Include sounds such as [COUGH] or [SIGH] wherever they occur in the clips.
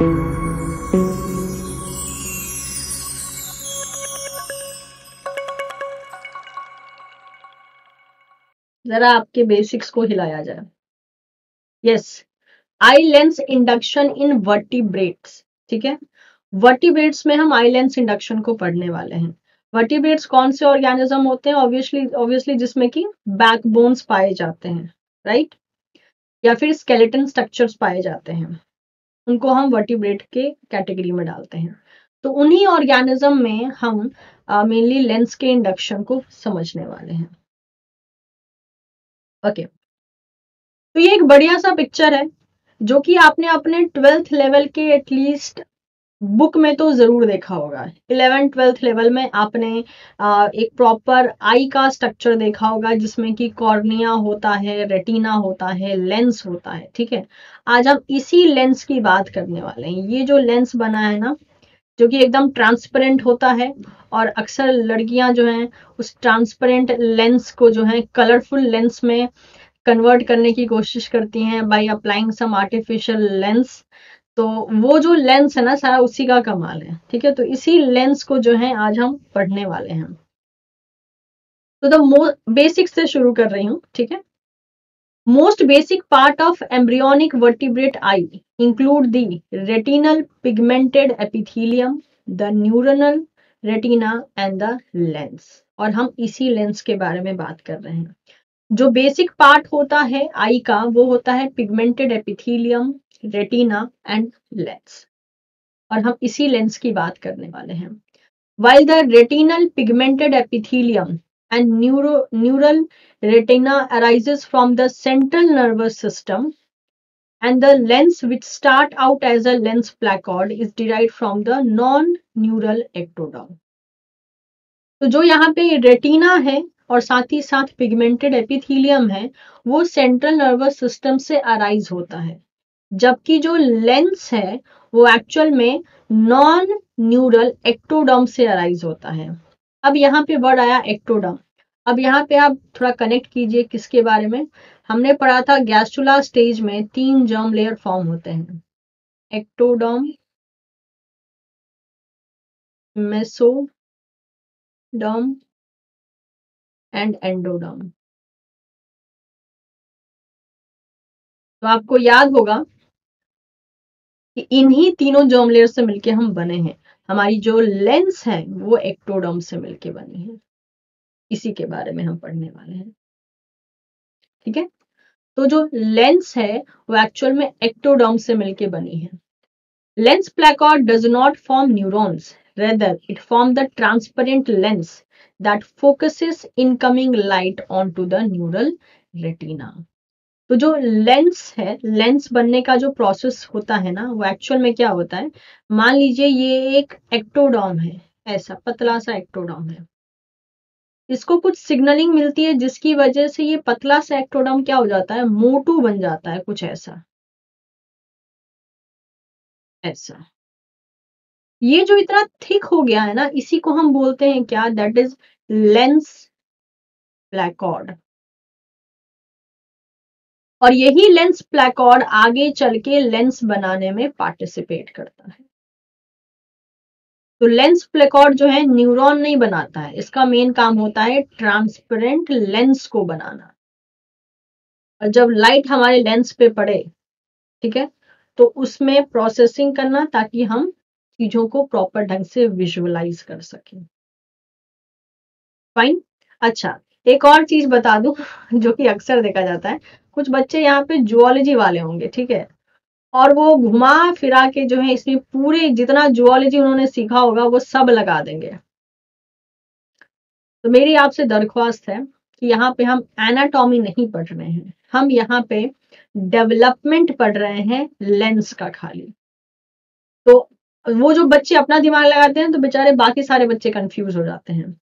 जरा आपके बेसिक्स को हिलाया जाए। Yes eye lens induction in vertebrates ठीक है? वर्टिब्रेट्स में हम आई लेंस इंडक्शन को पढ़ने वाले हैं। वर्टिब्रेट्स कौन से ऑर्गेनिज्म होते हैं? ऑब्वियसली ऑब्वियसली जिसमें कि बैकबोन्स पाए जाते हैं राइट right? या फिर स्केलेटन स्ट्रक्चर्स पाए जाते हैं। उनको हम वर्टिब्रेट के कैटेगरी में डालते हैं तो उन्हीं ऑर्गेनिज्म में हम मेनली लेंस के इंडक्शन को समझने वाले हैं ओके okay. तो ये एक बढ़िया सा पिक्चर है, जो कि आपने अपने ट्वेल्थ लेवल के एटलीस्ट बुक में तो ज़रूर देखा होगा। इलेवन, ट्वेल्थ लेवल में आपने एक प्रॉपर आई का स्ट्रक्चर देखा होगा, जिसमें कि कॉर्निया होता है, रेटिना होता है, लेंस होता है, ठीक है? आज हम इसी लेंस की बात करने वाले हैं। ये जो लेंस बना है ना, जो कि एकदम ट्रांसपेरेंट होता है, और अक्सर लड़कियाँ जो हैं, उस ट्रांसपेरेंट लेंस को जो है कलरफुल लेंस में कन्वर्ट करने की कोशिश करती हैं by applying some artificial lens. तो वो जो लेंस है ना, सारा उसी का कमाल है, ठीक है? तो इसी लेंस को जो है, आज हम पढ़ने वाले हैं। तो द बेसिक से शुरू कर रही हूँ, ठीक है? Most basic part of embryonic vertebrate eye include the retinal pigmented epithelium the neural retina and the lens और हम इसी लेंस के बारे में बात कर रहे हैं। जो बेसिक पार्ट होता है आई का, वो होता है pigmented epithelium retina and lens और हम इसी लेंस की बात करने वाले हैं। While the retinal pigmented epithelium and neuro neural retina arises from the central nervous system and the lens which start out as a lens placard is derive from the non neural ectoderm. तो जो यहाँ पे retina है और साथ ही साथ pigmented epithelium है, वो सेंट्रल नर्वस सिस्टम से अराइज होता है। जबकि जो लेंस है, वो एक्चुअल में नॉन न्यूरल एक्टोडम से अराइज होता है। अब यहाँ पे वर्ड आया एक्टोडम अब यहाँ पे आप थोड़ा कनेक्ट कीजिए किसके बारे में। हमने पढ़ा था गैस्ट्रुला स्टेज में तीन जर्म लेयर फॉर्म होते हैं। एक्टोडम मेसोडम एंड एंडोडम तो आपको याद होगा इन्हीं तीनों जर्म लेयर से मिलके हम बने हैं। हमारी जो लेंस है, वो एक्टोडर्म से मिलके बनी है। इसी के बारे में हम पढ़ने वाले हैं। ठीक है? तो जो लेंस है, वो एक्चुअल में एक्टोडर्म से मिलके बनी है। Lens placode does not form neurons rather it form the transparent lens that focuses incoming light on to the neural retina तो जो लेंस है लेंस बनने का जो प्रोसेस होता है ना, वो एक्चुअल में क्या होता है? मान लीजिए ये एक एक्टोडॉम है, ऐसा पतला सा एक्टोडॉम है। इसको कुछ सिग्नलिंग मिलती है, जिसकी वजह से ये पतला सा एक्टोडॉम क्या हो जाता है? मोटू बन जाता है, कुछ ऐसा। ऐसा। ये जो इतना थिक हो गया है ना, इसी को हम बोलते हैं क्या? दैट इज़ लेंस ब्लैकॉर्ड और यही लेंस प्लेकॉर्ड आगे चल के लेंस बनाने में पार्टिसिपेट करता है। तो लेंस प्लेकॉर्ड जो है न्यूरॉन नहीं बनाता है। इसका मेन काम होता है ट्रांसपेरेंट लेंस को बनाना। और जब लाइट हमारे लेंस पे पड़े, ठीक है तो उसमें प्रोसेसिंग करना ताकि हम चीज़ों को प्रॉपर ढंग से विजुअलाइज कर सकें। फाइन अच्छा एक और चीज़ बता दूँ, जो कि अक्सर देखा जाता है। कुछ बच्चे यहाँ पे जुअलॉजी वाले होंगे, ठीक है? और वो घुमा फिरा के जो है इसमें पूरे जितना जुअलॉजी उन्होंने सीखा होगा, वो सब लगा देंगे। तो मेरी आपसे दरख्वास्त है कि यहाँ पे हम एनाटॉमी नहीं पढ़ रहे हैं। हम यहाँ पे डेवलपमेंट पढ़ रहे हैं लेंस का खाली। तो वो जो बच्चे अपना दिमाग लगाते हैं तो बेचारे बाकी सारे बच्चे कंफ्यूज हो जाते हैं।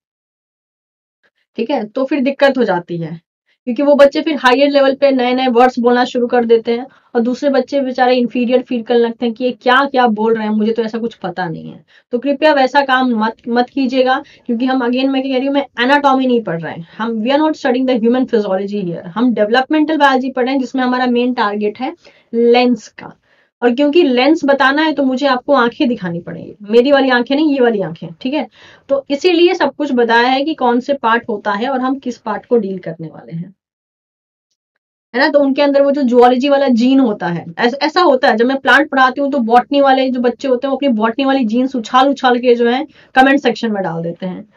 ठीक है? तो फिर दिक्कत हो जाती है। क्योंकि वो बच्चे फिर हायर लेवल पे नए नए वर्ड्स बोलना शुरू कर देते हैं और दूसरे बच्चे बेचारे इन्फीरियर फील करने लगते हैं कि ये क्या क्या बोल रहे हैं, मुझे तो ऐसा कुछ पता नहीं है। तो कृपया वैसा काम मत मत कीजिएगा, क्योंकि हम अगेन मैं कह रही हूँ, मैं एनाटॉमी नहीं पढ़ रहे हैं। हम we are not studying the human physiology here हम डेवलपमेंटल बायोलॉजी पढ़ रहे हैं, जिसमें हमारा मेन टारगेट है लेंस का। और क्योंकि लेंस बताना है तो मुझे आपको आँखें दिखानी पड़ेगी। मेरी वाली आँखें नहीं, ये वाली आँखें, ठीक है? तो इसीलिए सब कुछ बताया है कि कौन से पार्ट होता है और हम किस पार्ट को डील करने वाले हैं। है ना? तो उनके अंदर वो जो जुअलॉजी वाला जीन होता है ऐस, ऐसा होता है। जब मैं प्लांट पढ़ाती हूँ तो बॉटनी वाले जो बच्चे होते हैं वो अपनी बॉटनी वाली जीन्स उछाल उछाल के जो है कमेंट सेक्शन में डाल देते हैं।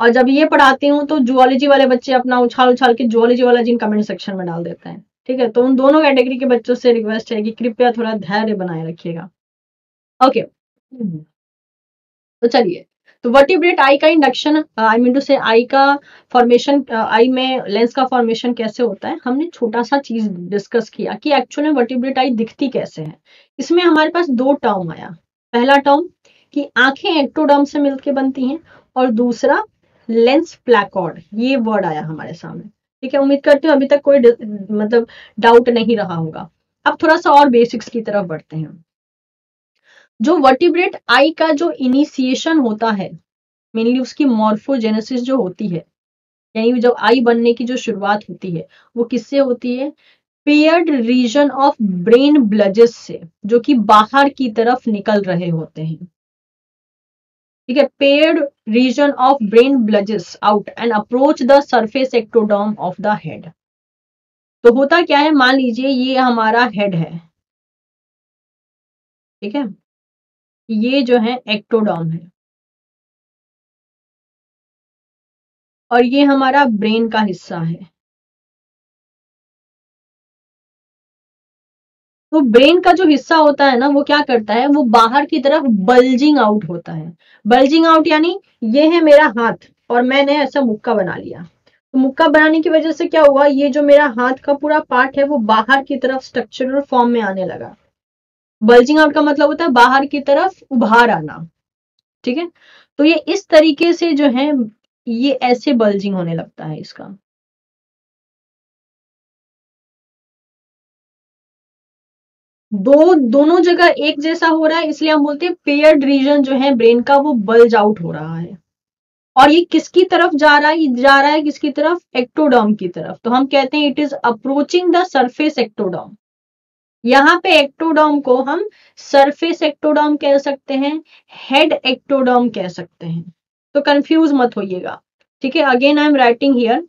और जब ये पढ़ाती हूँ तो जुअलॉजी वाले बच्चे अपना उछाल उछाल के जुअलॉजी वाला जीन कमेंट सेक्शन में डाल देते हैं। ठीक है? तो उन दोनों कैटेगरी के बच्चों से रिक्वेस्ट है कि कृपया थोड़ा धैर्य बनाए रखिएगा। ओके तो चलिए। तो वर्टिब्रेट आई का इंडक्शन आई मीन टू से आई का फॉर्मेशन आई में लेंस का फॉर्मेशन कैसे होता है? हमने छोटा सा चीज़ डिस्कस किया कि एक्चुअल में वर्टिब्रेट आई दिखती कैसे है। इसमें हमारे पास दो टर्म आया। पहला टर्म कि आँखें एक्टोडर्म से मिलकर बनती हैं और दूसरा लेंस प्लैकॉर्ड ये वर्ड आया हमारे सामने। ठीक है, उम्मीद करती हूँ अभी तक कोई मतलब डाउट नहीं रहा होगा। अब थोड़ा सा और बेसिक्स की तरफ़ बढ़ते हैं। जो वर्टिब्रेट आई का जो इनिशिएशन होता है मेनली उसकी मॉर्फोजेनेसिस जो होती है, यानी जब आई बनने की जो शुरुआत होती है, वो किससे होती है? Paired region of brain bulges से, जो कि बाहर की तरफ़ निकल रहे होते हैं। ठीक है paired region of brain bulges out and approach the surface ectoderm of the head तो होता क्या है? मान लीजिए ये हमारा हेड है। ठीक है? ये जो है एक्टोडॉम है। और ये हमारा ब्रेन का हिस्सा है। तो ब्रेन का जो हिस्सा होता है ना, वो क्या करता है? वो बाहर की तरफ़ बल्जिंग आउट होता है। बल्जिंग आउट यानी ये है मेरा हाथ और मैंने ऐसा मुक्का बना लिया। तो मुक्का बनाने की वजह से क्या हुआ? ये जो मेरा हाथ का पूरा पार्ट है, वो बाहर की तरफ़ स्ट्रक्चरल फॉर्म में आने लगा। बल्जिंग आउट का मतलब होता है बाहर की तरफ़ उभार आना। ठीक है? तो ये इस तरीके से जो है, ये ऐसे बल्जिंग होने लगता है इसका। दो, दोनों जगह एक जैसा हो रहा है, इसलिए हम बोलते हैं पेयर्ड रीजन जो है ब्रेन का वो बल्ज आउट हो रहा है। और ये किसकी तरफ़ जा रहा है? जा रहा है किसकी तरफ़? एक्टोडर्म की तरफ़। तो हम कहते हैं it is approaching the surface ectoderm यहाँ पे एक्टोडॉम को हम सरफेस एक्टोडॉम कह सकते हैं हेड एक्टोडॉम कह सकते हैं। तो कंफ्यूज मत होइएगा। ठीक है again I am writing here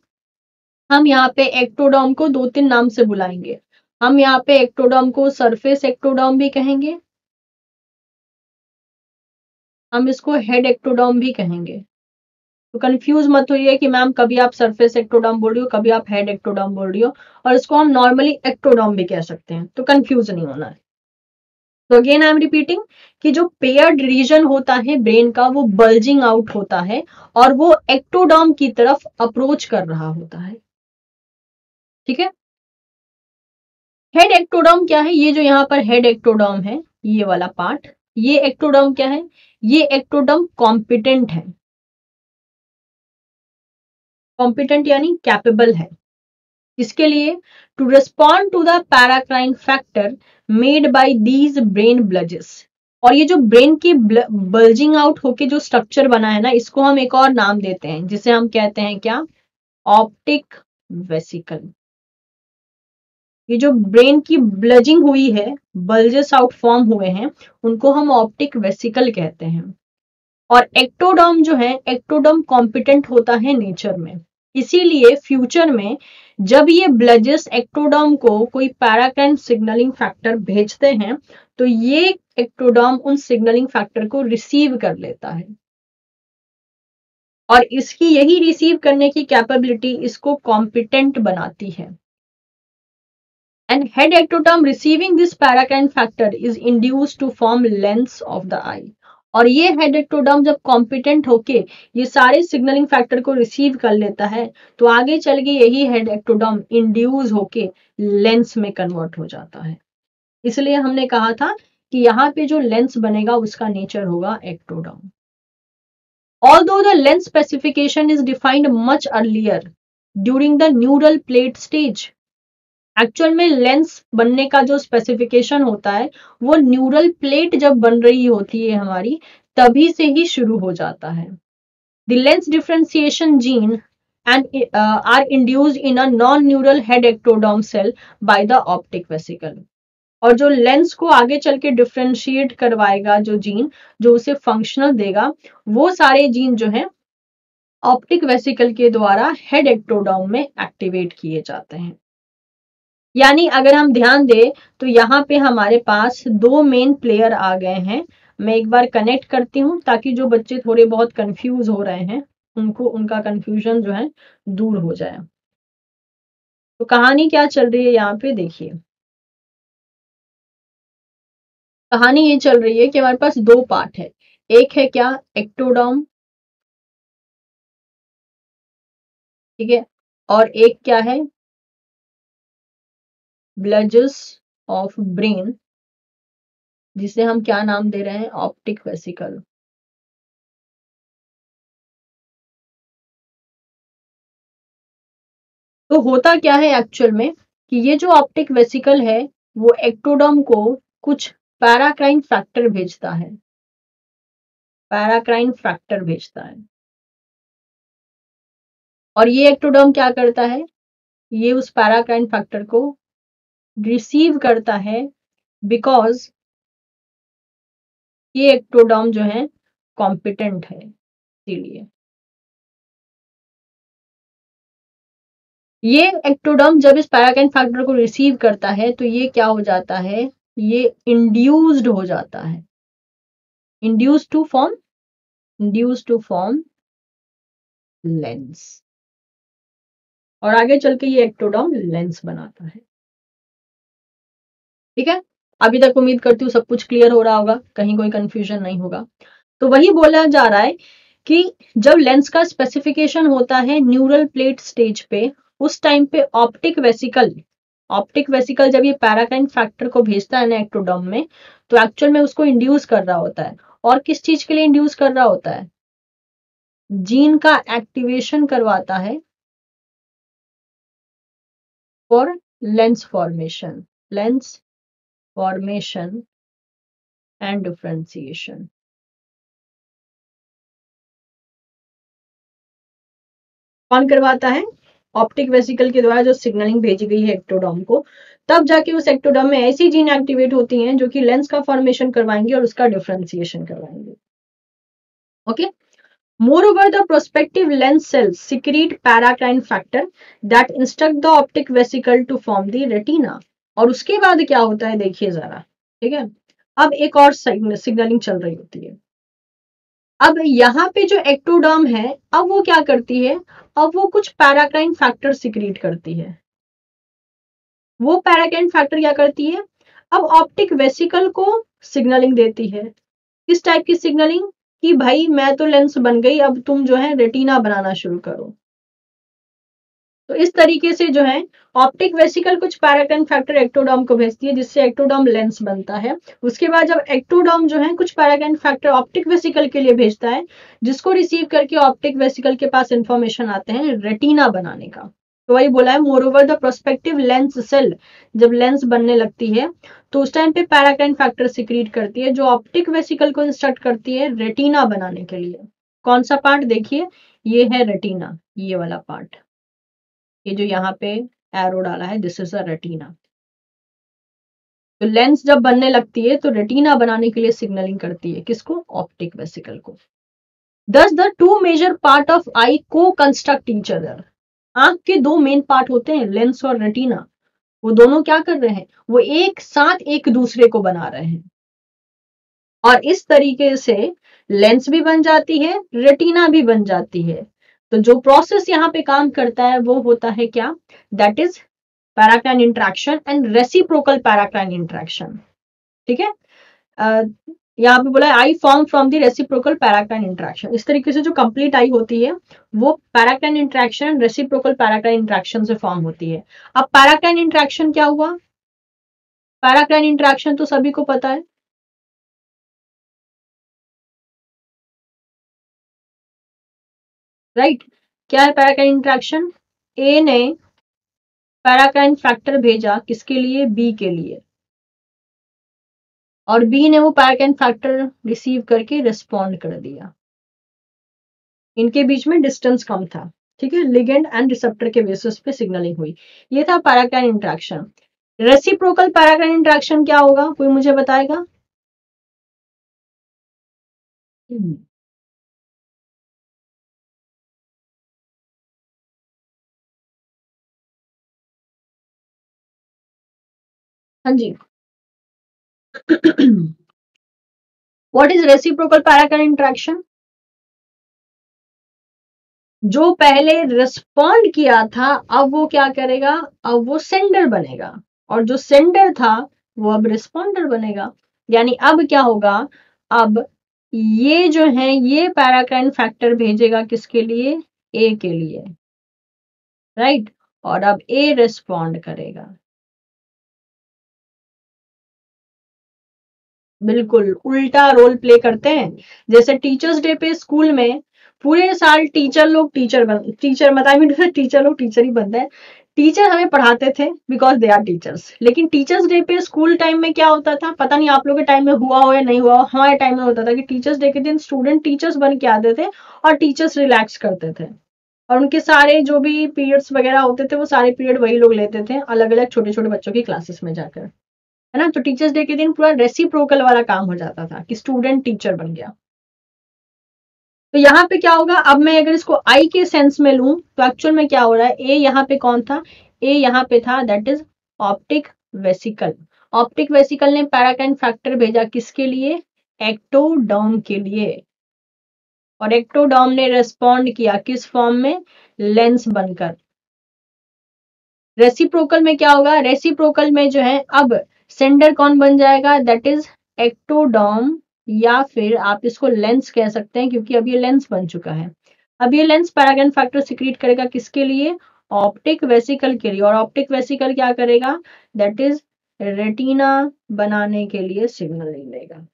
हम यहाँ पे एक्टोडॉम को दो तीन नाम से बुलाएँगे। हम यहाँ पे एक्टोडॉम को सरफेस एक्टोडॉम भी कहेंगे। हम इसको हेड एक्टोडॉम भी कहेंगे। तो कंफ्यूज मत होइए कि मैम कभी आप सरफेस एक्टोडॉम बोल रही हो, कभी आप हेड एक्टोडॉम बोल रही हो और इसको हम नॉर्मली एक्टोडॉम भी कह सकते हैं तो कंफ्यूज नहीं होना है। तो अगेन आई एम रिपीटिंग कि जो पेयर्ड रीजन होता है ब्रेन का, वो बल्जिंग आउट होता है और वो एक्टोडॉम की तरफ़ अप्रोच कर रहा होता है। ठीक है? हेड एक्टोडॉम क्या है? ये जो यहाँ पर हेड एक्टोडॉम है, ये वाला पार्ट ये एक्टोडॉम क्या है? ये एक्टोडर्म कॉम्पिटेंट है। कॉम्पिटेंट यानी कैपेबल है। इसके लिए to respond to the paracrine factor made by these brain bulges और ये जो ब्रेन की बल्जिंग आउट होके जो स्ट्रक्चर बना है ना, इसको हम एक और नाम देते हैं, जिसे हम कहते हैं क्या? ऑप्टिक वेसिकल ये जो ब्रेन की ब्लजिंग हुई है बल्जेस आउट फॉर्म हुए हैं, उनको हम ऑप्टिक वेसिकल कहते हैं। और एक्टोडर्म जो है एक्टोडर्म कॉम्पिटेंट होता है नेचर में। इसीलिए फ्यूचर में जब ये ब्लजेस एक्टोडर्म को कोई पैराक्रैन सिग्नलिंग फैक्टर भेजते हैं तो ये एक्टोडर्म उन सिग्नलिंग फैक्टर को रिसीव कर लेता है। और इसकी यही रिसीव करने की कैपेबिलिटी इसको कॉम्पिटेंट बनाती है। And head ectoderm receiving this paracrine factor is induce to form lens of the eye और ये हेड एक्टोडर्म जब कॉम्पिटेंट होके ये सारे सिग्नलिंग फैक्टर को रिसीव कर लेता है तो आगे चल के यही हेड एक्टोडर्म इंड्यूस होके लेंस में कन्वर्ट हो जाता है। इसलिए हमने कहा था कि यहाँ पे जो लेंस बनेगा उसका नेचर होगा ectoderm although the lens specification is defined much earlier during the neural plate stage actual में लेंस बनने का जो स्पेसिफिकेशन होता है, वो न्यूरल प्लेट जब बन रही होती है हमारी, तभी से ही शुरू हो जाता है। The lens differentiation gene and are induced in a non neural head ectoderm cell by the optic vesicle और जो लेंस को आगे चल के डिफ्रेंशिएट करवाएगा जो जीन जो उसे फंक्शनल देगा, वो सारे जीन जो है ऑप्टिक वेसिकल के द्वारा हेड एक्टोडॉम में एक्टिवेट किए जाते हैं। यानी अगर हम ध्यान दें तो यहाँ पे हमारे पास दो मेन प्लेयर आ गए हैं। मैं एक बार कनेक्ट करती हूँ ताकि जो बच्चे थोड़े बहुत कंफ्यूज हो रहे हैं, उनको, उनका कंफ्यूजन जो है, दूर हो जाए। तो कहानी क्या चल रही है यहाँ पे देखिए। कहानी ये चल रही है कि हमारे पास दो पार्ट है। एक है क्या? एक्टोडॉम ठीक है? और एक क्या है? ब्लजेस ऑफ़ ब्रेन जिसे हम क्या नाम दे रहे हैं? ऑप्टिक वेसिकल तो होता क्या है एक्चुअल में? कि ये जो ऑप्टिक वेसिकल है, वो एक्टोडम को कुछ पैराक्राइन फैक्टर भेजता है। पैराक्राइन फैक्टर भेजता है। और ये एक्टोडम क्या करता है? ये उस पैराक्राइन फैक्टर को रिसीव करता है बिकॉज़ ये एक्टोडम जो है कॉम्पिटेंट है, इसीलिए। ये एक्टोडम जब इस पैराकाइन फैक्टर को रिसीव करता है तो ये क्या हो जाता है? ये इंड्यूस्ड हो जाता है। Induce to form induce to form lens और आगे चल के ये एक्टोडम लेंस बनाता है। ठीक है? अभी तक उम्मीद करती हूँ सब कुछ क्लियर हो रहा होगा, कहीं कोई कंफ्यूजन नहीं होगा। तो वही बोला जा रहा है कि जब लेंस का स्पेसिफिकेशन होता है न्यूरल प्लेट स्टेज पे, उस टाइम पे ऑप्टिक वेसिकल ऑप्टिक वेसिकल जब ये पैराकाइन फैक्टर को भेजता है ना एक्टोडम में तो एक्चुअल में उसको इंड्यूस कर रहा होता है। और किस चीज़ के लिए इंड्यूस कर रहा होता है? जीन का एक्टिवेशन करवाता है for lens formation lens formation and differentiation कौन करवाता है ऑप्टिक वेसिकल के द्वारा जो सिग्नलिंग भेजी गई है एक्टोडॉम को तब जाके उस एक्टोडॉम में ऐसी जीन एक्टिवेट होती हैं जो कि लेंस का फॉर्मेशन करवाएँगे और उसका डिफ्रेंसिएशन करवाएँगे। Okay Moreover, the prospective lens cells secrete paracrine factor that instruct the optic vesicle to form the retina. और उसके बाद क्या होता है, देखिए जरा, ठीक है? अब एक और सिग्नलिंग चल रही होती है। अब यहाँ पे जो एक्टोडर्म है, अब वो क्या करती है? अब वो कुछ पैराक्राइन फैक्टर सिक्रीट करती है। वो पैराक्राइन फैक्टर क्या करती है? अब ऑप्टिक वेसिकल को सिग्नलिंग देती है। किस टाइप की सिग्नलिंग कि भाई, मैं तो लेंस बन गई, अब तुम जो है रेटिना बनाना शुरू करो। तो इस तरीके से जो है ऑप्टिक वेसिकल कुछ पैराटन फैक्टर एक्टोडॉम को भेजती है, जिससे एक्टोडॉम लेंस बनता है। उसके बाद जब एक्टोडॉम जो है, कुछ पैराटन फैक्टर ऑप्टिक वेसिकल के लिए भेजता है, जिसको रिसीव करके ऑप्टिक वेसिकल के पास इंफॉर्मेशन आते हैं रेटिना बनाने का। तो वही बोला है moreover the prospective lens cell जब लेंस बनने लगती है तो उस टाइम पे पैराकाइन फैक्टर सिक्रीट करती है, जो ऑप्टिक वेसिकल को इंस्ट्रक्ट करती है रेटिना बनाने के लिए। कौन सा पार्ट देखिए, ये है रेटिना ये वाला पार्ट ये जो यहाँ पे एरो डाला है दिस इज़ अ रेटिना तो लेंस जब बनने लगती है तो रेटिना बनाने के लिए सिग्नलिंग करती है किसको? ऑप्टिक वेसिकल को. Thus the two major part of eye को कंस्ट्रक्ट ईच अदर आँख के दो मेन पार्ट होते हैं लेंस और रेटिना वो दोनों क्या कर रहे हैं? वो एक साथ एक दूसरे को बना रहे हैं. और इस तरीके से लेंस भी बन जाती है रेटिना भी बन जाती है. तो जो प्रोसेस यहाँ पे काम करता है, वो होता है क्या? That is paracrine interaction and reciprocal paracrine interaction ठीक है? यहाँ पे बोला है eye form from the reciprocal paracrine interaction इस तरीके से जो कंप्लीट आई होती है, वो paracrine interaction reciprocal paracrine interaction से फॉर्म होती है. अब पैराक्राइन इंट्रैक्शन क्या हुआ? पैराक्राइन इंट्रैक्शन तो सभी को पता है. राइट क्या है पैराकाइन इंट्रैक्शन ए ने पैराकाइन फैक्टर भेजा किसके लिए? बी के लिए। और बी ने वो पैराकाइन फैक्टर रिसीव करके रिस्पॉन्ड कर दिया। इनके बीच में डिस्टेंस कम था। ठीक है? लिगेंड एंड रिसेप्टर के बेसिस पे सिग्नलिंग हुई। ये था paracrine interaction reciprocal paracrine interaction क्या होगा? कोई मुझे बताएगा? हाँ जी। What is reciprocal paracrine interaction जो पहले रिस्पॉन्ड किया था, अब वो क्या करेगा? अब वो सेंडर बनेगा। और जो सेंडर था, वो अब रिस्पॉन्डर बनेगा। यानी अब क्या होगा? अब ये जो है, ये पैराकाइन फैक्टर भेजेगा किसके लिए? ए के लिए। राइट और अब ए रिस्पॉन्ड करेगा। बिल्कुल, उल्टा रोल प्ले करते हैं। जैसे टीचर्स डे पे स्कूल में पूरे साल टीचर लोग टीचर बन टीचर मतलब टीचर [LAUGHS] लोग टीचर ही बनते हैं। टीचर हमें पढ़ाते थे बिकॉज़ दे आर टीचर्स लेकिन टीचर्स डे पे स्कूल टाइम में क्या होता था? पता नहीं आप लोग के टाइम में हुआ हो या नहीं हुआ हो। हमारे टाइम में होता था कि टीचर्स डे के दिन स्टूडेंट टीचर्स बन के आते थे और टीचर्स रिलैक्स करते थे। और उनके सारे जो भी पीरियड्स वगैरह होते थे, वो सारे पीरियड वही लोग लेते थे अलग अलग छोटे छोटे बच्चों की क्लासेस में जाकर। है ना? तो टीचर्स डे के दिन पूरा रेसिप्रोकल वाला काम हो जाता था कि स्टूडेंट टीचर बन गया। तो यहाँ पे क्या होगा? अब मैं अगर इसको आई के सेंस में लू तो एक्चुअल में क्या हो रहा है? ए यहाँ पे कौन था? ए यहाँ पे था that is optic vesicle optic vesicle ने पैराकाइन फैक्टर भेजा किसके लिए? एक्टोडॉम के लिए। और एक्टोडॉम ने रेस्पॉन्ड किया किस फॉर्म में? लेंस बनकर। रेसिप्रोकल में क्या होगा? रेसिप्रोकल में जो है, अब सेंडर कौन बन जाएगा? दैट इज़ एक्टोडॉम या फिर आप इसको लेंस कह सकते हैं, क्योंकि अब ये लेंस बन चुका है। अब ये लेंस पैरागन फैक्टर सिक्रीट करेगा किसके लिए? ऑप्टिक वेसिकल के लिए। और ऑप्टिक वेसिकल क्या करेगा? दैट इज़ रेटिना बनाने के लिए सिग्नल लेगा।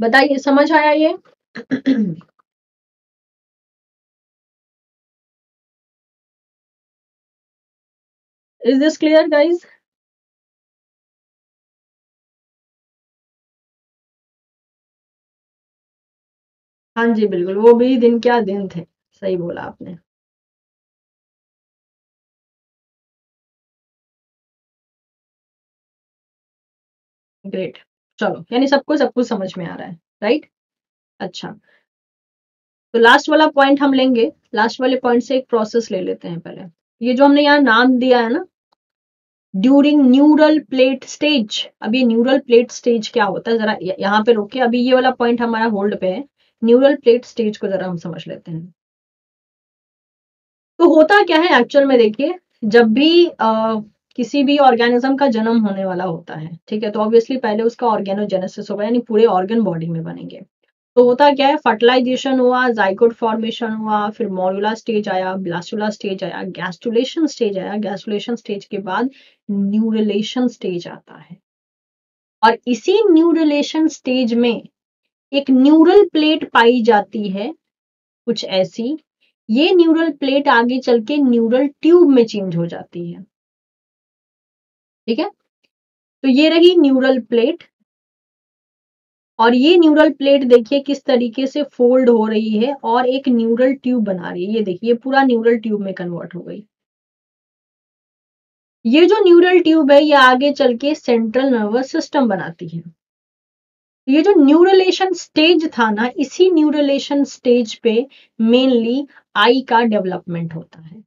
बताइए, समझ आया ये? [CLEARS THROAT] इज़ दिस क्लियर गाइज़ हाँ जी, बिल्कुल। वो भी दिन क्या दिन थे? सही बोला आपने। ग्रेट चलो, यानी सबको सब कुछ समझ में आ रहा है राइट अच्छा। तो लास्ट वाला पॉइंट हम लेंगे। लास्ट वाले पॉइंट से एक प्रोसेस ले लेते हैं पहले। ये जो हमने यहाँ नाम दिया है ना ड्यूरिंग न्यूरल प्लेट स्टेज अब ये न्यूरल प्लेट स्टेज क्या होता है? जरा यहाँ पे रोके अभी ये वाला पॉइंट हमारा होल्ड पे है। न्यूरल प्लेट स्टेज को जरा हम समझ लेते हैं। तो होता क्या है एक्चुअल में देखिए जब भी आ, किसी भी ऑर्गेनिज्म का जन्म होने वाला होता है ठीक है? तो ऑब्वियसली पहले उसका ऑर्गेनोजेनेसिस होगा यानी पूरे ऑर्गन बॉडी में बनेंगे। तो होता क्या है फर्टिलाइजेशन हुआ जाइकोड फॉर्मेशन हुआ, फिर मॉड्यूला स्टेज आया ब्लास्टुला स्टेज आया गैस्टुलेशन स्टेज आया गैस्टुलेशन स्टेज के बाद न्यूरलेशन स्टेज आता है। और इसी न्यूरलेशन स्टेज में एक न्यूरल प्लेट पाई जाती है, कुछ ऐसी। ये न्यूरल प्लेट आगे चल के न्यूरल ट्यूब में चेंज हो जाती है। ठीक है? तो ये रही न्यूरल प्लेट और ये न्यूरल प्लेट देखिए किस तरीके से फोल्ड हो रही है और एक न्यूरल ट्यूब बना रही है। ये देखिए पूरा न्यूरल ट्यूब में कन्वर्ट हो गई। ये जो न्यूरल ट्यूब है, ये आगे चल के सेंट्रल नर्वस सिस्टम बनाती है। ये जो न्यूरलेशन स्टेज था ना, इसी न्यूरलेशन स्टेज पे मेनली आई का डेवलपमेंट होता है।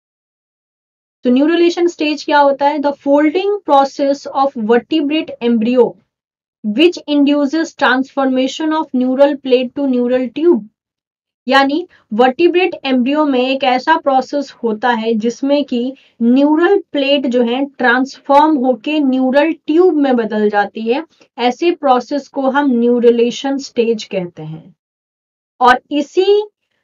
तो न्यूरलेशन स्टेज क्या होता है? The folding process of vertebrate embryo which induces transformation of neural plate to neural tube यानी वर्टिब्रेट एम्ब्रियो में एक ऐसा प्रोसेस होता है जिसमें कि न्यूरल प्लेट जो है ट्रांसफॉर्म होके न्यूरल ट्यूब में बदल जाती है। ऐसे प्रोसेस को हम न्यूरलेशन स्टेज कहते हैं। और इसी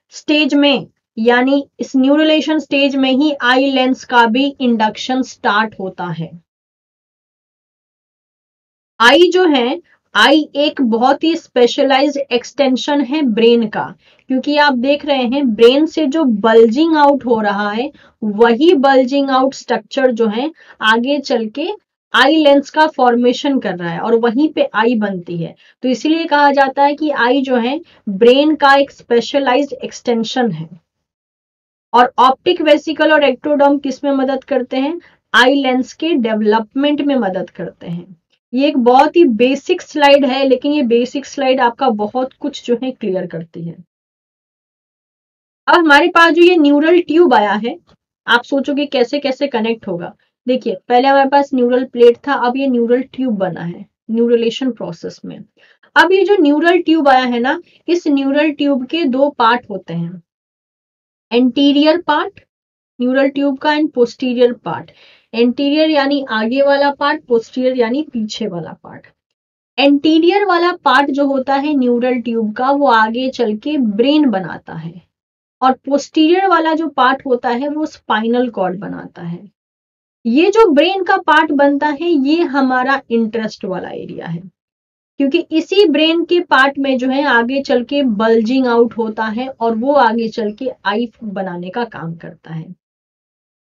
स्टेज में, यानी इस न्यूरलेशन स्टेज में ही आई लेंस का भी इंडक्शन स्टार्ट होता है। आई जो है, आई एक बहुत ही स्पेशलाइज्ड एक्सटेंशन है ब्रेन का। क्योंकि आप देख रहे हैं ब्रेन से जो बल्जिंग आउट हो रहा है, वही बल्जिंग आउट स्ट्रक्चर जो है, आगे चल के आई लेंस का फॉर्मेशन कर रहा है और वहीं पे आई बनती है। तो इसीलिए कहा जाता है कि आई जो है ब्रेन का एक स्पेशलाइज्ड एक्सटेंशन है। और ऑप्टिक वेसिकल और एक्टोडर्म किसमें मदद करते हैं? आई लेंस के डेवलपमेंट में मदद करते हैं। ये एक बहुत ही बेसिक स्लाइड है, लेकिन ये बेसिक स्लाइड आपका बहुत कुछ जो है क्लियर करती है। अब हमारे पास जो ये न्यूरल ट्यूब आया है, आप सोचोगे कैसे कैसे कनेक्ट होगा। देखिए, पहले हमारे पास न्यूरल प्लेट था, अब ये न्यूरल ट्यूब बना है न्यूरलेशन प्रोसेस में। अब ये जो न्यूरल ट्यूब आया है ना, इस न्यूरल ट्यूब के दो पार्ट होते हैं। एंटीरियर पार्ट न्यूरल ट्यूब का एंड पोस्टीरियर पार्ट एंटीरियर यानी आगे वाला पार्ट पोस्टीरियर यानी पीछे वाला पार्ट एंटीरियर वाला पार्ट जो होता है न्यूरल ट्यूब का, वो आगे चल के ब्रेन बनाता है. और पोस्टीरियर वाला जो पार्ट होता है, वो स्पाइनल कॉर्ड बनाता है. ये जो ब्रेन का पार्ट बनता है, ये हमारा इंटरेस्ट वाला एरिया है. क्योंकि इसी ब्रेन के पार्ट में जो है, आगे चल के बल्जिंग आउट होता है और वो आगे चल के आई बनाने का काम करता है.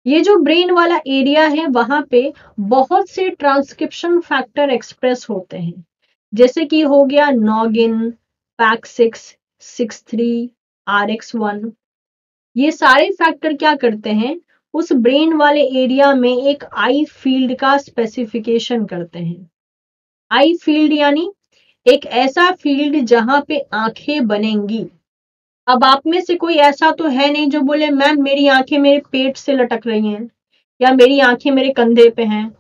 ये जो ब्रेन वाला एरिया है, वहाँ पे बहुत से ट्रांसक्रिप्शन फैक्टर एक्सप्रेस होते हैं। जैसे कि हो गया noggin pax six six three R X one ये सारे फैक्टर क्या करते हैं? उस ब्रेन वाले एरिया में एक आई फ़ील्ड का स्पेसिफिकेशन करते हैं। आई फ़ील्ड यानी एक ऐसा फ़ील्ड जहाँ पे आँखें बनेंगी। अब आप में से कोई ऐसा तो है नहीं जो बोले, मैम, मेरी आँखें मेरे पेट से लटक रही हैं, या मेरी आँखें मेरे कंधे पे हैं,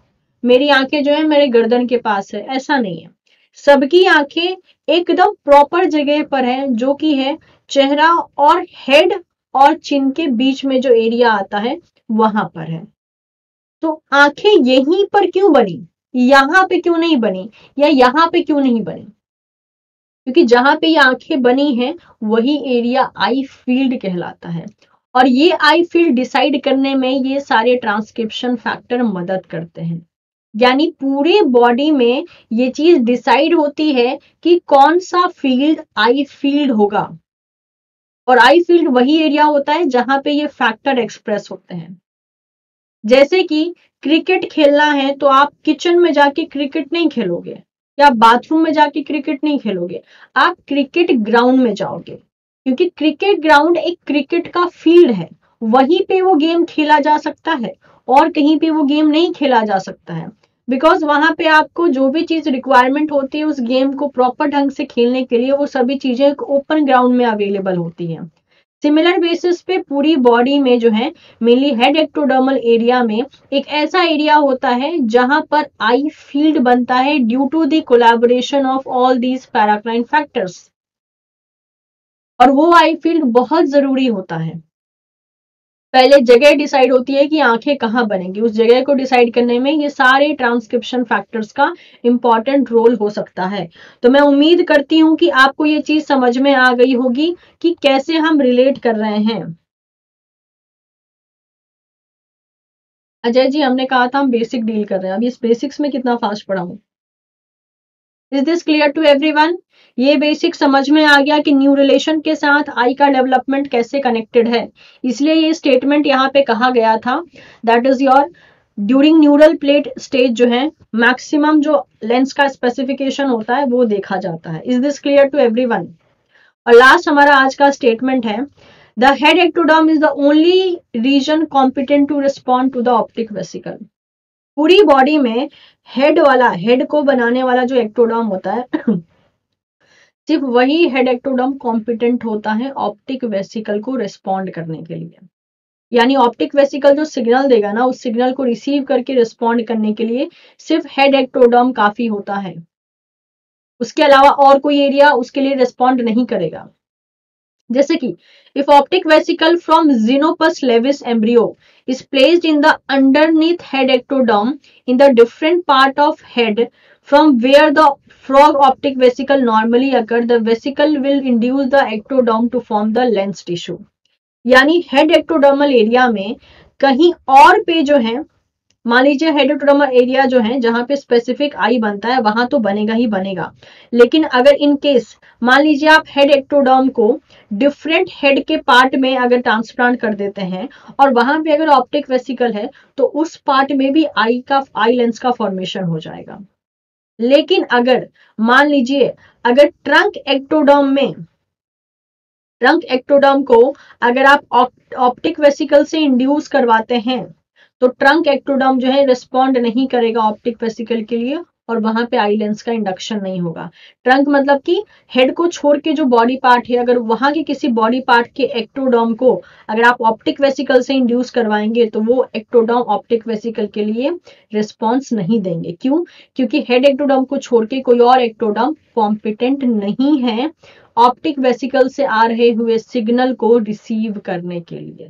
मेरी आँखें जो है मेरे गर्दन के पास है। ऐसा नहीं है। सबकी आँखें एकदम प्रॉपर जगह पर है, जो कि है चेहरा और हेड और चिन के बीच में जो एरिया आता है, वहाँ पर है। तो आँखें यहीं पर क्यों बनी? यहाँ पे क्यों नहीं बनी? या यहाँ पे क्यों नहीं बनी? क्योंकि जहाँ पे ये आँखें बनी हैं, वही एरिया आई फ़ील्ड कहलाता है। और ये आई फ़ील्ड डिसाइड करने में ये सारे ट्रांसक्रिप्शन फैक्टर मदद करते हैं। यानी पूरे बॉडी में ये चीज़ डिसाइड होती है कि कौन सा फ़ील्ड आई फ़ील्ड होगा। और आई फ़ील्ड वही एरिया होता है जहाँ पे ये फैक्टर एक्सप्रेस होते हैं। जैसे कि क्रिकेट खेलना है तो आप किचन में जाके क्रिकेट नहीं खेलोगे। या बाथरूम में जाके क्रिकेट नहीं खेलोगे? आप क्रिकेट ग्राउंड में जाओगे। क्योंकि क्रिकेट ग्राउंड एक क्रिकेट का फ़ील्ड है। वहीं पे वो गेम खेला जा सकता है और कहीं पे वो गेम नहीं खेला जा सकता है। बिकॉज़ वहाँ पे आपको जो भी चीज़ रिक्वायरमेंट होती है, उस गेम को प्रॉपर ढंग से खेलने के लिए वो सभी चीज़ें एक ओपन ग्राउंड में अवेलेबल होती हैं। सिमिलर बेसिस पे पूरी बॉडी में जो है मेनली हेड एक्टोडर्मल एरिया में एक ऐसा एरिया होता है जहाँ पर आई फ़ील्ड बनता है due to the collaboration of all these paracrine factors और वो आई फ़ील्ड बहुत ज़रूरी होता है। पहले जगह डिसाइड होती है कि आँखें कहाँ बनेंगी। उस जगह को डिसाइड करने में ये सारे ट्रांसक्रिप्शन फैक्टर्स का इंपॉर्टेंट रोल हो सकता है। तो मैं उम्मीद करती हूँ कि आपको ये चीज़ समझ में आ गई होगी कि कैसे हम रिलेट कर रहे हैं। अजय जी, हमने कहा था हम बेसिक डील कर रहे हैं। अभी इस बेसिक्स में कितना fast पढ़ाऊं? Is this clear to everyone ये बेसिक समझ में आ गया कि न्यू रिलेशन के साथ आई का डेवलपमेंट कैसे कनेक्टेड है। इसलिए ये स्टेटमेंट यहाँ पे कहा गया था। That is your during neural plate stage जो है मैक्सिमम जो लेंस का स्पेसिफिकेशन होता है, वो देखा जाता है। Is this clear to every और लास्ट हमारा आज का स्टेटमेंट है। The head ectoderm is the only region competent to respond to the optic vesicle पूरी बॉडी में हेड वाला हेड को बनाने वाला जो एक्टोडर्म होता है सिर्फ़ वही हेड एक्टोडम कॉम्पिटेंट होता है ऑप्टिक वेसिकल को रिस्पॉन्ड करने के लिए। यानी ऑप्टिक वेसिकल जो सिग्नल देगा ना, उस सिग्नल को रिसीव करके रिस्पॉन्ड करने के लिए सिर्फ़ हेड एक्टोडम काफ़ी होता है। उसके अलावा और कोई एरिया उसके लिए रिस्पॉन्ड नहीं करेगा। जैसे कि if optic vesicle from Xenopus laevis embryo is placed in the underneath head ectoderm in the different part of head From where the frog optic vesicle normally occur, the vesicle will induce the ectoderm to form the lens tissue. यानी head ectodermal area में कहीं और पे जो है मान लीजिए head ectodermal area जो है जहाँ पे स्पेसिफिक आई बनता है वहाँ तो बनेगा ही बनेगा लेकिन अगर इन केस मान लीजिए आप हेड एक्टोडर्म को डिफरेंट हेड के पार्ट में अगर ट्रांसप्लांट कर देते हैं और वहाँ पे अगर ऑप्टिक वेसिकल है तो उस पार्ट में भी आई का आई लेंस का फॉर्मेशन हो जाएगा लेकिन अगर, मान लीजिए, अगर ट्रंक एक्टोडॉम में ट्रंक एक्टोडॉम को अगर आप ऑप्टिक वेसिकल से इंड्यूस करवाते हैं तो ट्रंक एक्टोडॉम जो है रिस्पॉन्ड नहीं करेगा ऑप्टिक वेसिकल के लिए। और वहाँ पे आई लेंस का इंडक्शन नहीं होगा। ट्रंक मतलब कि हेड को छोड़ के जो बॉडी पार्ट है, अगर वहाँ के किसी बॉडी पार्ट के एक्टोडॉम को अगर आप ऑप्टिक वेसिकल से इंड्यूस करवाएँगे तो वो एक्टोडॉम ऑप्टिक वेसिकल के लिए रिस्पॉन्स नहीं देंगे। क्यों? क्योंकि हेड एक्टोडॉम को छोड़ के कोई और एक्टोडॉम कॉम्पिटेंट नहीं है ऑप्टिक वेसिकल से आ रहे हुए सिग्नल को रिसीव करने के लिए।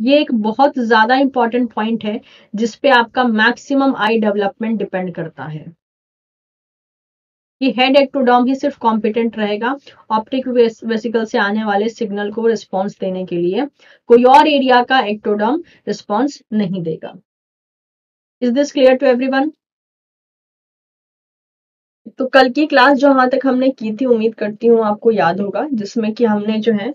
ये एक बहुत ज़्यादा इंपॉर्टेंट पॉइंट है जिसपे आपका मैक्सिमम आई डेवलपमेंट डिपेंड करता है। कि हेड एक्टोडॉम ही सिर्फ़ कॉम्पिटेंट रहेगा ऑप्टिक वेसिकल से आने वाले सिग्नल को रिस्पॉन्स देने के लिए। कोई और एरिया का एक्टोडॉम रिस्पॉन्स नहीं देगा। Is this clear to everyone तो कल की क्लास जो तक हमने की थी, उम्मीद करती हूँ आपको याद होगा, जिसमें कि हमने जो है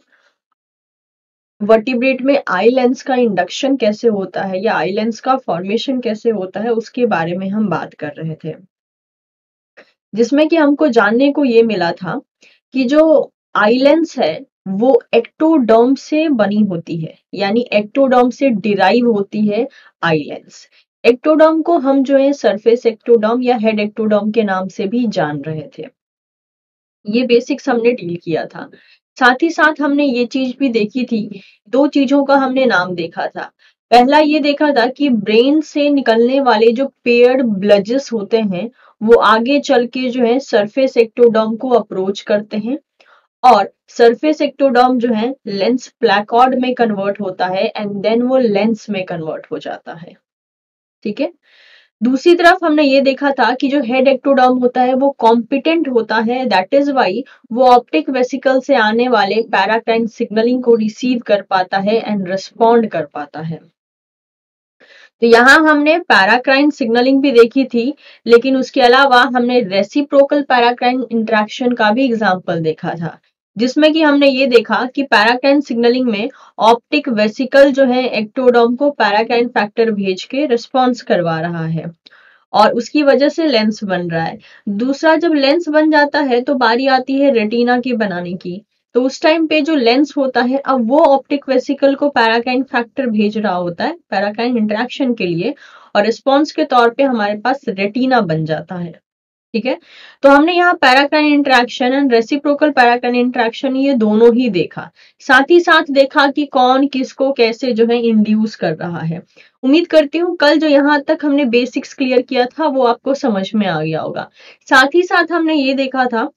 वर्टिब्रेट में आई लेंस का इंडक्शन कैसे होता है या आई लेंस का फॉर्मेशन कैसे होता है, उसके बारे में हम बात कर रहे थे। जिसमें कि हमको जानने को ये मिला था कि जो आई लेंस है, वो एक्टोडर्म से बनी होती है, यानी एक्टोडर्म से डिराइव होती है आई लेंस एक्टोडर्म को हम जो है सरफेस एक्टोडर्म या हेड एक्टोडर्म के नाम से भी जान रहे थे। ये बेसिक्स हमने डील किया था। साथ ही साथ हमने ये चीज़ भी देखी थी, दो चीज़ों का हमने नाम देखा था। पहला ये देखा था कि ब्रेन से निकलने वाले जो पेयर्ड ब्लजेस होते हैं, वो आगे चल के जो है सरफेस एक्टोडर्म को अप्रोच करते हैं और सरफेस एक्टोडर्म जो है लेंस प्लैकॉर्ड में कन्वर्ट होता है एंड देन वो लेंस में कन्वर्ट हो जाता है। ठीक है? दूसरी तरफ़ हमने ये देखा था कि जो हेड एक्टोडर्म होता है, वो कॉम्पिटेंट होता है दैट इज़ वाई वो ऑप्टिक वेसिकल से आने वाले पैराक्राइन सिग्नलिंग को रिसीव कर पाता है एंड रिस्पॉन्ड कर पाता है। तो यहाँ हमने पैराक्राइन सिग्नलिंग भी देखी थी, लेकिन उसके अलावा हमने रेसिप्रोकल पैराक्राइन इंट्रैक्शन का भी एग्ज़ाम्पल देखा था। जिसमें कि हमने ये देखा कि पैराकैन सिग्नलिंग में ऑप्टिक वेसिकल जो है एक्टोडॉम को पैराकाइन फैक्टर भेज के रिस्पॉन्स करवा रहा है। और उसकी वजह से लेंस बन रहा है। दूसरा, जब लेंस बन जाता है तो बारी आती है रेटिना की बनाने की। तो उस टाइम पे जो लेंस होता है, अब वो ऑप्टिक वेसिकल को पैराकाइन फैक्टर भेज रहा होता है पैराकाइन इंटरेक्शन के लिए। और रिस्पॉन्स के तौर पे हमारे पास रेटिना बन जाता है। ठीक है? तो हमने यहाँ paracrine interaction and reciprocal paracrine interaction ये दोनों ही देखा। साथ ही साथ देखा कि कौन किसको कैसे जो है इंड्यूस कर रहा है। उम्मीद करती हूँ कल जो यहाँ तक हमने बेसिक्स क्लियर किया था वो आपको समझ में आ गया होगा। साथ ही साथ हमने ये देखा था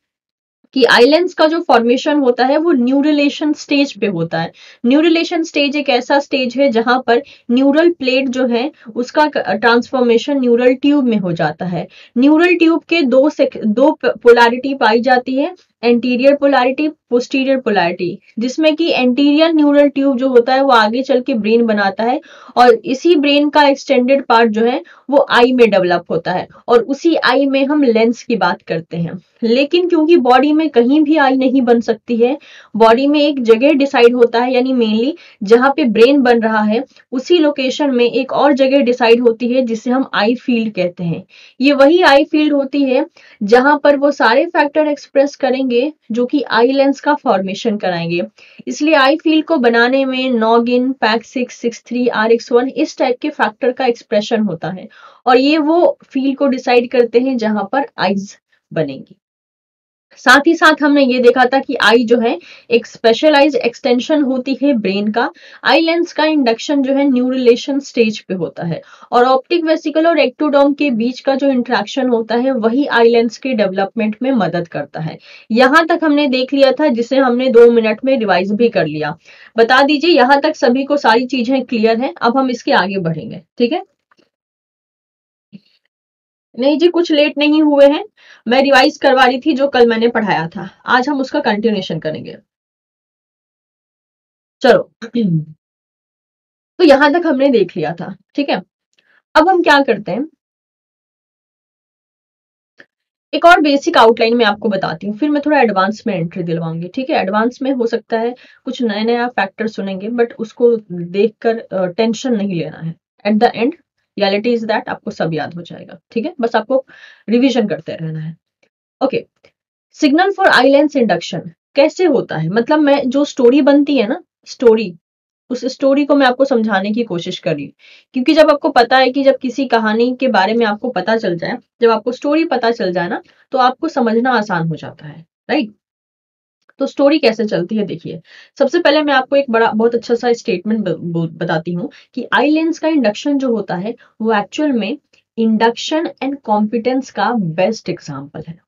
कि आइलैंड्स का जो फॉर्मेशन होता है, वो न्यू रिलेशन स्टेज पे होता है। न्यूरिलेशन स्टेज एक ऐसा स्टेज है जहाँ पर न्यूरल प्लेट जो है, उसका ट्रांसफॉर्मेशन न्यूरल ट्यूब में हो जाता है। न्यूरल ट्यूब के दो दो पोलैरिटी पाई जाती है। एंटीरियर पोलैरिटी पोस्टीरियर पोलैरिटी जिसमें कि एंटीरियर न्यूरल ट्यूब जो होता है वो आगे चल के ब्रेन बनाता है और इसी ब्रेन का एक्सटेंडेड पार्ट जो है वो आई में डेवलप होता है और उसी आई में हम लेंस की बात करते हैं। लेकिन क्योंकि बॉडी में कहीं भी आई नहीं बन सकती है बॉडी में एक जगह डिसाइड होता है, यानी मेनली जहाँ पे ब्रेन बन रहा है, उसी लोकेशन में एक और जगह डिसाइड होती है, जिसे हम आई फ़ील्ड कहते हैं। ये वही आई फ़ील्ड होती है जहाँ पर वो सारे फैक्टर एक्सप्रेस करेंगे जो कि आई लेंस का फॉर्मेशन कराएँगे। इसलिए आई फ़ील्ड को बनाने में noggin Pax six six three R X one इस टाइप के फैक्टर का एक्सप्रेशन होता है। और ये वो फ़ील्ड को डिसाइड करते हैं जहाँ पर आईज बनेंगी। साथ ही साथ हमने ये देखा था कि आई जो है, एक स्पेशलाइज एक्सटेंशन होती है ब्रेन का। आई लेंस का इंडक्शन जो है न्यू रिलेशन स्टेज पे होता है। और ऑप्टिक वेसिकल और एक्टोडोम के बीच का जो इंट्रैक्शन होता है, वही आई लेंस के डेवलपमेंट में मदद करता है। यहाँ तक हमने देख लिया था, जिसे हमने दो मिनट में रिवाइज भी कर लिया। बता दीजिए, यहाँ तक सभी को सारी चीज़ें क्लियर है, अब हम इसके आगे बढ़ेंगे। ठीक है? नहीं जी, कुछ लेट नहीं हुए हैं। मैं रिवाइज करवा रही थी जो कल मैंने पढ़ाया था। आज हम उसका कंटिन्यूएशन करेंगे। चलो। तो यहाँ तक हमने देख लिया था, ठीक है? अब हम क्या करते हैं? एक और बेसिक आउटलाइन में आपको बताती हूँ। फिर मैं थोड़ा एडवांस में एंट्री दिलवाऊँगी, ठीक है? एडवांस में हो सकता है कुछ नए नया फैक्टर सुनेंगे बट उसको देखकर टेंशन नहीं लेना है। At the end reality is that आपको सब याद हो जाएगा, ठीक है? बस आपको रिविजन करते रहना है। Okay signal for eye lens induction कैसे होता है? मतलब मैं जो स्टोरी बनती है ना स्टोरी उस स्टोरी को मैं आपको समझाने की कोशिश कर रही हूँ। क्योंकि जब आपको पता है कि जब किसी कहानी के बारे में आपको पता चल जाए, जब आपको स्टोरी पता चल जाए ना तो आपको समझना आसान हो जाता है राइट तो स्टोरी कैसे चलती है, देखिए। सबसे पहले मैं आपको एक बड़ा, बहुत अच्छा सा स्टेटमेंट बताती हूँ कि आई लेंस का इंडक्शन जो होता है, वो एक्चुअल में इंडक्शन एंड कॉम्पिटेंस का बेस्ट एग्ज़ाम्पल है।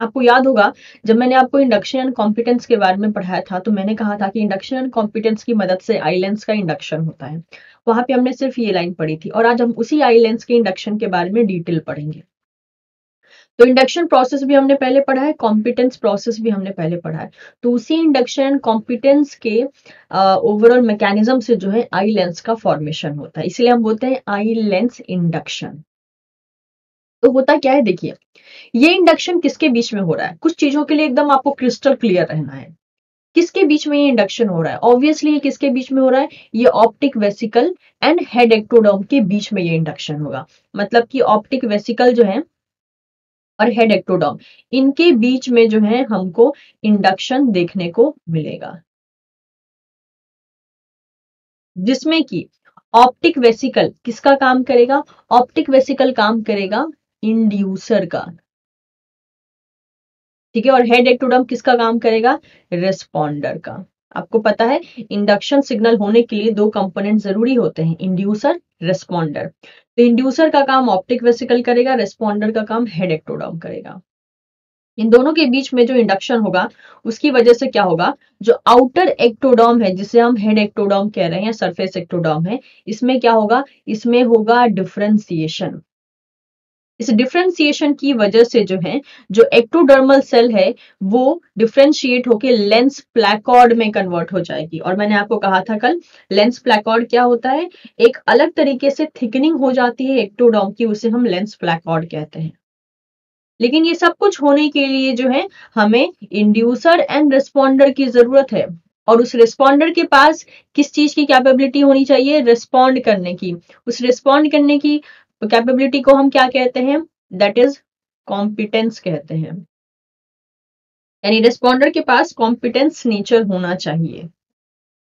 आपको याद होगा, जब मैंने आपको इंडक्शन एंड कॉम्पिटेंस के बारे में पढ़ाया था तो मैंने कहा था कि इंडक्शन एंड कॉम्पिटेंस की मदद से आई लेंस का इंडक्शन होता है। वहाँ पे हमने सिर्फ़ ये लाइन पढ़ी थी और आज हम उसी आई लेंस के इंडक्शन के बारे में डिटेल पढ़ेंगे। तो इंडक्शन प्रोसेस भी हमने पहले पढ़ा है कॉम्पिटेंस प्रोसेस भी हमने पहले पढ़ा है। तो उसी इंडक्शन कॉम्पिटेंस के ओवरऑल uh, मैकेनिज्म से जो है आई लेंस का फॉर्मेशन होता है। इसलिए हम बोलते हैं आई लेंस इंडक्शन तो होता क्या है देखिए ये इंडक्शन किसके बीच में हो रहा है? कुछ चीज़ों के लिए एकदम आपको क्रिस्टल क्लियर रहना है। किसके बीच में ये इंडक्शन हो रहा है? ऑब्वियसली ये किसके बीच में हो रहा है? ये optic vesicle and head ectoderm के बीच में ये इंडक्शन होगा। मतलब कि ऑप्टिक वेसिकल जो है और हेड एक्टोडॉम इनके बीच में जो है हमको इंडक्शन देखने को मिलेगा। जिसमें कि ऑप्टिक वेसिकल किसका काम करेगा? ऑप्टिक वेसिकल काम करेगा इंड्यूसर का। ठीक है? और हेड एक्टोडम किसका काम करेगा? रेस्पॉन्डर का। आपको पता है इंडक्शन सिग्नल होने के लिए दो कंपोनेंट ज़रूरी होते हैं इंड्यूसर रेस्पॉन्डर तो इंड्यूसर का काम ऑप्टिक वेसिकल करेगा रेस्पॉन्डर का काम हेड एक्टोडॉम करेगा। इन दोनों के बीच में जो इंडक्शन होगा, उसकी वजह से क्या होगा, जो आउटर एक्टोडॉम है, जिसे हम हेड एक्टोडॉम कह रहे हैं सरफेस एक्टोडॉम है, इसमें क्या होगा, इसमें होगा डिफ्रेंसिएशन इस डिफ्रेंसिएशन की वजह से जो है, जो एक्टोडर्मल सेल है, वो डिफ्रेंशिएट होके लेंस प्लैकॉर्ड में कन्वर्ट हो जाएगी। और मैंने आपको कहा था कल लेंस प्लैकॉर्ड क्या होता है? एक अलग तरीके से थिकनिंग हो जाती है एक्टोडॉम की, उसे हम लेंस प्लैकॉर्ड कहते हैं। लेकिन ये सब कुछ होने के लिए जो है, हमें इंड्यूसर एंड रिस्पॉन्डर की ज़रूरत है। और उस रिस्पॉन्डर के पास किस चीज़ की कैपेबिलिटी होनी चाहिए? रिस्पॉन्ड करने की। उस रिस्पॉन्ड करने की तो कैपेबिलिटी को हम क्या कहते हैं? दैट इज़ कॉम्पिटेंस कहते हैं। यानी रिस्पॉन्डर के पास कॉम्पिटेंस नेचर होना चाहिए।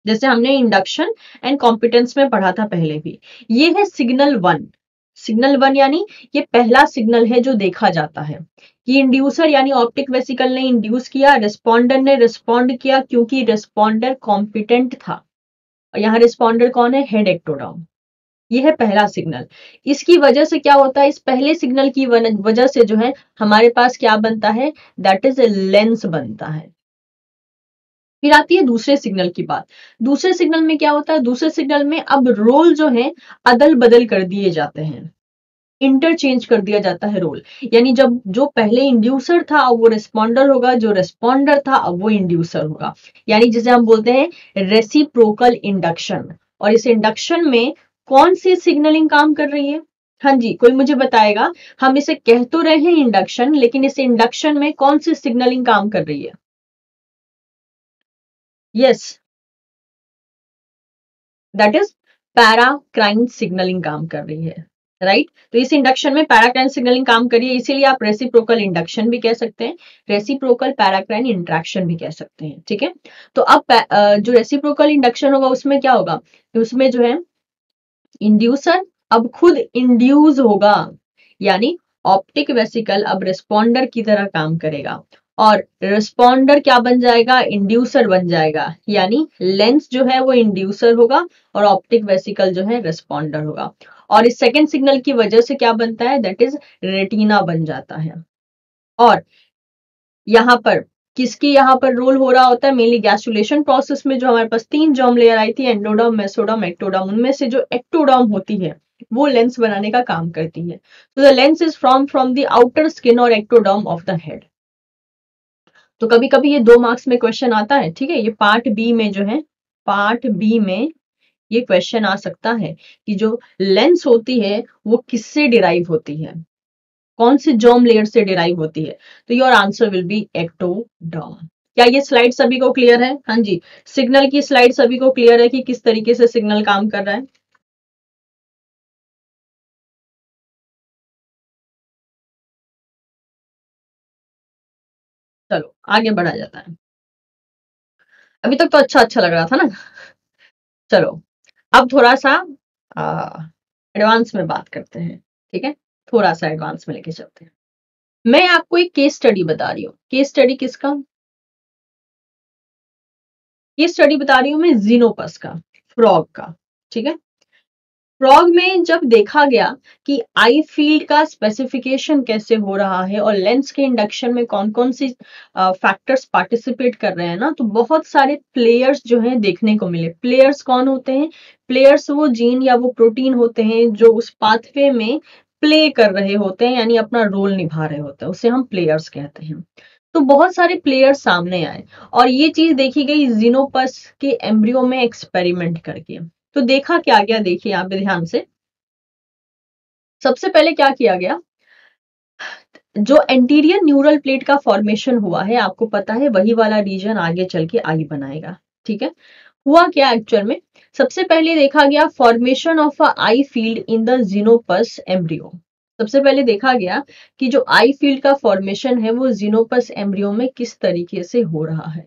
जैसे हमने इंडक्शन एंड कॉम्पिटेंस में पढ़ा था पहले भी। ये है सिग्नल वन सिग्नल वन यानी ये पहला सिग्नल है जो देखा जाता है। कि इंड्यूसर यानी ऑप्टिक वेसिकल ने इंड्यूस किया रिस्पॉन्डर ने रिस्पॉन्ड किया क्योंकि रिस्पॉन्डर कॉम्पिटेंट था। और यहाँ रिस्पॉन्डर कौन है? हेड एक्टोडाउन ये है पहला सिग्नल। इसकी वजह से क्या होता है? इस पहले सिग्नल की वजह से जो है, हमारे पास क्या बनता है? दैट इज़ ए लेंस बनता है। फिर आती है दूसरे सिग्नल की बात। दूसरे सिग्नल में क्या होता है? दूसरे सिग्नल में अब रोल जो है अदल बदल कर दिए जाते हैं। इंटरचेंज कर दिया जाता है रोल। यानी जब जो पहले इंड्यूसर था, अब वो रिस्पॉन्डर होगा। जो रिस्पॉन्डर था, अब वो इंड्यूसर होगा। यानी जिसे हम बोलते हैं रेसिप्रोकल इंडक्शन और इस इंडक्शन में कौन सी सिग्नलिंग काम कर रही है? हाँ जी, कोई मुझे बताएगा? हम इसे कह तो रहे हैं इंडक्शन लेकिन इस इंडक्शन में कौन सी सिग्नलिंग काम कर रही है? Yes that is paracrine signalling काम कर रही है राइट right? तो इस इंडक्शन में पैराक्राइन सिग्नलिंग काम करिए, इसीलिए आप रेसिप्रोकल इंडक्शन भी कह सकते हैं रेसिप्रोकल पैराक्राइन इंट्रैक्शन भी कह सकते हैं, ठीक है? तो अब जो रेसिप्रोकल इंडक्शन होगा, उसमें क्या होगा? उसमें जो है इंड्यूसर अब खुद इंड्यूस होगा, यानी ऑप्टिक वेसिकल अब रिस्पॉन्डर की तरह काम करेगा। और रिस्पॉन्डर क्या बन जाएगा? इंड्यूसर बन जाएगा, यानी लेंस जो है वो इंड्यूसर होगा और ऑप्टिक वेसिकल जो है रिस्पॉन्डर होगा। और इस सेकेंड सिग्नल की वजह से क्या बनता है? दैट इज़ रेटिना बन जाता है। और यहाँ पर किसकी यहाँ पर रोल हो रहा होता है? मेनली गैसुलेशन प्रोसेस में जो हमारे पास तीन जॉम लेयर आई थी एंडोडम मेसोडम एक्टोडम उनमें से जो एक्टोडम होती है, वो लेंस बनाने का काम करती है। तो the lens is from from the outer skin और एक्टोडम ऑफ़ द हेड तो कभी कभी ये दो मार्क्स में क्वेश्चन आता है, ठीक है? ये पार्ट बी में जो है पार्ट बी में ये क्वेश्चन आ सकता है कि जो लेंस होती है, वो किससे डिराइव होती है? कौन सी जॉम लेयर से डिराइव होती है? तो your answer will be ectoderm क्या ये स्लाइड सभी को क्लियर है? हाँ जी। सिग्नल की स्लाइड सभी को क्लियर है कि किस तरीके से सिग्नल काम कर रहा है? चलो, आगे बढ़ा जाता है। अभी तक तो अच्छा अच्छा लग रहा था ना? चलो, अब थोड़ा सा एडवांस में बात करते हैं, ठीक है? थोड़ा सा एडवांस में लेके चलते हैं। मैं आपको एक केस स्टडी बता रही हूँ। केस स्टडी किसका? ये स्टडी बता रही हूँ मैं जीनोपस का फ्रॉग का, ठीक है? फ्रॉग में जब देखा गया कि आई फ़ील्ड का स्पेसिफिकेशन कैसे हो रहा है और लेंस के इंडक्शन में कौन कौन सी फैक्टर्स पार्टिसिपेट कर रहे हैं ना तो बहुत सारे प्लेयर्स जो हैं देखने को मिले। प्लेयर्स कौन होते हैं? प्लेयर्स वो जीन या वो प्रोटीन होते हैं जो उस पाथवे में प्ले कर रहे होते हैं, यानी अपना रोल निभा रहे होते हैं, उसे हम प्लेयर्स कहते हैं। तो बहुत सारे प्लेयर्स सामने आए, और ये चीज़ देखी गई जीनोपस के एम्ब्रियो में एक्सपेरिमेंट करके। तो देखा क्या गया, देखिए आप ध्यान से। सबसे पहले क्या किया गया? जो एंटीरियर न्यूरल प्लेट का फॉर्मेशन हुआ है, आपको पता है, वही वाला रीजन आगे चल के आई बनाएगा, ठीक है? हुआ क्या एक्चुअल में? सबसे पहले देखा गया formation of a eye field in the Xenopus embryo सबसे पहले देखा गया कि जो आई फ़ील्ड का फॉर्मेशन है, वो जीनोपस एम्ब्रियो में किस तरीके से हो रहा है।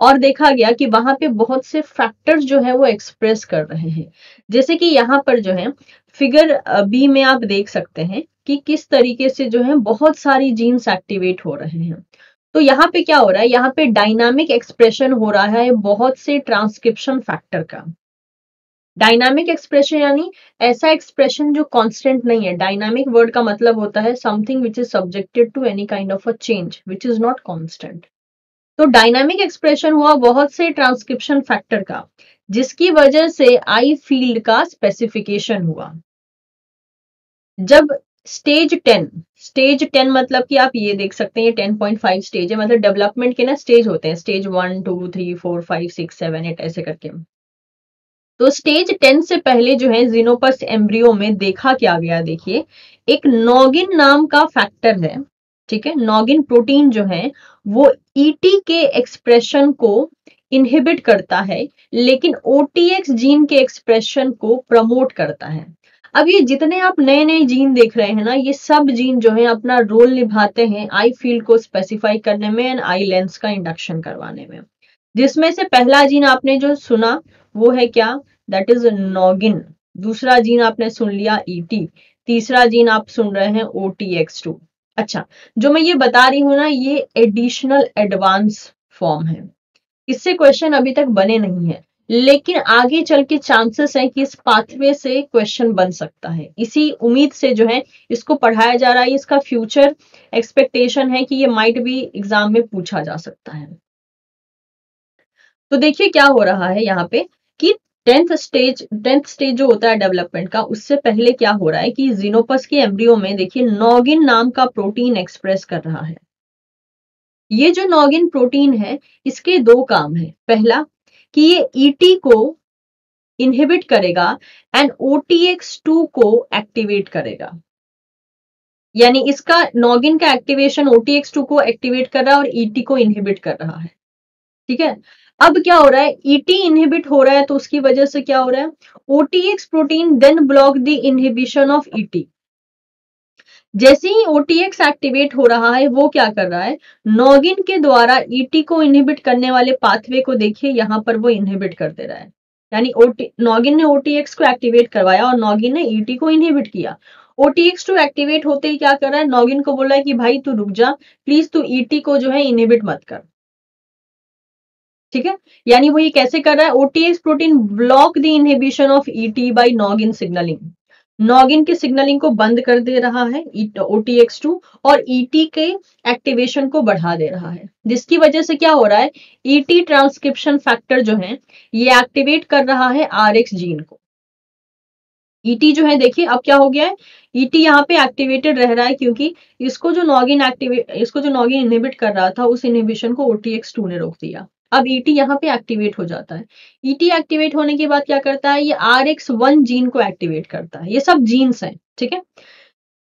और देखा गया कि वहाँ पे बहुत से फैक्टर्स जो है, वो एक्सप्रेस कर रहे हैं। जैसे कि यहाँ पर जो है फिगर बी में आप देख सकते हैं कि किस तरीके से जो है, बहुत सारी जीन्स एक्टिवेट हो रहे हैं। तो यहाँ पे क्या हो रहा है? यहाँ पे डायनामिक एक्सप्रेशन हो रहा है, बहुत से ट्रांसक्रिप्शन फैक्टर का। डायनामिक एक्सप्रेशन यानी ऐसा एक्सप्रेशन जो कांस्टेंट नहीं है। डायनामिक वर्ड का मतलब होता है something which is subjected to any kind of a change which is not constant तो डायनामिक एक्सप्रेशन हुआ बहुत से ट्रांसक्रिप्शन फैक्टर का, जिसकी वजह से आई फ़ील्ड का स्पेसिफिकेशन हुआ। जब स्टेज टेन स्टेज टेन मतलब कि आप ये देख सकते हैं, ये टेन पॉइंट फाइव स्टेज है मतलब डेवलपमेंट के ना स्टेज होते हैं stage one two three four five six seven eight ऐसे करके। तो स्टेज टेन से पहले जो है जीनोपस एम्ब्रियो में देखा क्या गया? देखिए, एक नॉगिन नाम का फैक्टर है, ठीक है? नॉगिन प्रोटीन जो है, वो ईटी e के एक्सप्रेशन को इनहिबिट करता है, लेकिन ओटीएक्स जीन के एक्सप्रेशन को प्रमोट करता है। अब ये जितने आप नए नए जीन देख रहे हैं ना, ये सब जीन जो है, अपना रोल निभाते हैं आई फ़ील्ड को स्पेसिफाई करने में एंड आई लेंस का इंडक्शन करवाने में। जिसमें से पहला जीन आपने जो सुना, वो है क्या? दैट इज़ नॉगिन दूसरा जीन आपने सुन लिया ईटी e तीसरा जीन आप सुन रहे हैं ओ टी एक्स टू अच्छा जो मैं ये बता रही हूँ ना, ये एडिशनल एडवांस फॉर्म है। इससे क्वेश्चन अभी तक बने नहीं है, लेकिन आगे चल के चांसेस है कि इस पाथवे से क्वेश्चन बन सकता है। इसी उम्मीद से जो है, इसको पढ़ाया जा रहा है। इसका फ्यूचर एक्सपेक्टेशन है कि ये माइट भी एग्ज़ाम में पूछा जा सकता है। तो देखिए क्या हो रहा है यहाँ पे कि टेंथ स्टेज टेंथ स्टेज जो होता है डेवलपमेंट का, उससे पहले क्या हो रहा है कि जीनोपस के एम्ब्रियो में देखिए नॉगिन नाम का प्रोटीन एक्सप्रेस कर रहा है। ये जो नॉगिन प्रोटीन है, इसके दो काम है। पहला, कि ये ईटी e को इनहिबिट करेगा एंड ओटीएक्स टू को एक्टिवेट करेगा। यानी इसका नॉगिन का एक्टिवेशन ओटीएक्स टू को एक्टिवेट कर रहा है और ईटी e को इनहिबिट कर रहा है। ठीक है? अब क्या हो रहा है? ईटी e इनहिबिट हो रहा है तो उसकी वजह से क्या हो रहा है? OTX protein then block the inhibition of ET जैसे ही ओटीएक्स एक्टिवेट हो रहा है, वो क्या कर रहा है? नॉगिन के द्वारा ईटी e को इनहिबिट करने वाले पाथवे को देखिए, यहाँ पर वो इनहिबिट कर दे रहा है। यानी नॉगिन ने ओटीएक्स को एक्टिवेट करवाया और नॉगिन ने ईटी e को इनहिबिट किया। ओटीएक्स टू एक्टिवेट होते ही क्या कर रहा है? नॉगिन को बोला है कि, भाई तू रुक जा प्लीज़ तू ईटी को जो है इनहिबिट मत कर। ठीक है? यानी वो ये कैसे कर रहा है? OTX protein block the inhibition of ET by noggin signalling noggin के सिग्नलिंग को बंद कर दे रहा है ओटीएक्स टू और ईटी के एक्टिवेशन को बढ़ा दे रहा है। जिसकी वजह से क्या हो रहा है? ईटी ट्रांसक्रिप्शन फैक्टर जो है, ये एक्टिवेट कर रहा है आरएक्स जीन को। ईटी e जो है, देखिए, अब क्या हो गया है? ईटी e यहाँ पे एक्टिवेटेड रह रहा है क्योंकि इसको जो नॉगिन एक्टिवेट इसको जो नॉगिन इनहिबिट कर रहा था, उस इनहिबिशन को ओटीएक्स टू ने रोक दिया। अब ईटी e यहाँ पे एक्टिवेट हो जाता है। ईटी e एक्टिवेट होने के बाद क्या करता है? ये आर एक्स वन जीन को एक्टिवेट करता है। ये सब जीन्स हैं, ठीक है?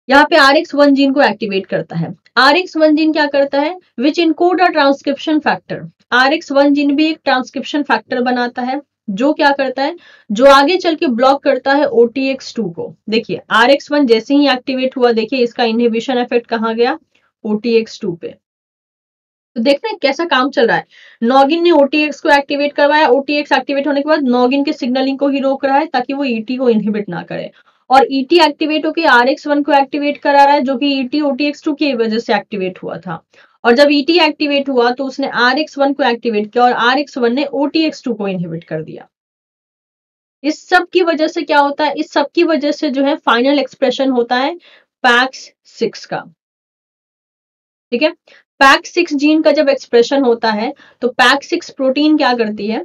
यहाँ पे आर एक्स वन जीन को एक्टिवेट करता है। आर एक्स वन जीन क्या करता है? Which encode a transcription factor R X one gene भी एक ट्रांसक्रिप्शन फैक्टर बनाता है, जो क्या करता है? जो आगे चल के ब्लॉक करता है ओटीएक्स टू को। देखिए आर एक्स वन जैसे ही एक्टिवेट हुआ, देखिए इसका इनहिबिशन इफ़ेक्ट कहाँ गया? ओटीएक्स टू पे। तो देखते हैं कैसा काम चल रहा है। नॉगिन ने ओटीएक्स को एक्टिवेट करवाया। ओटीएक्स एक्टिवेट होने के बाद नॉगिन के सिग्नलिंग को ही रोक रहा है ताकि वो ईटी e को इनहिबिट ना करे। और ईटी एक्टिवेट होकर आर एक्स वन को एक्टिवेट करा रहा है, जो कि ईटी ओटीएक्स टू की वजह से एक्टिवेट हुआ था। और जब ईटी e एक्टिवेट हुआ तो उसने आर एक्स वन को एक्टिवेट किया और आर एक्स वन ने ओटीएक्स टू को इनहिबिट कर दिया। इस सब की वजह से क्या होता है? इस सब की वजह से जो है फाइनल एक्सप्रेशन होता है पैक्स सिक्स का। ठीक है? पैक सिक्स जीन का जब एक्सप्रेशन होता है तो पैक सिक्स प्रोटीन क्या करती है?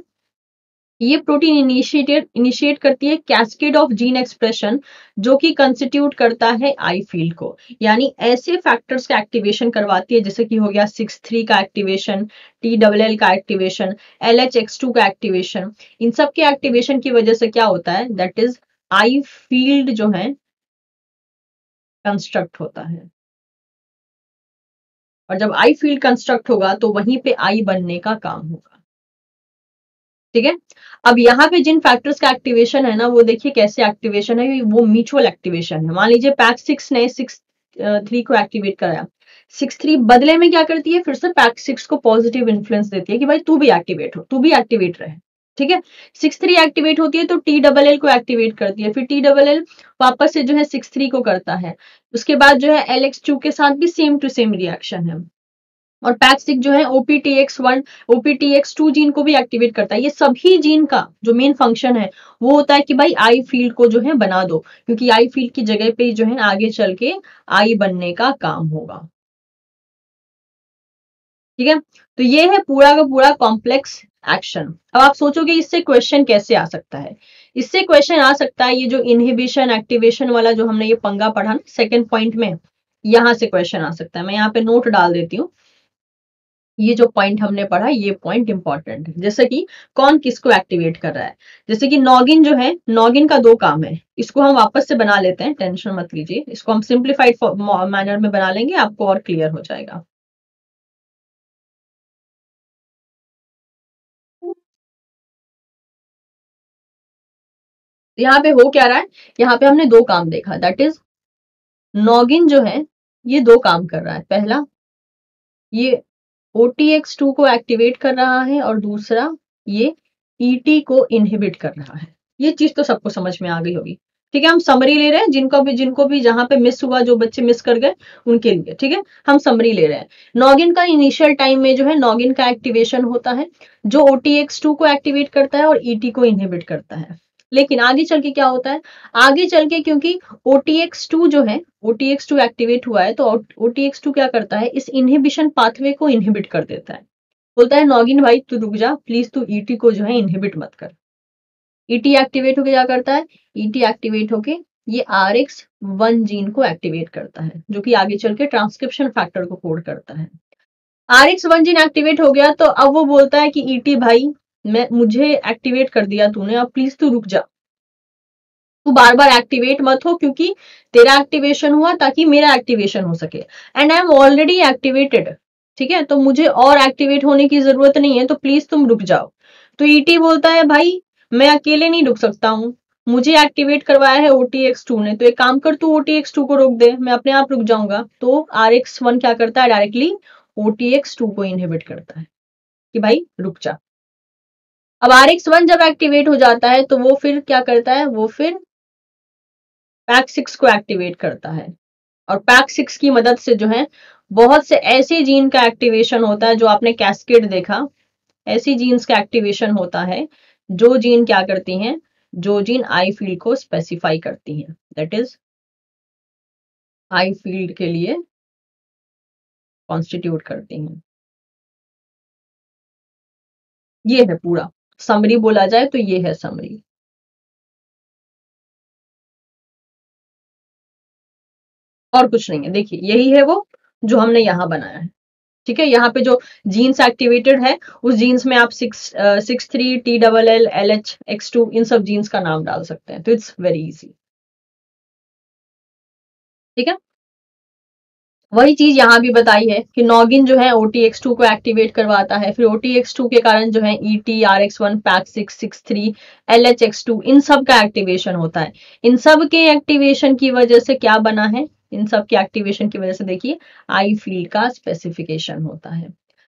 ये प्रोटीन इनिशिएटेड इनिशिएट करती है कैस्केड ऑफ़ जीन एक्सप्रेशन जो कि कंस्टिट्यूट करता है आई फ़ील्ड को। यानी ऐसे फैक्टर्स का एक्टिवेशन करवाती है, जैसे कि हो गया सिक्स थ्री का एक्टिवेशन टी डबल एल का activation L H X two का एक्टिवेशन इन सब के एक्टिवेशन की वजह से क्या होता है? दैट इज़ आई फ़ील्ड जो है कंस्ट्रक्ट होता है। और जब आई फ़ील्ड कंस्ट्रक्ट होगा तो वहीं पे आई बनने का काम होगा। ठीक है? अब यहाँ पे जिन फैक्टर्स का एक्टिवेशन है ना, वो देखिए कैसे एक्टिवेशन है वो म्यूचुअल एक्टिवेशन है। मान लीजिए पैक सिक्स ने सिक्स थ्री को एक्टिवेट कराया सिक्स थ्री बदले में क्या करती है? फिर से पैक सिक्स को पॉजिटिव इन्फ्लुएंस देती है कि भाई तू भी एक्टिवेट हो, तू भी एक्टिवेट रहे। ठीक है? सिक्स थ्री एक्टिवेट होती है तो टी डबल एल को एक्टिवेट करती है। फिर टी डबल एल वापस से जो है सिक्स थ्री को करता है। उसके बाद जो है एल एक्स टू के साथ भी सेम टू सेम रिएक्शन है। और पैक्सिक जो है OPT X one OPT X two gene को भी एक्टिवेट करता है। ये सभी जीन का जो मेन फ़ंक्शन है, वो होता है कि भाई आई फ़ील्ड को जो है बना दो, क्योंकि आई फ़ील्ड की जगह पे जो है आगे चल के आई बनने का काम होगा। ठीक है? तो ये है पूरा का पूरा कॉम्प्लेक्स एक्शन अब आप सोचोगे इससे क्वेश्चन कैसे आ सकता है? इससे क्वेश्चन आ सकता है, ये जो इनहिबिशन एक्टिवेशन वाला जो हमने ये पंगा पढ़ा ना सेकेंड पॉइंट में, यहाँ से क्वेश्चन आ सकता है। मैं यहाँ पे नोट डाल देती हूँ। ये जो पॉइंट हमने पढ़ा, ये पॉइंट इंपॉर्टेंट है। जैसे कि कौन किसको एक्टिवेट कर रहा है? जैसे कि नॉगिन जो है नॉगिन का दो काम है। इसको हम वापस से बना लेते हैं टेंशन मत लीजिए। इसको हम सिंप्लीफाइड मैनर में बना लेंगे, आपको और क्लियर हो जाएगा। यहाँ पे हो क्या रहा है? यहाँ पे हमने दो काम देखा। दैट इज़ नॉगिन जो है, ये दो काम कर रहा है। पहला, ये ओ टू को एक्टिवेट कर रहा है और दूसरा, ये ET को इनहिबिट कर रहा है। ये चीज़ तो सबको समझ में आ गई होगी। ठीक है, हम समरी ले रहे हैं। जिनको भी जिनको भी जहाँ पे मिस हुआ, जो बच्चे मिस कर गए, उनके लिए। ठीक है, हम समरी ले रहे हैं। नॉगिन का इनिशियल टाइम में जो है नॉगिन का एक्टिवेशन होता है, जो ओ टू को एक्टिवेट करता है और ET को इनहिबिट करता है। लेकिन आगे चल के क्या होता है? आगे चल के क्योंकि OTX2 जो है OTX2 एक्टिवेट हुआ है तो OTX2 क्या करता है? इस इनहिबिशन पाथवे को इनहिबिट कर देता है। बोलता है, नॉगिन भाई, तू रुक जा प्लीज़ तू ईटी e को जो है इनहिबिट मत कर। ईटी एक्टिवेट होके क्या करता है? ईटी एक्टिवेट होके ये आर एक्स वन जीन को एक्टिवेट करता है, जो कि आगे चल के ट्रांसक्रिप्शन फैक्टर को कोड करता है। R X one gene activate हो गया तो अब वो बोलता है कि ईटी e भाई मैं, मुझे एक्टिवेट कर दिया तूने, अब प्लीज़ तू रुक जा। तू बार बार एक्टिवेट मत हो क्योंकि तेरा एक्टिवेशन हुआ ताकि मेरा एक्टिवेशन हो सके। And I am already activated ठीक है? तो मुझे और एक्टिवेट होने की ज़रूरत नहीं है तो प्लीज़ तुम रुक जाओ। तो ईटी e बोलता है, भाई, मैं अकेले नहीं रुक सकता हूँ। मुझे एक्टिवेट करवाया है ओटीएक्स टू ने। तो एक काम कर, तू ओटीएक्स टू को रोक दे, मैं अपने आप रुक जाऊँगा। तो आर एक्स वन क्या करता है? डायरेक्टली ओटीएक्स टू को इनहिबिट करता है कि भाई रुक जा। अब आर एक्स वन जब एक्टिवेट हो जाता है तो वो फिर क्या करता है? वो फिर पैक सिक्स को एक्टिवेट करता है। और पैक सिक्स की मदद से जो है, बहुत से ऐसे जीन का एक्टिवेशन होता है जो आपने कैस्केड देखा। ऐसी जीन्स का एक्टिवेशन होता है, जो जीन क्या करती हैं? जो जीन आई फ़ील्ड को स्पेसिफाई करती हैं। दैट इज़ आई फ़ील्ड के लिए कॉन्स्टिट्यूट करती हैं। ये है पूरा। समरी बोला जाए तो ये है समरी। और कुछ नहीं है। देखिए, यही है वो जो हमने यहाँ बनाया है। ठीक है, यहाँ पे जो जीन्स एक्टिवेटेड है, उस जीन्स में आप six six three T double L L H X two इन सब जीन्स का नाम डाल सकते हैं। तो इट्स वेरी इजी ठीक है? वही चीज़ यहाँ भी बताई है कि नॉगिन जो है OTX2 को एक्टिवेट करवाता है। फिर OTX2 के कारण जो है ET, RX1, PAC6, 63, LHX2 इन सब का एक्टिवेशन होता है। इन सब के एक्टिवेशन की वजह से क्या बना है? इन सब के एक्टिवेशन की वजह से देखिए आई फ़ील्ड का स्पेसिफिकेशन होता है।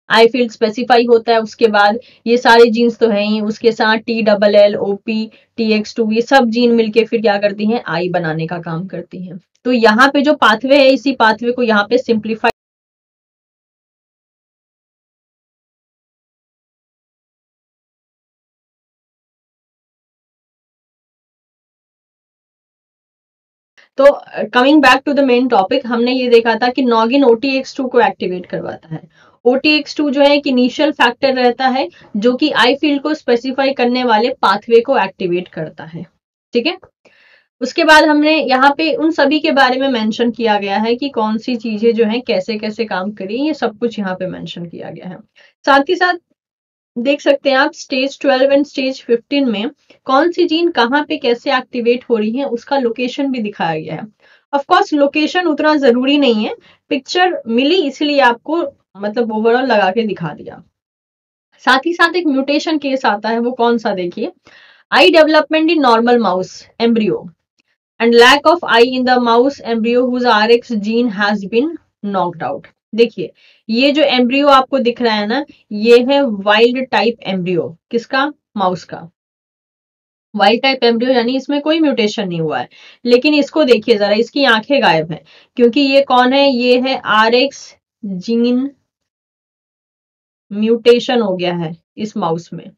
आई फ़ील्ड स्पेसिफाई होता है उसके बाद ये सारे जीन्स तो हैं ही उसके साथ T double L O P T X two ये सब जीन मिलके फिर क्या करती हैं? आई बनाने का काम करती हैं। तो यहाँ पे जो पाथवे है, इसी पाथवे को यहाँ पे सिंप्लीफाई तो coming back to the main topic हमने ये देखा था कि नॉगिन टू को एक्टिवेट करवाता है। टू जो है एक इनिशियल फैक्टर रहता है, जो कि आई फ़ील्ड को स्पेसिफाई करने वाले पाथवे को एक्टिवेट करता है। ठीक है? उसके बाद हमने यहाँ पे उन सभी के बारे में मेंशन किया गया है कि कौन सी चीज़ें जो है, कैसे कैसे काम करी, ये सब कुछ यहाँ पे मेंशन किया गया है। साथ ही साथ देख सकते हैं आप स्टेज 12 एंड स्टेज 15 में कौन सी जीन कहाँ पे कैसे एक्टिवेट हो रही है, उसका लोकेशन भी दिखाया गया है। ऑफकोर्स लोकेशन उतना ज़रूरी नहीं है पिक्चर मिली इसलिए आपको मतलब ओवरऑल लगा के दिखा दिया। साथ ही साथ एक म्यूटेशन केस आता है, वो कौन सा देखिए? Eye development in normal mouse embryo and lack of eye in the mouse embryo whose R X gene has been knocked out देखिए, ये जो एम्ब्रियो आपको दिख रहा है ना, ये है वाइल्ड टाइप एम्ब्रियो किसका? माउस का. वाइल्ड टाइप एम्ब्रियो यानी इसमें कोई म्यूटेशन नहीं हुआ है। लेकिन इसको देखिए जरा, इसकी आँखें गायब है, क्योंकि ये कौन है? ये है आर एक्स जीन म्यूटेशन हो गया है इस माउस में।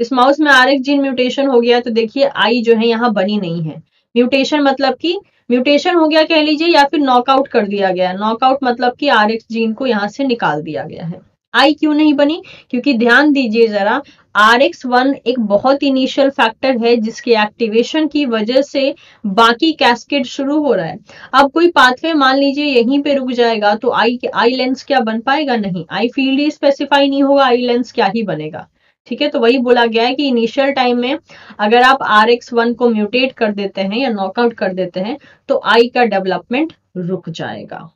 इस माउस में आर एक्स जीन म्यूटेशन हो गया तो देखिए आई जो है यहाँ बनी नहीं है। म्यूटेशन मतलब कि म्यूटेशन हो गया कह लीजिए, या फिर नॉकआउट कर दिया गया नॉकआउट मतलब कि आर जीन को यहाँ से निकाल दिया गया है। आई क्यों नहीं बनी? क्योंकि ध्यान दीजिए जरा आर एक्स वन एक बहुत इनिशियल फैक्टर है, जिसके एक्टिवेशन की वजह से बाकी कैस्केड शुरू हो रहा है। अब कोई पाथवे मान लीजिए यहीं पे रुक जाएगा तो आई आई लेंस क्या बन पाएगा? नहीं। आई फ़ील्ड ही स्पेसिफाई नहीं होगा, आई लेंस क्या ही बनेगा। ठीक है? तो वही बोला गया है कि इनिशियल टाइम में अगर आप आर एक्स वन को म्यूटेट कर देते हैं या नॉकआउट कर देते हैं तो आई का डेवलपमेंट रुक जाएगा।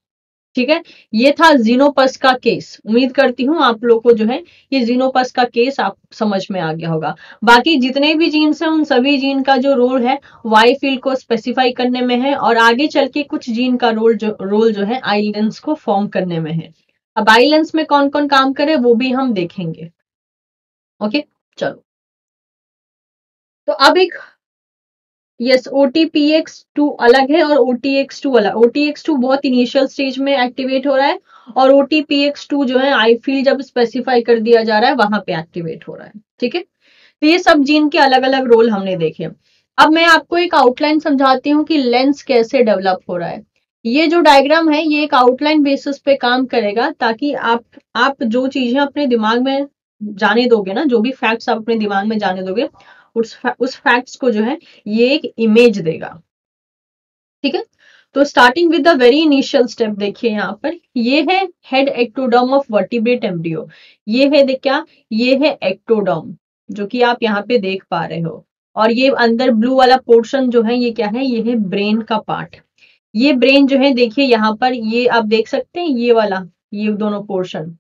ठीक है? ये था जीनोपस का केस उम्मीद करती हूँ आप लोग को जो है ये जीनोपस का केस आप समझ में आ गया होगा। बाकी जितने भी जीन्स हैं, उन सभी जीन का जो रोल है वाई फ़ील्ड को स्पेसिफाई करने में है और आगे चल के कुछ जीन का रोल जो रोल जो है आईलेंस को फॉर्म करने में है। अब आईलेंस में कौन कौन काम करे, वो भी हम देखेंगे। ओके, चलो। तो अब एक यस ओ ओटीपीएक्स टू अलग है और ओटीएक्स टू अलग ओटीएक्स टू बहुत इनिशियल स्टेज में एक्टिवेट हो रहा है और ओटीपीएक्स टू जो है आई फील जब स्पेसिफाई कर दिया जा रहा है, वहाँ पे एक्टिवेट हो रहा है, ठीक है? तो ये सब जीन के अलग अलग रोल हमने देखे अब मैं आपको एक आउटलाइन समझाती हूँ कि लेंस कैसे डेवलप हो रहा है। ये जो डायग्राम है, ये एक आउटलाइन बेसिस पे काम करेगा ताकि आप आप जो चीज़ें अपने दिमाग में जाने दोगे ना, जो भी फैक्ट्स आप अपने दिमाग में जाने दोगे, उस उस फैक्ट्स को जो है, ये एक इमेज देगा। ठीक है? तो starting with the very initial step देखिए यहाँ पर, ये है head ectoderm of vertebrate embryo ये है देख क्या? ये है एक्टोडम जो कि आप यहाँ पे देख पा रहे हो। और ये अंदर ब्लू वाला पोर्शन जो है, ये क्या है? ये है ब्रेन का पार्ट ये ब्रेन जो है, देखिए यहाँ पर, ये आप देख सकते हैं, ये वाला, ये दोनों पोर्शन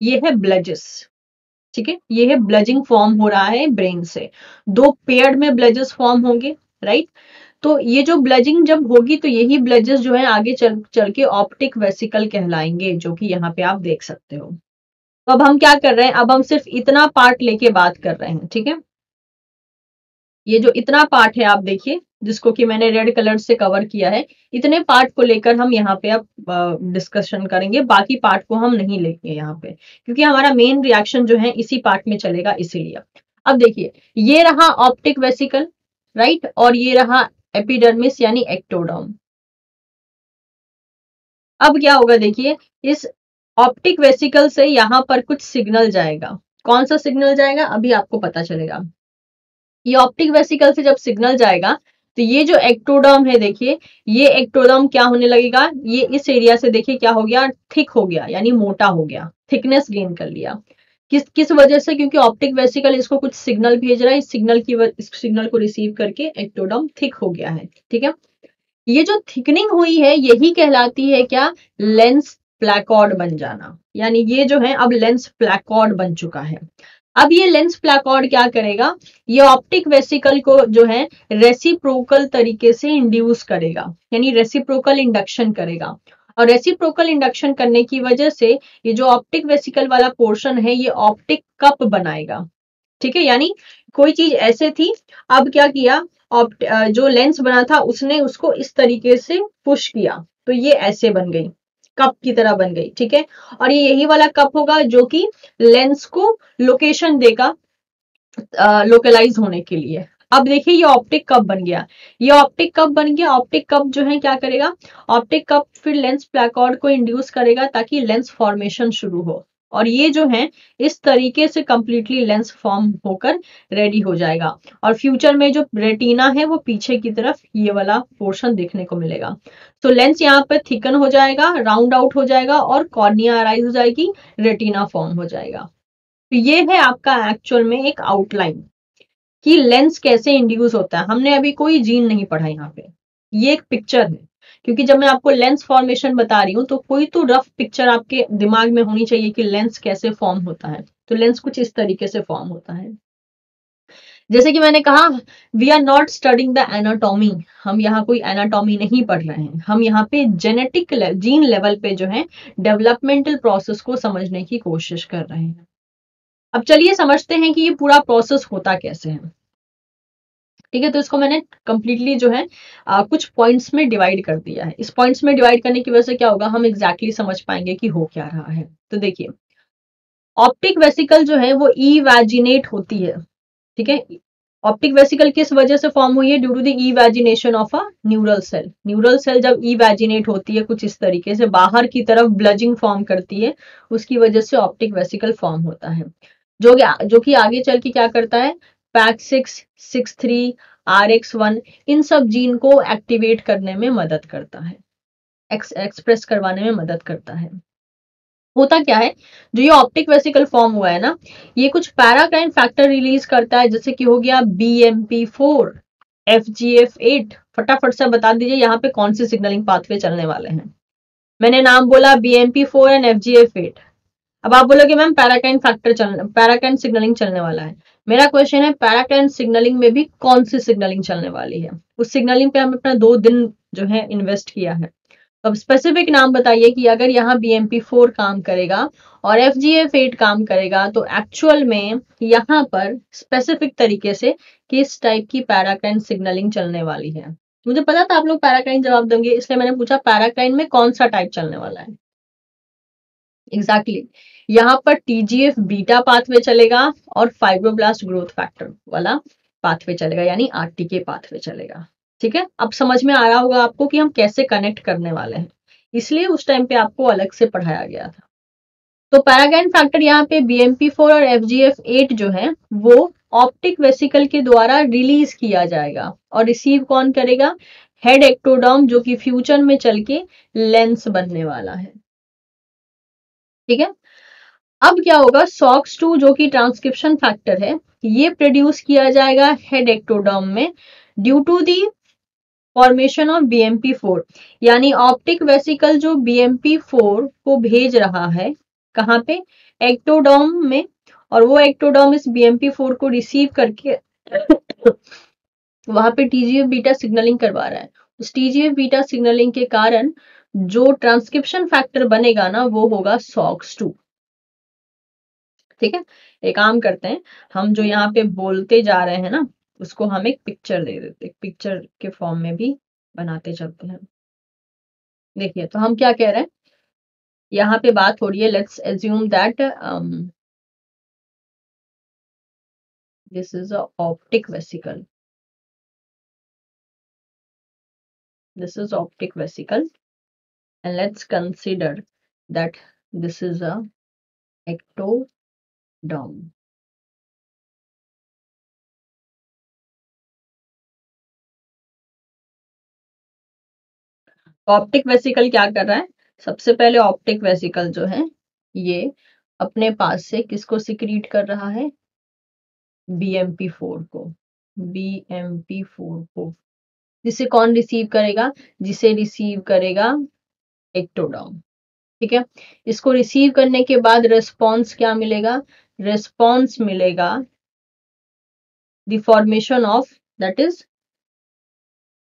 ये है ब्लजेस ठीक है? ये है ब्लजिंग फॉर्म हो रहा है ब्रेन से। दो पेयर में ब्लजेस फॉर्म होंगे राइट तो ये जो ब्लजिंग जब होगी तो यही ब्लजेस जो है आगे चल चल के ऑप्टिक वेसिकल कहलाएँगे, जो कि यहाँ पे आप देख सकते हो। तो अब हम क्या कर रहे हैं? अब हम सिर्फ़ इतना पार्ट लेके बात कर रहे हैं, ठीक है? ये जो इतना पार्ट है आप देखिए, जिसको कि मैंने रेड कलर से कवर किया है, इतने पार्ट को लेकर हम यहाँ पे अब डिस्कशन करेंगे, बाकी पार्ट को हम नहीं लेंगे यहाँ पे, क्योंकि हमारा मेन रिएक्शन जो है इसी पार्ट में चलेगा इसीलिए। अब देखिए, ये रहा ऑप्टिक वेसिकल राइट और ये रहा एपिडर्मिस यानी एक्टोडर्म अब क्या होगा देखिए, इस ऑप्टिक वेसिकल से यहाँ पर कुछ सिग्नल जाएगा। कौन सा सिग्नल जाएगा, अभी आपको पता चलेगा। ये ऑप्टिक वेसिकल से जब सिग्नल जाएगा तो ये जो एक्टोडर्म है देखिए, ये एक्टोडर्म क्या होने लगेगा? ये इस एरिया से देखिए क्या हो गया? थिक हो गया, यानी मोटा हो गया थिकनेस गेन कर लिया। किस किस वजह से? क्योंकि ऑप्टिक वेसिकल इसको कुछ सिग्नल भेज रहा है, इस सिग्नल की इस सिग्नल को रिसीव करके एक्टोडर्म थिक हो गया है, ठीक है? ये जो थिकनिंग हुई है, यही कहलाती है क्या? लेंस प्लैकॉर्ड बन जाना। यानी ये जो है, अब लेंस प्लैकॉर्ड बन चुका है। अब ये लेंस प्लाकॉर्ड क्या करेगा? ये ऑप्टिक वेसिकल को जो है रेसिप्रोकल तरीके से इंड्यूस करेगा, यानी रेसिप्रोकल इंडक्शन करेगा। और रेसिप्रोकल इंडक्शन करने की वजह से ये जो ऑप्टिक वेसिकल वाला पोर्शन है, ये ऑप्टिक कप बनाएगा। ठीक है? यानी कोई चीज़ ऐसे थी, अब क्या किया? ऑप्ट जो लेंस बना था, उसने उसको इस तरीके से पुश किया। तो ये ऐसे बन गई। कप की तरह बन गई, ठीक है? और ये यही वाला कप होगा जो कि लेंस को लोकेशन देगा लोकलाइज होने के लिए। अब देखिए ये ऑप्टिक कप बन गया। ये ऑप्टिक कप बन गया। ऑप्टिक कप जो है क्या करेगा? ऑप्टिक कप फिर लेंस प्लेकॉर्ड को इंड्यूस करेगा ताकि लेंस फॉर्मेशन शुरू हो। और ये जो है, इस तरीके से कंप्लीटली लेंस फॉर्म होकर रेडी हो जाएगा। और फ्यूचर में जो रेटिना है, वो पीछे की तरफ़ ये वाला पोर्शन देखने को मिलेगा। तो लेंस यहाँ पर थिकन हो जाएगा राउंड आउट हो जाएगा और कॉर्निया अराइज हो जाएगी रेटिना फॉर्म हो जाएगा। तो ये है आपका एक्चुअल में एक आउटलाइन कि लेंस कैसे इंड्यूस होता है। हमने अभी कोई जीन नहीं पढ़ा यहाँ पे। ये एक पिक्चर है। क्योंकि जब मैं आपको लेंस फॉर्मेशन बता रही हूँ तो कोई तो रफ पिक्चर आपके दिमाग में होनी चाहिए कि लेंस कैसे फॉर्म होता है। तो लेंस कुछ इस तरीके से फॉर्म होता है। जैसे कि मैंने कहा we are not studying the anatomy हम यहाँ कोई एनाटॉमी नहीं पढ़ रहे हैं। हम यहाँ पे जेनेटिक जीन लेवल पे जो है डेवलपमेंटल प्रोसेस को समझने की कोशिश कर रहे हैं। अब चलिए समझते हैं कि ये पूरा प्रोसेस होता कैसे है। ठीक है तो इसको मैंने कंप्लीटली जो है आ, कुछ पॉइंट्स में डिवाइड कर दिया है। इस पॉइंट्स में डिवाइड करने की वजह से क्या होगा हम एग्जैक्टली exactly समझ पाएँगे कि हो क्या रहा है। तो देखिए ऑप्टिक वेसिकल जो है वो इवेजिनेट होती है। ठीक है ऑप्टिक वेसिकल किस वजह से फॉर्म हुई है? Due to the evagination of a neural cell neural cell जब इवेजिनेट होती है कुछ इस तरीके से बाहर की तरफ़ ब्लजिंग फॉर्म करती है उसकी वजह से ऑप्टिक वेसिकल फॉर्म होता है। जो जो कि आगे चल के क्या करता है? Pax six six three R X one इन सब जीन को एक्टिवेट करने में मदद करता है। एक्स एक्सप्रेस करवाने में मदद करता है। होता क्या है? जो ये ऑप्टिक वेसिकल फॉर्म हुआ है ना, ये कुछ पैराकाइन फैक्टर रिलीज़ करता है, जैसे कि हो गया B M P four F G F eight फटाफट से बता दीजिए यहाँ पे कौन सी सिग्नलिंग पाथवे चलने वाले हैं। मैंने नाम बोला B M P four and F G F eight अब आप बोलोगे, मैम पैराकाइन फैक्टर चल पैराकाइन सिग्नलिंग चलने वाला है। मेरा क्वेश्चन है पैराकाइन सिग्नलिंग में भी कौन सी सिग्नलिंग चलने वाली है? उस सिग्नलिंग पे हम अपना दो दिन जो है इन्वेस्ट किया है। अब स्पेसिफिक नाम बताइए कि अगर यहाँ बी एम पी फोर काम करेगा और एफ़ जी एफ़ एट काम करेगा तो एक्चुअल में यहाँ पर स्पेसिफिक तरीके से किस टाइप की पैराकाइन सिग्नलिंग चलने वाली है? मुझे पता था आप लोग पैराकाइन जवाब देंगे, इसलिए मैंने पूछा पैराकाइन में कौन सा टाइप चलने वाला है? Exactly exactly. यहाँ पर टीजीएफ बीटा पाथवे चलेगा और फाइब्रोब्लास्ट ग्रोथ फैक्टर वाला पाथवे चलेगा, यानी आरटीके पाथवे चलेगा। ठीक है? अब समझ में आ रहा होगा आपको कि हम कैसे कनेक्ट करने वाले हैं। इसलिए उस टाइम पे आपको अलग से पढ़ाया गया था। तो पैरागैन फैक्टर यहाँ पे बी फोर और एफ़ एट जो है, वो ऑप्टिक वेसिकल के द्वारा रिलीज़ किया जाएगा। और रिसीव कौन करेगा? हेड एक्टोडॉम जो कि फ्यूचर में चल के लेंस बनने वाला है। ठीक है? अब क्या होगा? सॉक्स टू जो कि ट्रांसक्रिप्शन फैक्टर है, ये प्रोड्यूस किया जाएगा हेड एक्टोडर्म में due to the formation of BMP four यानी ऑप्टिक वेसिकल जो बीएमपी फोर को भेज रहा है, कहाँ पे? एक्टोडर्म में। और वो एक्टोडॉम इस बीएमपी फोर को रिसीव करके [COUGHS] वहाँ पे टीजीएफ बीटा सिग्नलिंग करवा रहा है। उस टीजीएफ बीटा सिग्नलिंग के कारण जो ट्रांसक्रिप्शन फैक्टर बनेगा ना, वो होगा सॉक्स टू ठीक है? एक काम करते हैं, हम जो यहाँ पे बोलते जा रहे हैं ना, उसको हम एक पिक्चर दे देते, एक पिक्चर के फॉर्म में भी बनाते चलते हैं। देखिए तो हम क्या कह रहे हैं? यहाँ पे बात हो रही है let's assume that this is a optic vesicle this is optic vesicle. And let's consider that this is a ecto down optic vesicle क्या कर रहा है? सबसे पहले ऑप्टिक वेसिकल जो है, ये अपने पास से किसको सिक्रीट कर रहा है? बीएमपी फोर को। बीएमपी फोर को। जिसे कौन रिसीव करेगा? जिसे रिसीव करेगा एक्टोडॉम ठीक है? इसको रिसीव करने के बाद रिस्पॉन्स क्या मिलेगा? Response मिलेगा the formation of, that is,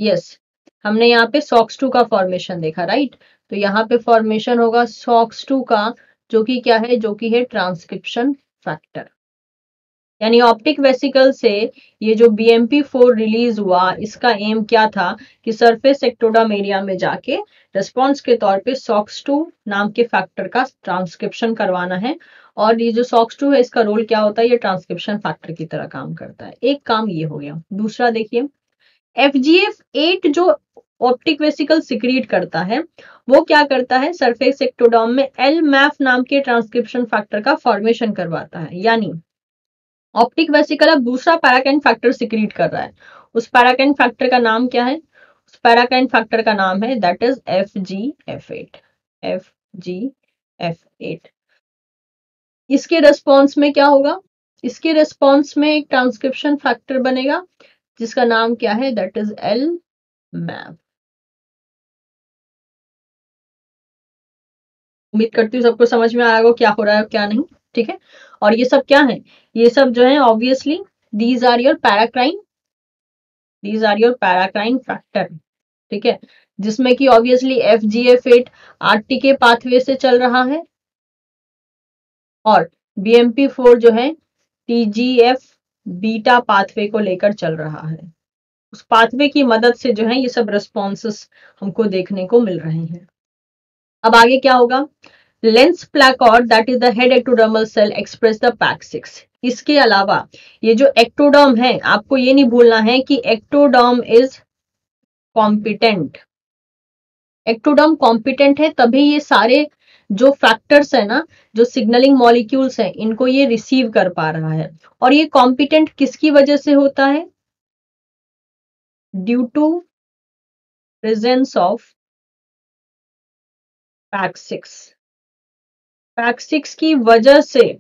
yes. हमने यहाँ पे सॉक्स टू का फॉर्मेशन देखा राइट तो यहाँ पे फॉर्मेशन होगा सॉक्स टू का, जो कि क्या है? जो कि है ट्रांसक्रिप्शन फैक्टर यानी ऑप्टिक वेसिकल से ये जो B M P four release हुआ, इसका एम क्या था? कि सरफेस एक्टोडम एरिया में जाके रिस्पॉन्स के तौर पे सॉक्स टू नाम के फैक्टर का ट्रांसक्रिप्शन करवाना है। और ये जो सॉक्स टू है, इसका रोल क्या होता है? ये ट्रांसक्रिप्शन फैक्टर की तरह काम करता है। एक काम ये हो गया। दूसरा देखिए एफ़ जी एफ़ एट जो ऑप्टिक वेसिकल सिक्रीट करता है, वो क्या करता है? सरफेस एक्टोडॉम में एल मैफ नाम के ट्रांसक्रिप्शन फैक्टर का फॉर्मेशन करवाता है। यानी ऑप्टिक वेसिकल अब दूसरा पैराकैन फैक्टर सिक्रीट कर रहा है। उस पैराकैन फैक्टर का नाम क्या है? उस पैराकैन फैक्टर का नाम है that is F G F eight F G F eight इसके रेस्पॉन्स में क्या होगा? इसके रेस्पॉन्स में एक ट्रांसक्रिप्शन फैक्टर बनेगा, जिसका नाम क्या है? दैट इज़ एल मैप उम्मीद करती हूँ सबको समझ में आ रहा क्या हो रहा है क्या नहीं। ठीक है? और ये सब क्या है? ये सब जो है obviously these are your paracrine these are your paracrine factor ठीक है? जिसमें कि obviously F G F eight R T K pathway से चल रहा है। और बी एम पी फोर जो है T G F beta pathway को लेकर चल रहा है। उस पाथवे की मदद से जो है, ये सब रिस्पॉन्सेस हमको देखने को मिल रहे हैं। अब आगे क्या होगा? Lens placode that is the head ectodermal cell express the Pax six इसके अलावा, ये जो एक्टोडर्म है, आपको ये नहीं भूलना है कि ectoderm is competent ectoderm competent है, तभी ये सारे जो फैक्टर्स है ना, जो सिग्नलिंग मॉलिक्यूल्स है, इनको ये रिसीव कर पा रहा है। और ये कॉम्पिटेंट किसकी वजह से होता है? Due to presence of Pax six Pax six की वजह से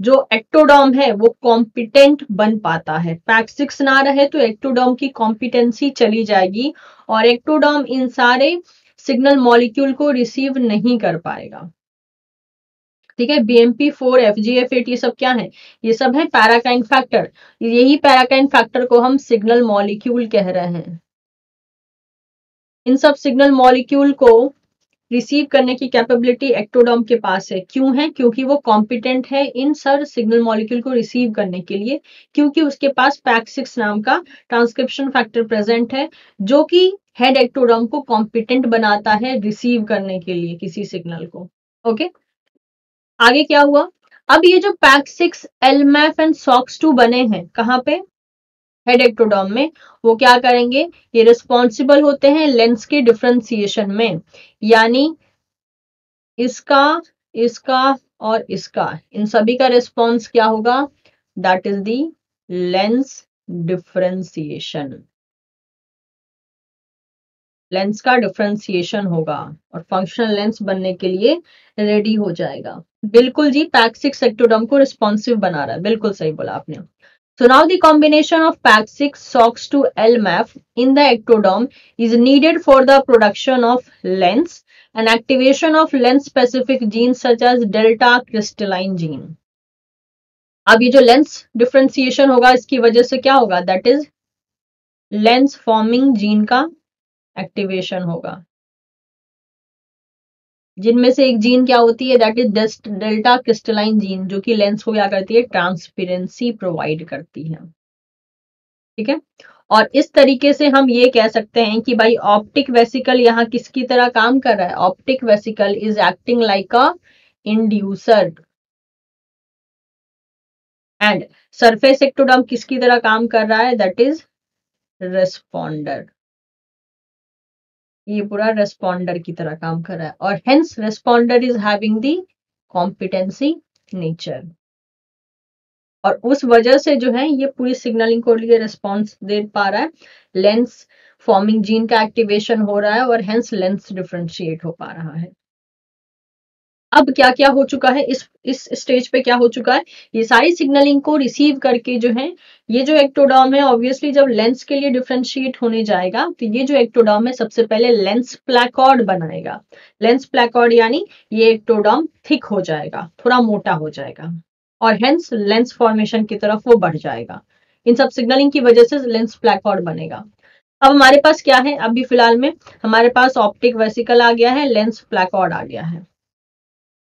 जो एक्टोडॉम है, वो कॉम्पिटेंट बन पाता है। पैक्सिक्स ना रहे तो एक्टोडॉम की कॉम्पिटेंसी चली जाएगी और एक्टोडॉम इन सारे सिग्नल मॉलिक्यूल को रिसीव नहीं कर पाएगा। ठीक है? BMP four F G F eight ये सब क्या है? ये सब है पैराकाइन फैक्टर यही पैराकाइन फैक्टर को हम सिग्नल मॉलिक्यूल कह रहे हैं। इन सब सिग्नल मॉलिक्यूल को रिसीव करने की कैपेबिलिटी एक्टोडॉम के पास है। क्यों है? क्योंकि वो कॉम्पिटेंट है इन सर सिग्नल मॉलिक्यूल को रिसीव करने के लिए, क्योंकि उसके पास पैक सिक्स नाम का ट्रांसक्रिप्शन फैक्टर प्रेजेंट है, जो कि हेड एक्टोडॉम को कॉम्पिटेंट बनाता है रिसीव करने के लिए किसी सिग्नल को। ओके आगे क्या हुआ? अब ये जो Pax six L Maf and Sox two बने हैं, कहाँ पे? हेड एक्टोडॉम में, वो क्या करेंगे? ये रिस्पॉन्सिबल होते हैं लेंस के डिफ्रेंसिएशन में। यानी इसका इसका और इसका। इन सभी का रिस्पॉन्स क्या होगा? That is the lens differentiation lens का डिफ्रेंसिएशन होगा और फंक्शनल लेंस बनने के लिए रेडी हो जाएगा। बिल्कुल जी पैक सिक्स एक्टोडम को रिस्पॉन्सिव बना रहा है। बिल्कुल सही बोला आपने। So now the combination of PAC6 SOX to LMAF in the ectoderm is needed for the production of lens and activation of lens specific genes such as delta crystalline gene. अब ये जो लेंस डिफ्रेंसिएशन होगा इसकी वजह से क्या होगा that is lens forming gene का एक्टिवेशन होगा जिनमें से एक जीन क्या होती है? That is delta crystallin gene जो कि लेंस को क्या करती है? ट्रांसपेरेंसी प्रोवाइड करती है। ठीक है? और इस तरीके से हम ये कह सकते हैं कि भाई ऑप्टिक वेसिकल यहाँ किसकी तरह काम कर रहा है? Optic vesicle is acting like a inducer and surface ectoderm किसकी तरह काम कर रहा है? दैट इज़ रेस्पॉन्डर ये पूरा रेस्पॉन्डर की तरह काम कर रहा है। और hence responder is having the competency nature और उस वजह से जो है, ये पूरी सिग्नलिंग को लिए रेस्पॉन्स दे पा रहा है। लेंस फॉर्मिंग जीन का एक्टिवेशन हो रहा है और हेंस लेंस डिफ्रेंशिएट हो पा रहा है। अब क्या क्या हो चुका है? इस इस स्टेज पे क्या हो चुका है? ये सारी सिग्नलिंग को रिसीव करके जो है, ये जो एक्टोडॉम है ऑब्वियसली जब लेंस के लिए डिफ्रेंशिएट होने जाएगा तो ये जो एक्टोडॉम है, सबसे पहले लेंस प्लेकॉर्ड बनाएगा। लेंस प्लेकॉर्ड यानी ये एक्टोडॉम थिक हो जाएगा, थोड़ा मोटा हो जाएगा, और हेंस लेंस फॉर्मेशन की तरफ़ वो बढ़ जाएगा। इन सब सिग्नलिंग की वजह से लेंस प्लेकॉर्ड बनेगा। अब हमारे पास क्या है? अभी फ़िलहाल में हमारे पास ऑप्टिक वेसिकल आ गया है लेंस प्लाकॉर्ड आ गया है।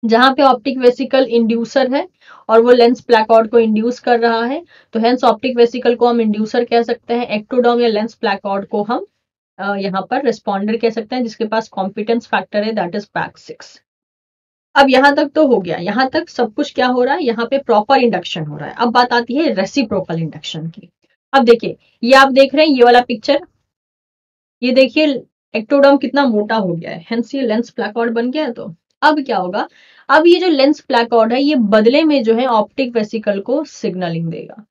जहाँ पे ऑप्टिक वेसिकल इंड्यूसर है और वो लेंस प्लाकॉर्ड को इंड्यूस कर रहा है तो हेंस ऑप्टिक वेसिकल को हम इंड्यूसर कह सकते हैं एक्टोडॉम या लेंस प्लाकॉर्ड को हम यहाँ पर रिस्पॉन्डर कह सकते हैं, जिसके पास कॉम्पिटेंस फैक्टर है दैट इज़ पैक सिक्स अब यहाँ तक तो हो गया, यहाँ तक सब कुछ क्या हो रहा है, यहाँ पे प्रॉपर इंडक्शन हो रहा है। अब बात आती है रेसिप्रोकल इंडक्शन की। अब देखिए, ये आप देख रहे हैं, ये वाला पिक्चर ये देखिए एक्टोडम कितना मोटा हो गया है हेंस ये लेंस प्लाकॉर्ड बन गया है तो। अब क्या होगा? अब ये जो लेंस प्लाकॉर्ड है, ये बदले में जो है ऑप्टिक वेसिकल को सिग्नलिंग देगा।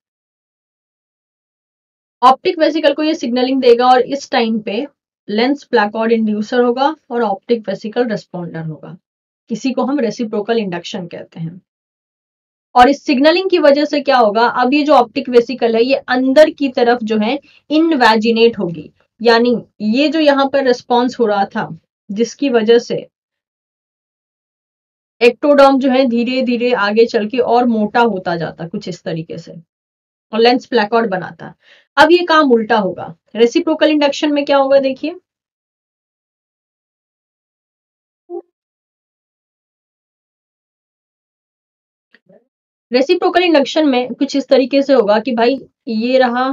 ऑप्टिक वेसिकल को ये सिग्नलिंग देगा और इस टाइम पे लेंस प्लाकॉर्ड इंड्यूसर होगा और ऑप्टिक वेसिकल रेस्पॉन्डर होगा। इसी को हम रेसिप्रोकल इंडक्शन कहते हैं। और इस सिग्नलिंग की वजह से क्या होगा? अब ये जो ऑप्टिक वेसिकल है, ये अंदर की तरफ़ जो है इनवैजिनेट होगी। यानी ये जो यहाँ पर रिस्पॉन्स हो रहा था, जिसकी वजह से एक्टोडॉम जो है धीरे धीरे आगे चल के और मोटा होता जाता कुछ इस तरीके से। और लेंस प्लेकआउट बनाता अब ये काम उल्टा होगा। रेसिप्रोकल इंडक्शन में क्या होगा देखिए। रेसिप्रोकल इंडक्शन में कुछ इस तरीके से होगा कि भाई ये रहा।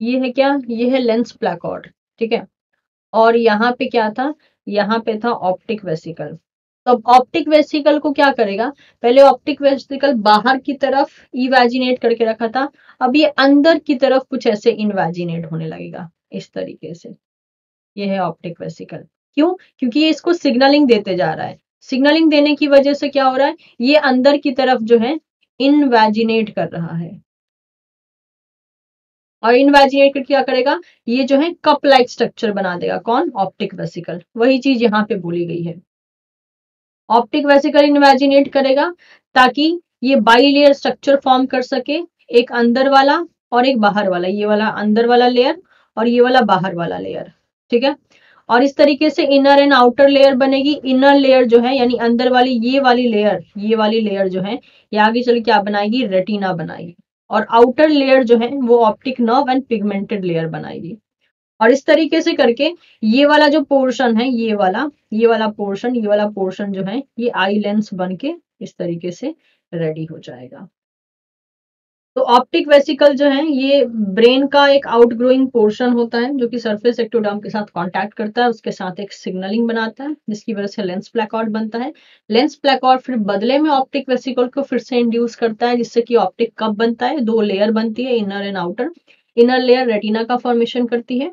ये है क्या? ये है लेंस प्लेकॉर्ड ठीक है? और यहाँ पे क्या था? यहाँ पे था ऑप्टिक वेसिकल तो अब ऑप्टिक वेसिकल को क्या करेगा? पहले ऑप्टिक वेसिकल बाहर की तरफ़ इवेजिनेट करके रखा था। अब ये अंदर की तरफ़ कुछ ऐसे इनवेजिनेट होने लगेगा इस तरीके से। ये है ऑप्टिक वेसिकल क्यों? क्योंकि ये इसको सिग्नलिंग देते जा रहा है। सिग्नलिंग देने की वजह से क्या हो रहा है? ये अंदर की तरफ़ जो है इनवेजिनेट कर रहा है। और इनवेजिनेट क्या करेगा? ये जो है कप लाइक स्ट्रक्चर बना देगा। कौन? ऑप्टिक वेसिकल वही चीज़ यहाँ पे बोली गई है। ऑप्टिक वेसिकल इनवेजिनेट करेगा ताकि ये बाई लेयर स्ट्रक्चर फॉर्म कर सके, एक अंदर वाला और एक बाहर वाला। ये वाला अंदर वाला लेयर और ये वाला बाहर वाला लेयर ठीक है? और इस तरीके से इनर एंड आउटर लेयर बनेगी। इनर लेयर जो है, यानी अंदर वाली, ये वाली लेयर ये वाली लेयर जो है, ये आगे चल क्या बनाएगी? रेटिना बनाएगी। और आउटर लेयर जो है, वो optic nerve and pigmented layer बनाएगी। और इस तरीके से करके ये वाला जो पोर्शन है, ये वाला ये वाला पोर्शन ये वाला पोर्शन जो है, ये आई लेंस बन के इस तरीके से रेडी हो जाएगा। तो ऑप्टिक वेसिकल जो है, ये ब्रेन का एक आउटग्रोइंग पोर्शन होता है, जो कि सरफेस एक्टोडर्म के साथ कांटेक्ट करता है, उसके साथ एक सिग्नलिंग बनाता है, जिसकी वजह से लेंस प्लेकॉर्ड बनता है। लेंस प्लेकॉर्ड फिर बदले में ऑप्टिक वेसिकल को फिर से इंड्यूस करता है, जिससे कि ऑप्टिक कप बनता है? दो लेयर बनती है inner and outer inner layer retina का फॉर्मेशन करती है,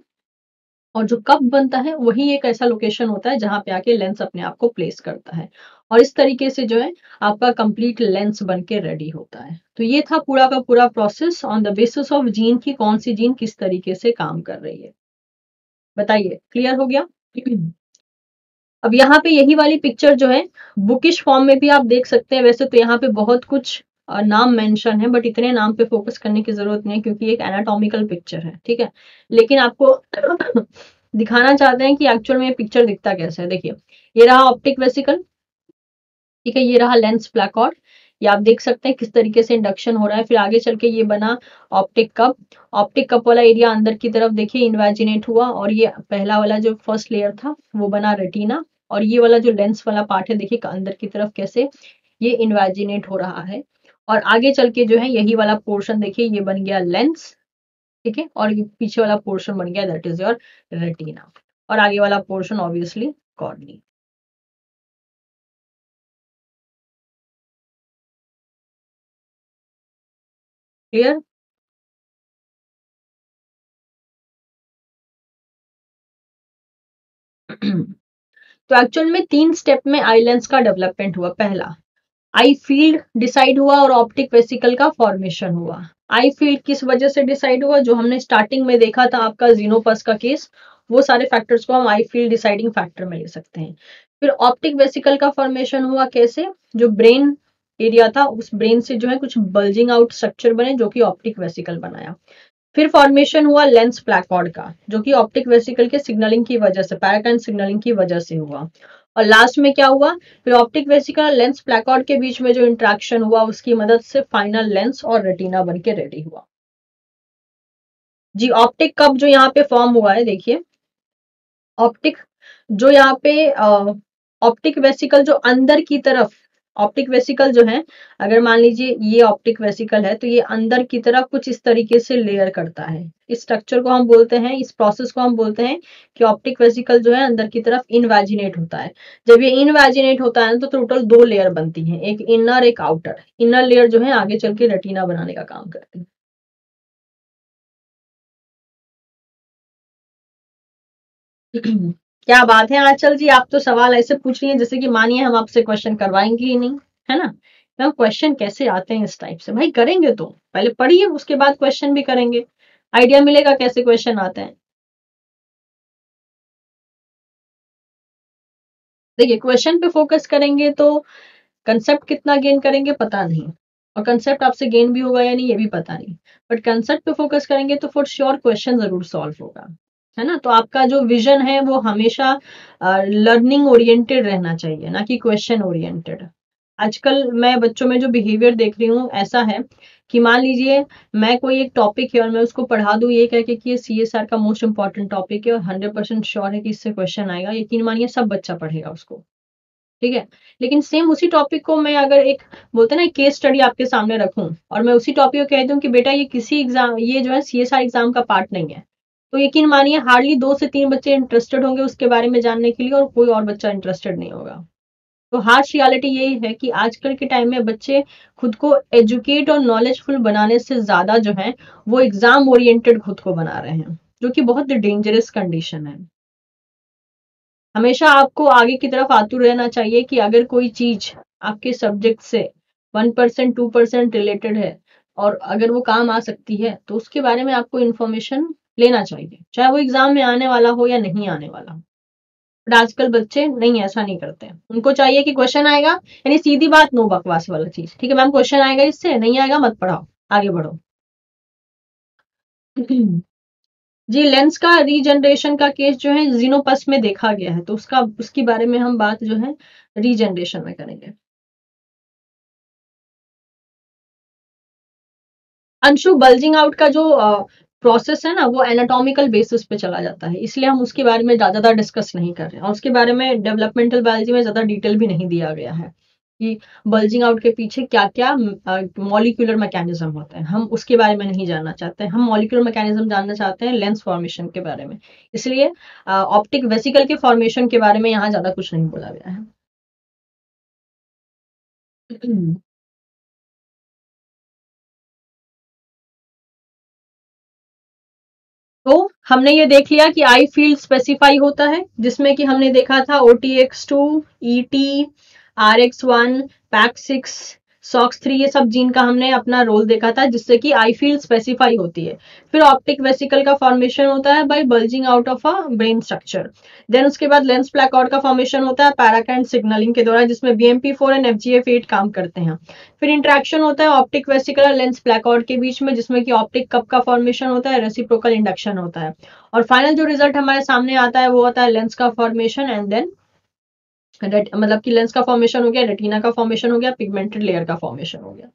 और जो कप बनता है, वही एक ऐसा लोकेशन होता है, जहाँ पे आके लेंस अपने आप को प्लेस करता है। और इस तरीके से जो है, आपका कंप्लीट लेंस बन के रेडी होता है। तो ये था पूरा का पूरा process on the basis of gene की कौन सी जीन किस तरीके से काम कर रही है। बताइए क्लियर हो गया? [CLEARS THROAT] अब यहाँ पे यही वाली पिक्चर जो है बुकिश फॉर्म में भी आप देख सकते हैं। वैसे तो यहाँ पे बहुत कुछ नाम मेंशन है बट इतने नाम पे फोकस करने की ज़रूरत नहीं है, क्योंकि एक एनाटॉमिकल पिक्चर है, ठीक है? लेकिन आपको [CLEARS THROAT] दिखाना चाहते हैं कि एक्चुअल में पिक्चर दिखता कैसे है। देखिए, ये रहा ऑप्टिक वेसिकल ठीक है, ये रहा लेंस प्लाकॉर्ड ये आप देख सकते हैं किस तरीके से इंडक्शन हो रहा है। फिर आगे चल के ये बना ऑप्टिक कप ऑप्टिक कप वाला एरिया अंदर की तरफ़ देखिए इन्वेजिनेट हुआ और ये पहला वाला जो फ़र्स्ट लेयर था, वो बना रेटिना और ये वाला जो लेंस वाला पार्ट है, देखिए अंदर की तरफ़ कैसे ये इन्वेजिनेट हो रहा है। और आगे चल के जो है, यही वाला पोर्शन देखिए, ये बन गया लेंस ठीक है? और ये पीछे वाला पोर्शन बन गया दैट इज़ योर रेटिना और आगे वाला पोर्शन ऑब्वियसली कॉर्नी क्लियर [CLEARS THROAT] तो एक्चुअल में तीन स्टेप में आई लेंस का डेवलपमेंट हुआ, पहला। आई फ़ील्ड डिसाइड हुआ और ऑप्टिक वेसिकल का फॉर्मेशन हुआ। आई फ़ील्ड किस वजह से डिसाइड हुआ? जो हमने स्टार्टिंग में देखा था आपका जीनोपस का केस वो सारे फैक्टर्स को हम आई फ़ील्ड डिसाइडिंग फैक्टर में ले सकते हैं। फिर ऑप्टिक वेसिकल का फॉर्मेशन हुआ कैसे? जो ब्रेन एरिया था, उस ब्रेन से जो है कुछ बल्जिंग आउट स्ट्रक्चर बने जो कि ऑप्टिक वेसिकल बनाया। फिर फॉर्मेशन हुआ लेंस प्लैकॉर्ड का, जो कि ऑप्टिक वेसिकल के सिग्नलिंग की वजह से पैराकाइन सिग्नलिंग की वजह से हुआ। और लास्ट में क्या हुआ? फिर ऑप्टिक वेसिकल लेंस प्लेकॉर्ड के बीच में जो इंट्रैक्शन हुआ, उसकी मदद से फाइनल लेंस और रेटिना बन के रेडी हुआ। जी ऑप्टिक कब जो यहाँ पे फॉर्म हुआ है, देखिए। ऑप्टिक जो यहाँ पे ऑप्टिक वेसिकल जो अंदर की तरफ़ ऑप्टिक वेसिकल जो है, अगर मान लीजिए ये ऑप्टिक वेसिकल है तो ये अंदर की तरफ़ कुछ इस तरीके से लेयर करता है। इस स्ट्रक्चर को हम बोलते हैं, इस प्रोसेस को हम बोलते हैं कि ऑप्टिक वेसिकल जो है अंदर की तरफ़ इनवाजिनेट होता है। जब ये इनवाजिनेट होता है तो टोटल दो लेयर बनती है, एक इनर एक आउटर इनर लेयर जो है, आगे चल के रेटिना बनाने का काम करती है। [CLEARS THROAT] क्या बात है आंचल जी? आप तो सवाल ऐसे पूछ रही हैं जैसे कि मानिए हम आपसे क्वेश्चन करवाएँगे ही नहीं, है ना? मैम क्वेश्चन कैसे आते हैं इस टाइप से? भाई करेंगे तो। पहले पढ़िए, उसके बाद क्वेश्चन भी करेंगे। आइडिया मिलेगा कैसे क्वेश्चन आते हैं? देखिए क्वेश्चन पे फोकस करेंगे तो कंसेप्ट कितना गेन करेंगे पता नहीं। और कंसेप्ट आपसे गेन भी होगा या नहीं, ये भी पता नहीं। बट कंसेप्ट पे फोकस करेंगे तो फॉर श्योर क्वेश्चन ज़रूर सॉल्व होगा। है ना? तो आपका जो विजन है वो हमेशा लर्निंग uh, ओरिएंटेड रहना चाहिए ना कि क्वेश्चन ओरिएंटेड आजकल मैं बच्चों में जो बिहेवियर देख रही हूँ ऐसा है कि मान लीजिए मैं कोई एक टॉपिक है और मैं उसको पढ़ा दूँ ये कह के कि ये सी एस आर का मोस्ट इंपॉर्टेंट टॉपिक है और हंड्रेड परसेंट श्योर है कि इससे क्वेश्चन आएगा। यकीन मानिए सब बच्चा पढ़ेगा उसको। ठीक है? लेकिन सेम उसी टॉपिक को मैं अगर एक बोलते ना केस स्टडी आपके सामने रखूँ और मैं उसी टॉपिक को कह दूँ कि बेटा ये किसी एग्ज़ाम ये जो है सी एस आर एग्ज़ाम का पार्ट नहीं है। तो यकीन मानिए, हार्डली दो से तीन बच्चे इंटरेस्टेड होंगे उसके बारे में जानने के लिए और कोई और बच्चा इंटरेस्टेड नहीं होगा। तो हार्श रियलिटी यही है कि आजकल के टाइम में बच्चे खुद को एजुकेट और नॉलेजफुल बनाने से ज़्यादा जो है, वो एग्ज़ाम ओरिएंटेड खुद को बना रहे हैं, जो कि बहुत डेंजरस कंडीशन है। हमेशा आपको आगे की तरफ़ आतुर रहना चाहिए कि अगर कोई चीज़ आपके सब्जेक्ट से one percent two percent related है और अगर वो काम आ सकती है तो उसके बारे में आपको इन्फॉर्मेशन लेना चाहिए, चाहे वो एग्ज़ाम में आने वाला हो या नहीं आने वाला हो। बट आजकल बच्चे नहीं, ऐसा नहीं करते। उनको चाहिए कि क्वेश्चन आएगा, यानी सीधी बात नो बकवास वाला चीज़। ठीक है मैम क्वेश्चन आएगा इससे, नहीं आएगा मत पढ़ाओ, आगे बढ़ो। [CLEARS THROAT] जी लेंस का रीजनरेशन का केस जो है जीनोपस में देखा गया है तो उसका, उसके बारे में हम बात जो है रीजनरेशन में करेंगे। अंशु बल्जिंग आउट का जो प्रोसेस है ना, वो एनाटॉमिकल बेसिस पे चला जाता है। इसलिए हम उसके बारे में ज़्यादा डिस्कस नहीं कर रहे हैं। और उसके बारे में डेवलपमेंटल बायोलॉजी में ज़्यादा डिटेल भी नहीं दिया गया है कि बल्जिंग आउट के पीछे क्या क्या मॉलिक्यूलर मैकेनिज्म होते हैं। हम उसके बारे में नहीं जानना चाहते। हैं हम मॉलिक्यूलर मैकेनिज्म जानना चाहते हैं लेंस फॉर्मेशन के बारे में। इसलिए ऑप्टिक वेसिकल के फॉर्मेशन के बारे में यहाँ ज़्यादा कुछ नहीं बोला गया है। [CLEARS THROAT] तो हमने ये देख लिया कि आई फ़ील्ड स्पेसिफाई होता है, जिसमें कि हमने देखा था O T X two E T R X one Pax six Sox three ये सब जीन का हमने अपना रोल देखा था, जिससे कि आई फ़ील्ड स्पेसिफाई होती है। फिर ऑप्टिक वेसिकल का फॉर्मेशन होता है by bulging out of a brain structure then उसके बाद लेंस प्लेकॉर्ड का फॉर्मेशन होता है पैराकैंड सिग्नलिंग के द्वारा, जिसमें BMP four and F eight काम करते हैं। फिर इंट्रैक्शन होता है ऑप्टिक वेसिकल और लेंस प्लेकॉर्ड के बीच में, जिसमें कि ऑप्टिक कप का फॉर्मेशन होता है रेसिप्रोकल इंडक्शन होता है। और फाइनल जो रिज़ल्ट हमारे सामने आता है, वो होता है लेंस का फॉर्मेशन एंड देन मतलब कि लेंस का फॉर्मेशन हो गया रेटिना का फॉर्मेशन हो गया पिगमेंटेड लेयर का फॉर्मेशन हो गया।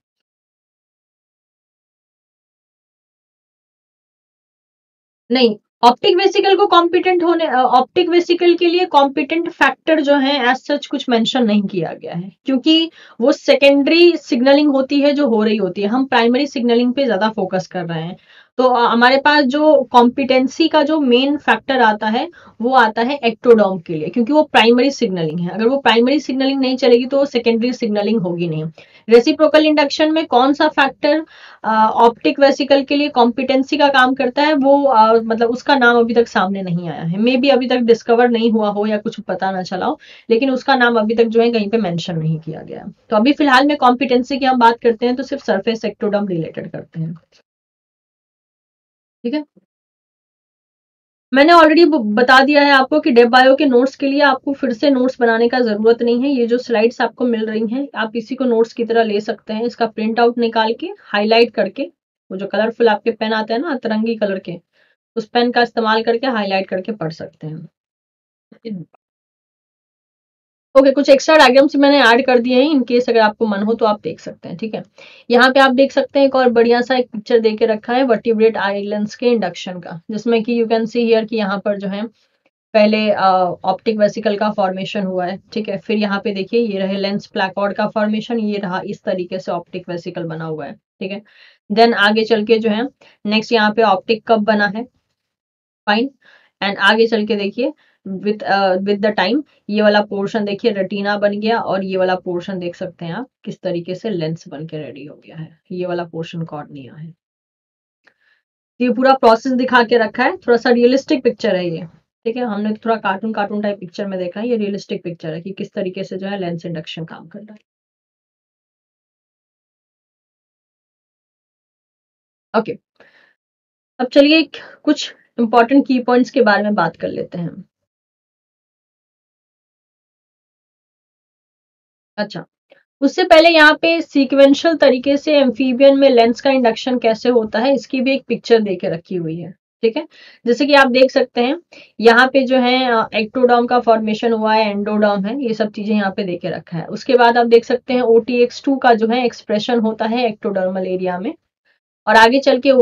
नहीं ऑप्टिक वेसिकल को कॉम्पिटेंट होने ऑप्टिक वेसिकल के लिए कॉम्पिटेंट फैक्टर जो है एज सच कुछ मेंशन नहीं किया गया है। क्योंकि वो सेकेंडरी सिग्नलिंग होती है जो हो रही होती है। हम प्राइमरी सिग्नलिंग पे ज़्यादा फोकस कर रहे हैं। तो हमारे पास जो कॉम्पिटेंसी का जो मेन फैक्टर आता है वो आता है एक्टोडॉम के लिए क्योंकि वो प्राइमरी सिग्नलिंग है। अगर वो प्राइमरी सिग्नलिंग नहीं चलेगी तो सेकेंडरी सिग्नलिंग होगी नहीं। रेसिप्रोकल इंडक्शन में कौन सा फैक्टर ऑप्टिक वेसिकल के लिए कॉम्पिटेंसी का काम करता है वो आ, मतलब उसका नाम अभी तक सामने नहीं आया है। मे बी अभी तक डिस्कवर नहीं हुआ हो या कुछ पता ना चला हो लेकिन उसका नाम अभी तक जो है कहीं पे मेंशन नहीं किया गया तो अभी फ़िलहाल में कॉम्पिटेंसी की हम बात करते हैं तो सिर्फ़ सरफेस एक्टोडम रिलेटेड करते हैं। ठीक है? मैंने ऑलरेडी बता दिया है आपको कि डेप बायो के नोट्स के लिए आपको फिर से नोट्स बनाने का ज़रूरत नहीं है। ये जो स्लाइड्स आपको मिल रही हैं आप इसी को नोट्स की तरह ले सकते हैं। इसका प्रिंट आउट निकाल के हाईलाइट करके वो जो कलरफुल आपके पेन आते हैं ना अतरंगी कलर के उस पेन का इस्तेमाल करके हाईलाइट करके पढ़ सकते हैं। ओके कुछ एक्स्ट्रा डायग्राम्स मैंने ऐड कर दिए हैं इन केस अगर आपको मन हो तो आप देख सकते हैं, ठीक है? यहाँ पे आप देख सकते हैं एक और बढ़िया सा एक पिक्चर दे के रखा है वर्टिब्रेट आइलैंड्स के इंडक्शन का। जिसमें कि यू कैन सी हियर कि यहाँ पर जो है, पहले ऑप्टिक वेसिकल का फॉर्मेशन हुआ है, ठीक है? फिर यहाँ पे देखिए, ये रहे लेंस प्लाकॉर्ड का फॉर्मेशन ये रहा इस तरीके से ऑप्टिक वेसिकल बना हुआ है, ठीक है? देन आगे चल के जो है नेक्स्ट यहाँ पे ऑप्टिक कब बना है फाइन एंड आगे चल के देखिए विद विद द टाइम ये वाला पोर्शन देखिए रेटिना बन गया और ये वाला पोर्शन देख सकते हैं आप, किस तरीके से लेंस बन के रेडी हो गया है। ये वाला पोर्शन कॉर्निया है। ये पूरा प्रोसेस दिखा के रखा है। थोड़ा सा रियलिस्टिक पिक्चर है ये। ठीक है, हमने थोड़ा कार्टून कार्टून टाइप पिक्चर में देखा है। ये रियलिस्टिक पिक्चर है कि किस तरीके से जो है लेंस इंडक्शन काम कर रहा है। Okay okay. अब चलिए कुछ इंपॉर्टेंट की पॉइंट्स के बारे में बात कर लेते हैं। अच्छा। उससे पहले यहाँ पे सीक्वेंशियल तरीके से एम्फीबियन में लेंस का इंडक्शन कैसे होता है, इसकी भी एक पिक्चर दे के रखी हुई है, ठीक है? जैसे कि आप देख सकते हैं, यहाँ पे जो है एक्टोडॉम का फॉर्मेशन हुआ है एंडोडॉम है, ये सब चीज़ें यहाँ पे देके रखा है। उसके बाद आप देख सकते हैं टू का जो है एक्सप्रेशन होता है एक्टोडर्मल एरिया में। और आगे चल के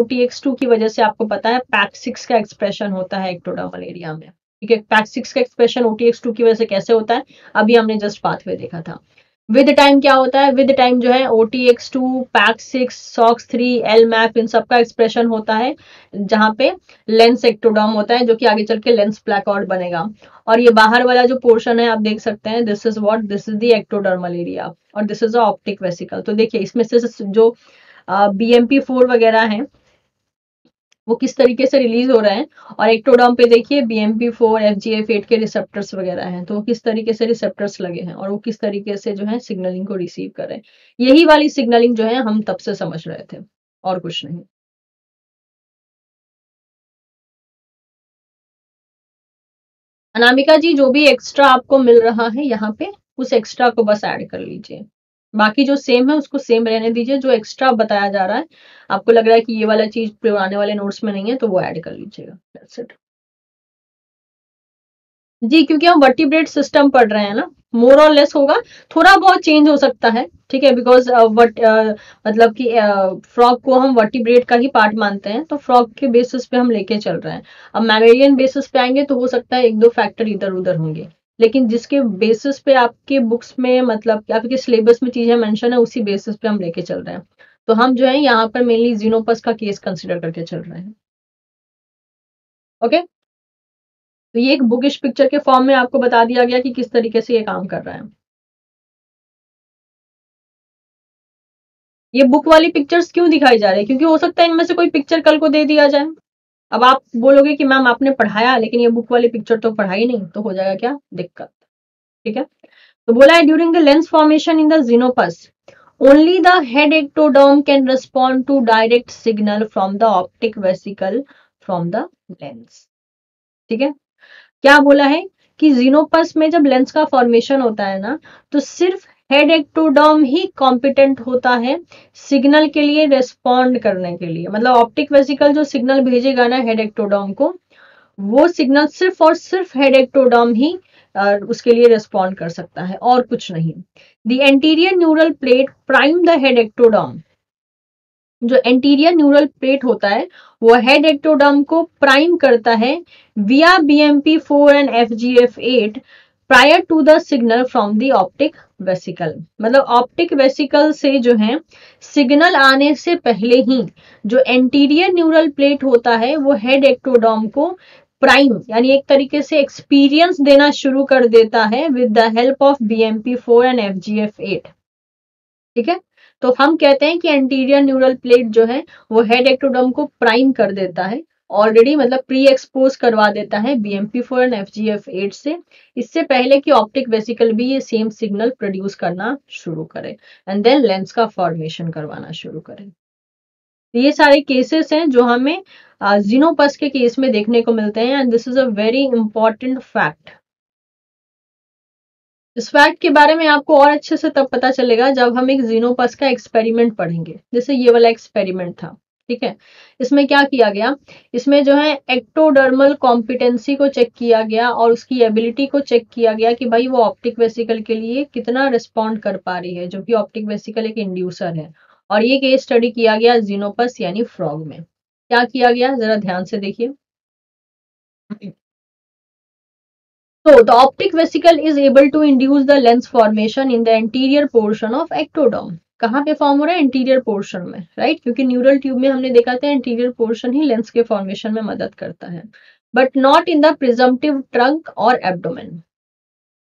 टू की वजह से आपको पता है पैक सिक्स का एक्सप्रेशन होता है एक्टोडर्मल एरिया में, ठीक है? पैक सिक्स का एक्सप्रेशन टू की वजह से कैसे होता है, अभी हमने जस्ट पाथवे देखा था। विद टाइम क्या होता है? विद टाइम जो है O T X two Pax six Sox three L Maf इन सब का एक्सप्रेशन होता है, जहाँ पे लेंस एक्टोडॉम होता है, जो कि आगे चल के लेंस प्लेकआउट बनेगा। और ये बाहर वाला जो पोर्शन है, आप देख सकते हैं this is what this is the ectodermal area और this is a optic vesicle तो देखिए, इसमें से जो बी एम पी फोर वगैरह है वो किस तरीके से रिलीज़ हो रहे हैं। और एक्टोडॉम पे देखिए B M P four F G F eight के रिसेप्टर्स वगैरह हैं तो वो किस तरीके से रिसेप्टर्स लगे हैं और वो किस तरीके से जो है सिग्नलिंग को रिसीव कर रहे हैं। यही वाली सिग्नलिंग जो है, हम तब से समझ रहे थे, और कुछ नहीं। अनामिका जी, जो भी एक्स्ट्रा आपको मिल रहा है यहाँ पे, उस एक्स्ट्रा को बस ऐड कर लीजिए। बाकी जो सेम है उसको सेम रहने दीजिए जो एक्स्ट्रा बताया जा रहा है। आपको लग रहा है कि ये वाला चीज़ पुराने वाले नोट्स में नहीं है तो वो ऐड कर लीजिएगा। जी क्योंकि हम वर्टिब्रेट सिस्टम पढ़ रहे हैं ना मोर और लेस होगा। थोड़ा बहुत चेंज हो सकता है ठीक है? बिकॉज़ वट मतलब कि फ्रॉक uh, को हम वर्टिब्रेट का ही पार्ट मानते हैं तो फ्रॉक के बेसिस पे हम लेके चल रहे हैं। अब मैमेरियन बेसिस पे आएँगे तो हो सकता है एक दो फैक्टर इधर उधर होंगे। लेकिन जिसके बेसिस पे आपके बुक्स में मतलब आपके सिलेबस में चीज़ें मेंशन है, उसी बेसिस पे हम लेके चल रहे हैं। तो हम जो है, यहाँ पर मेनली जीनोपस का केस कंसिडर करके चल रहे हैं। ओके तो ये एक बुकिश पिक्चर के फॉर्म में आपको बता दिया गया कि किस तरीके से ये काम कर रहा है। ये बुक वाली पिक्चर्स क्यों दिखाई जा रही है? क्योंकि हो सकता है इनमें से कोई पिक्चर कल को दे दिया जाए। अब आप बोलोगे कि मैम आपने पढ़ाया, लेकिन ये बुक वाली पिक्चर तो पढ़ाई नहीं तो हो जाएगा क्या? दिक्कत। ठीक है? तो बोला है during the lens formation in the Xenopus only the head ectoderm can respond to direct signal from the optic vesicle from the lens ठीक है? क्या बोला है कि जीनोपस में जब लेंस का फॉर्मेशन होता है ना तो सिर्फ़ हेड एक्टोडर्म ही कॉम्पिटेंट होता है सिग्नल के लिए रेस्पॉन्ड करने के लिए। मतलब ऑप्टिक वेसिकल जो सिग्नल भेजेगा ना हेड एक्टोडर्म को, वो सिग्नल सिर्फ़ और सिर्फ़ हेड एक्टोडर्म ही उसके लिए रेस्पॉन्ड कर सकता है, और कुछ नहीं। The anterior neural plate prime the head ectoderm जो एंटीरियर न्यूरल प्लेट होता है, वो हेड एक्टोडर्म को प्राइम करता है via P four and F G F eight prior to the signal from the optic vesicle मतलब ऑप्टिक वेसिकल से जो है सिग्नल आने से पहले ही जो एंटीरियर न्यूरल प्लेट होता है, वो हेड एक्टोडॉम को प्राइम यानी एक तरीके से एक्सपीरियंस देना शुरू कर देता है with the help of B M P four and F G F eight ठीक है? तो हम कहते हैं कि एंटीरियर न्यूरल प्लेट जो है, वो हेड एक्टोडम को प्राइम कर देता है। ऑलरेडी मतलब प्री एक्सपोज करवा देता है B M P four and F G F eight से। इससे पहले कि ऑप्टिक वेसिकल भी ये सेम सिग्नल प्रोड्यूस करना शुरू करे। एंड देन लेंस का फॉर्मेशन करवाना शुरू करे। ये सारे केसेस हैं जो हमें जीनोपस के केस में देखने को मिलते हैं। And this is a very important fact इस फैक्ट के बारे में आपको और अच्छे से तब पता चलेगा जब हम एक जीनोपस का एक्सपेरिमेंट पढ़ेंगे। जैसे ये वाला एक्सपेरिमेंट था। ठीक है? इसमें क्या किया गया? इसमें जो है एक्टोडर्मल कॉम्पिटेंसी को चेक किया गया और उसकी एबिलिटी को चेक किया गया कि भाई वो ऑप्टिक वेसिकल के लिए कितना रिस्पॉन्ड कर पा रही है, जो कि ऑप्टिक वेसिकल एक इंड्यूसर है। और ये केस स्टडी किया गया जीनोपस यानी फ्रॉग में। क्या किया गया? जरा ध्यान से देखिए। So the optic vesicle is able to induce the lens formation in the anterior portion of ectoderm. कहाँ पे फॉर्म हो रहा है? इंटीरियर पोर्शन में राइट? क्योंकि न्यूरल ट्यूब में हमने देखा था इंटीरियर पोर्शन ही लेंस के फॉर्मेशन में मदद करता है। But not in the presumptive trunk और एब्डोमेन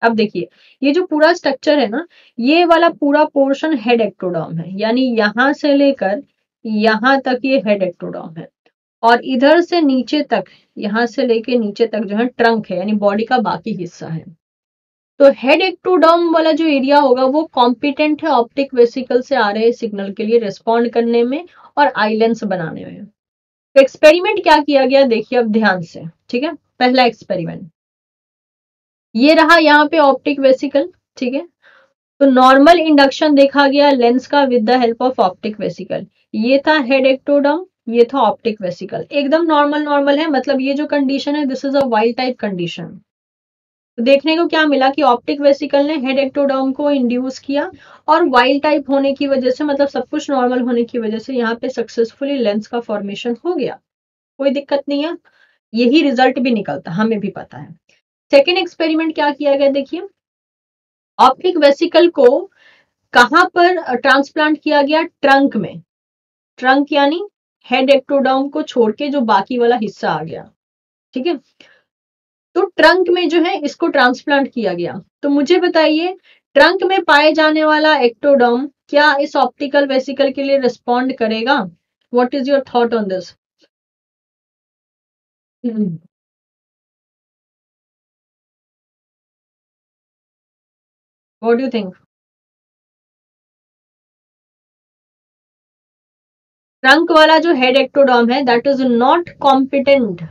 अब देखिए, ये जो पूरा स्ट्रक्चर है ना, ये वाला पूरा पोर्शन हेड एक्टोडॉम है। यानी यहाँ से लेकर यहाँ तक ये हेड एक्टोडॉम है। और इधर से नीचे तक, यहाँ से लेके नीचे तक जो है ट्रंक है, यानी बॉडी का बाकी हिस्सा है। तो हेड एक्टोडर्म वाला जो एरिया होगा, वो कॉम्पिटेंट है ऑप्टिक वेसिकल से आ रहे सिग्नल के लिए रिस्पॉन्ड करने में और आईलेंस बनाने में। तो एक्सपेरिमेंट क्या किया गया, देखिए अब ध्यान से, ठीक है? पहला एक्सपेरिमेंट ये रहा यहाँ पे ऑप्टिक वेसिकल ठीक है? तो नॉर्मल इंडक्शन देखा गया लेंस का with the help of optic vesicle ये था हेड एक्टोडम ये था ऑप्टिक वेसिकल एकदम नॉर्मल नॉर्मल है मतलब ये जो कंडीशन है this is a wild type condition देखने को क्या मिला कि ऑप्टिक वेसिकल ने हेड एक्टोडर्म को इंड्यूस किया और वाइल्ड टाइप होने की वजह से मतलब सब कुछ नॉर्मल होने की वजह से यहाँ पे सक्सेसफुली लेंस का फॉर्मेशन हो गया। कोई दिक्कत नहीं है। यही रिज़ल्ट भी निकलता, हमें भी पता है। सेकेंड एक्सपेरिमेंट क्या किया गया देखिए। ऑप्टिक वेसिकल को कहाँ पर ट्रांसप्लांट किया गया? ट्रंक में। ट्रंक यानी हेड एक्टोडाउन को छोड़ के जो बाकी वाला हिस्सा आ गया। ठीक है? तो ट्रंक में जो है, इसको ट्रांसप्लांट किया गया। तो मुझे बताइए ट्रंक में पाए जाने वाला एक्टोडम क्या इस ऑप्टिकल वेसिकल के लिए रिस्पॉन्ड करेगा? What is your thought on this what you think trunk वाला जो हेड एक्टोडॉम है that is not competent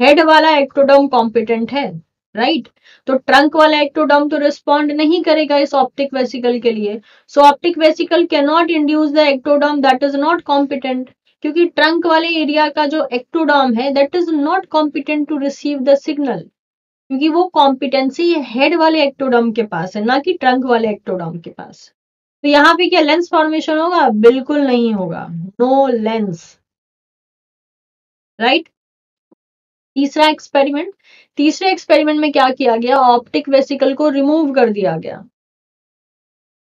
head वाला एक्टोडम कॉम्पिटेंट है राइट right? तो ट्रंक वाला एक्टोडॉम तो रिस्पॉन्ड नहीं करेगा इस ऑप्टिक वेसिकल के लिए। So optic vesicle can not induce the ectoderm that is not competent क्योंकि ट्रंक वाले एरिया का जो एक्टोडॉम है that is not competent to receive the signal क्योंकि वो कॉम्पिटेंसी हेड वाले एक्टोडॉम के पास है, ना कि ट्रंक वाले एक्टोडॉम के पास। तो यहाँ पे क्या लेंस फॉर्मेशन होगा? बिल्कुल नहीं होगा। नो लेंस राइट तीसरा एक्सपेरिमेंट तीसरे एक्सपेरिमेंट में क्या किया गया? ऑप्टिक वेसिकल को रिमूव कर दिया गया।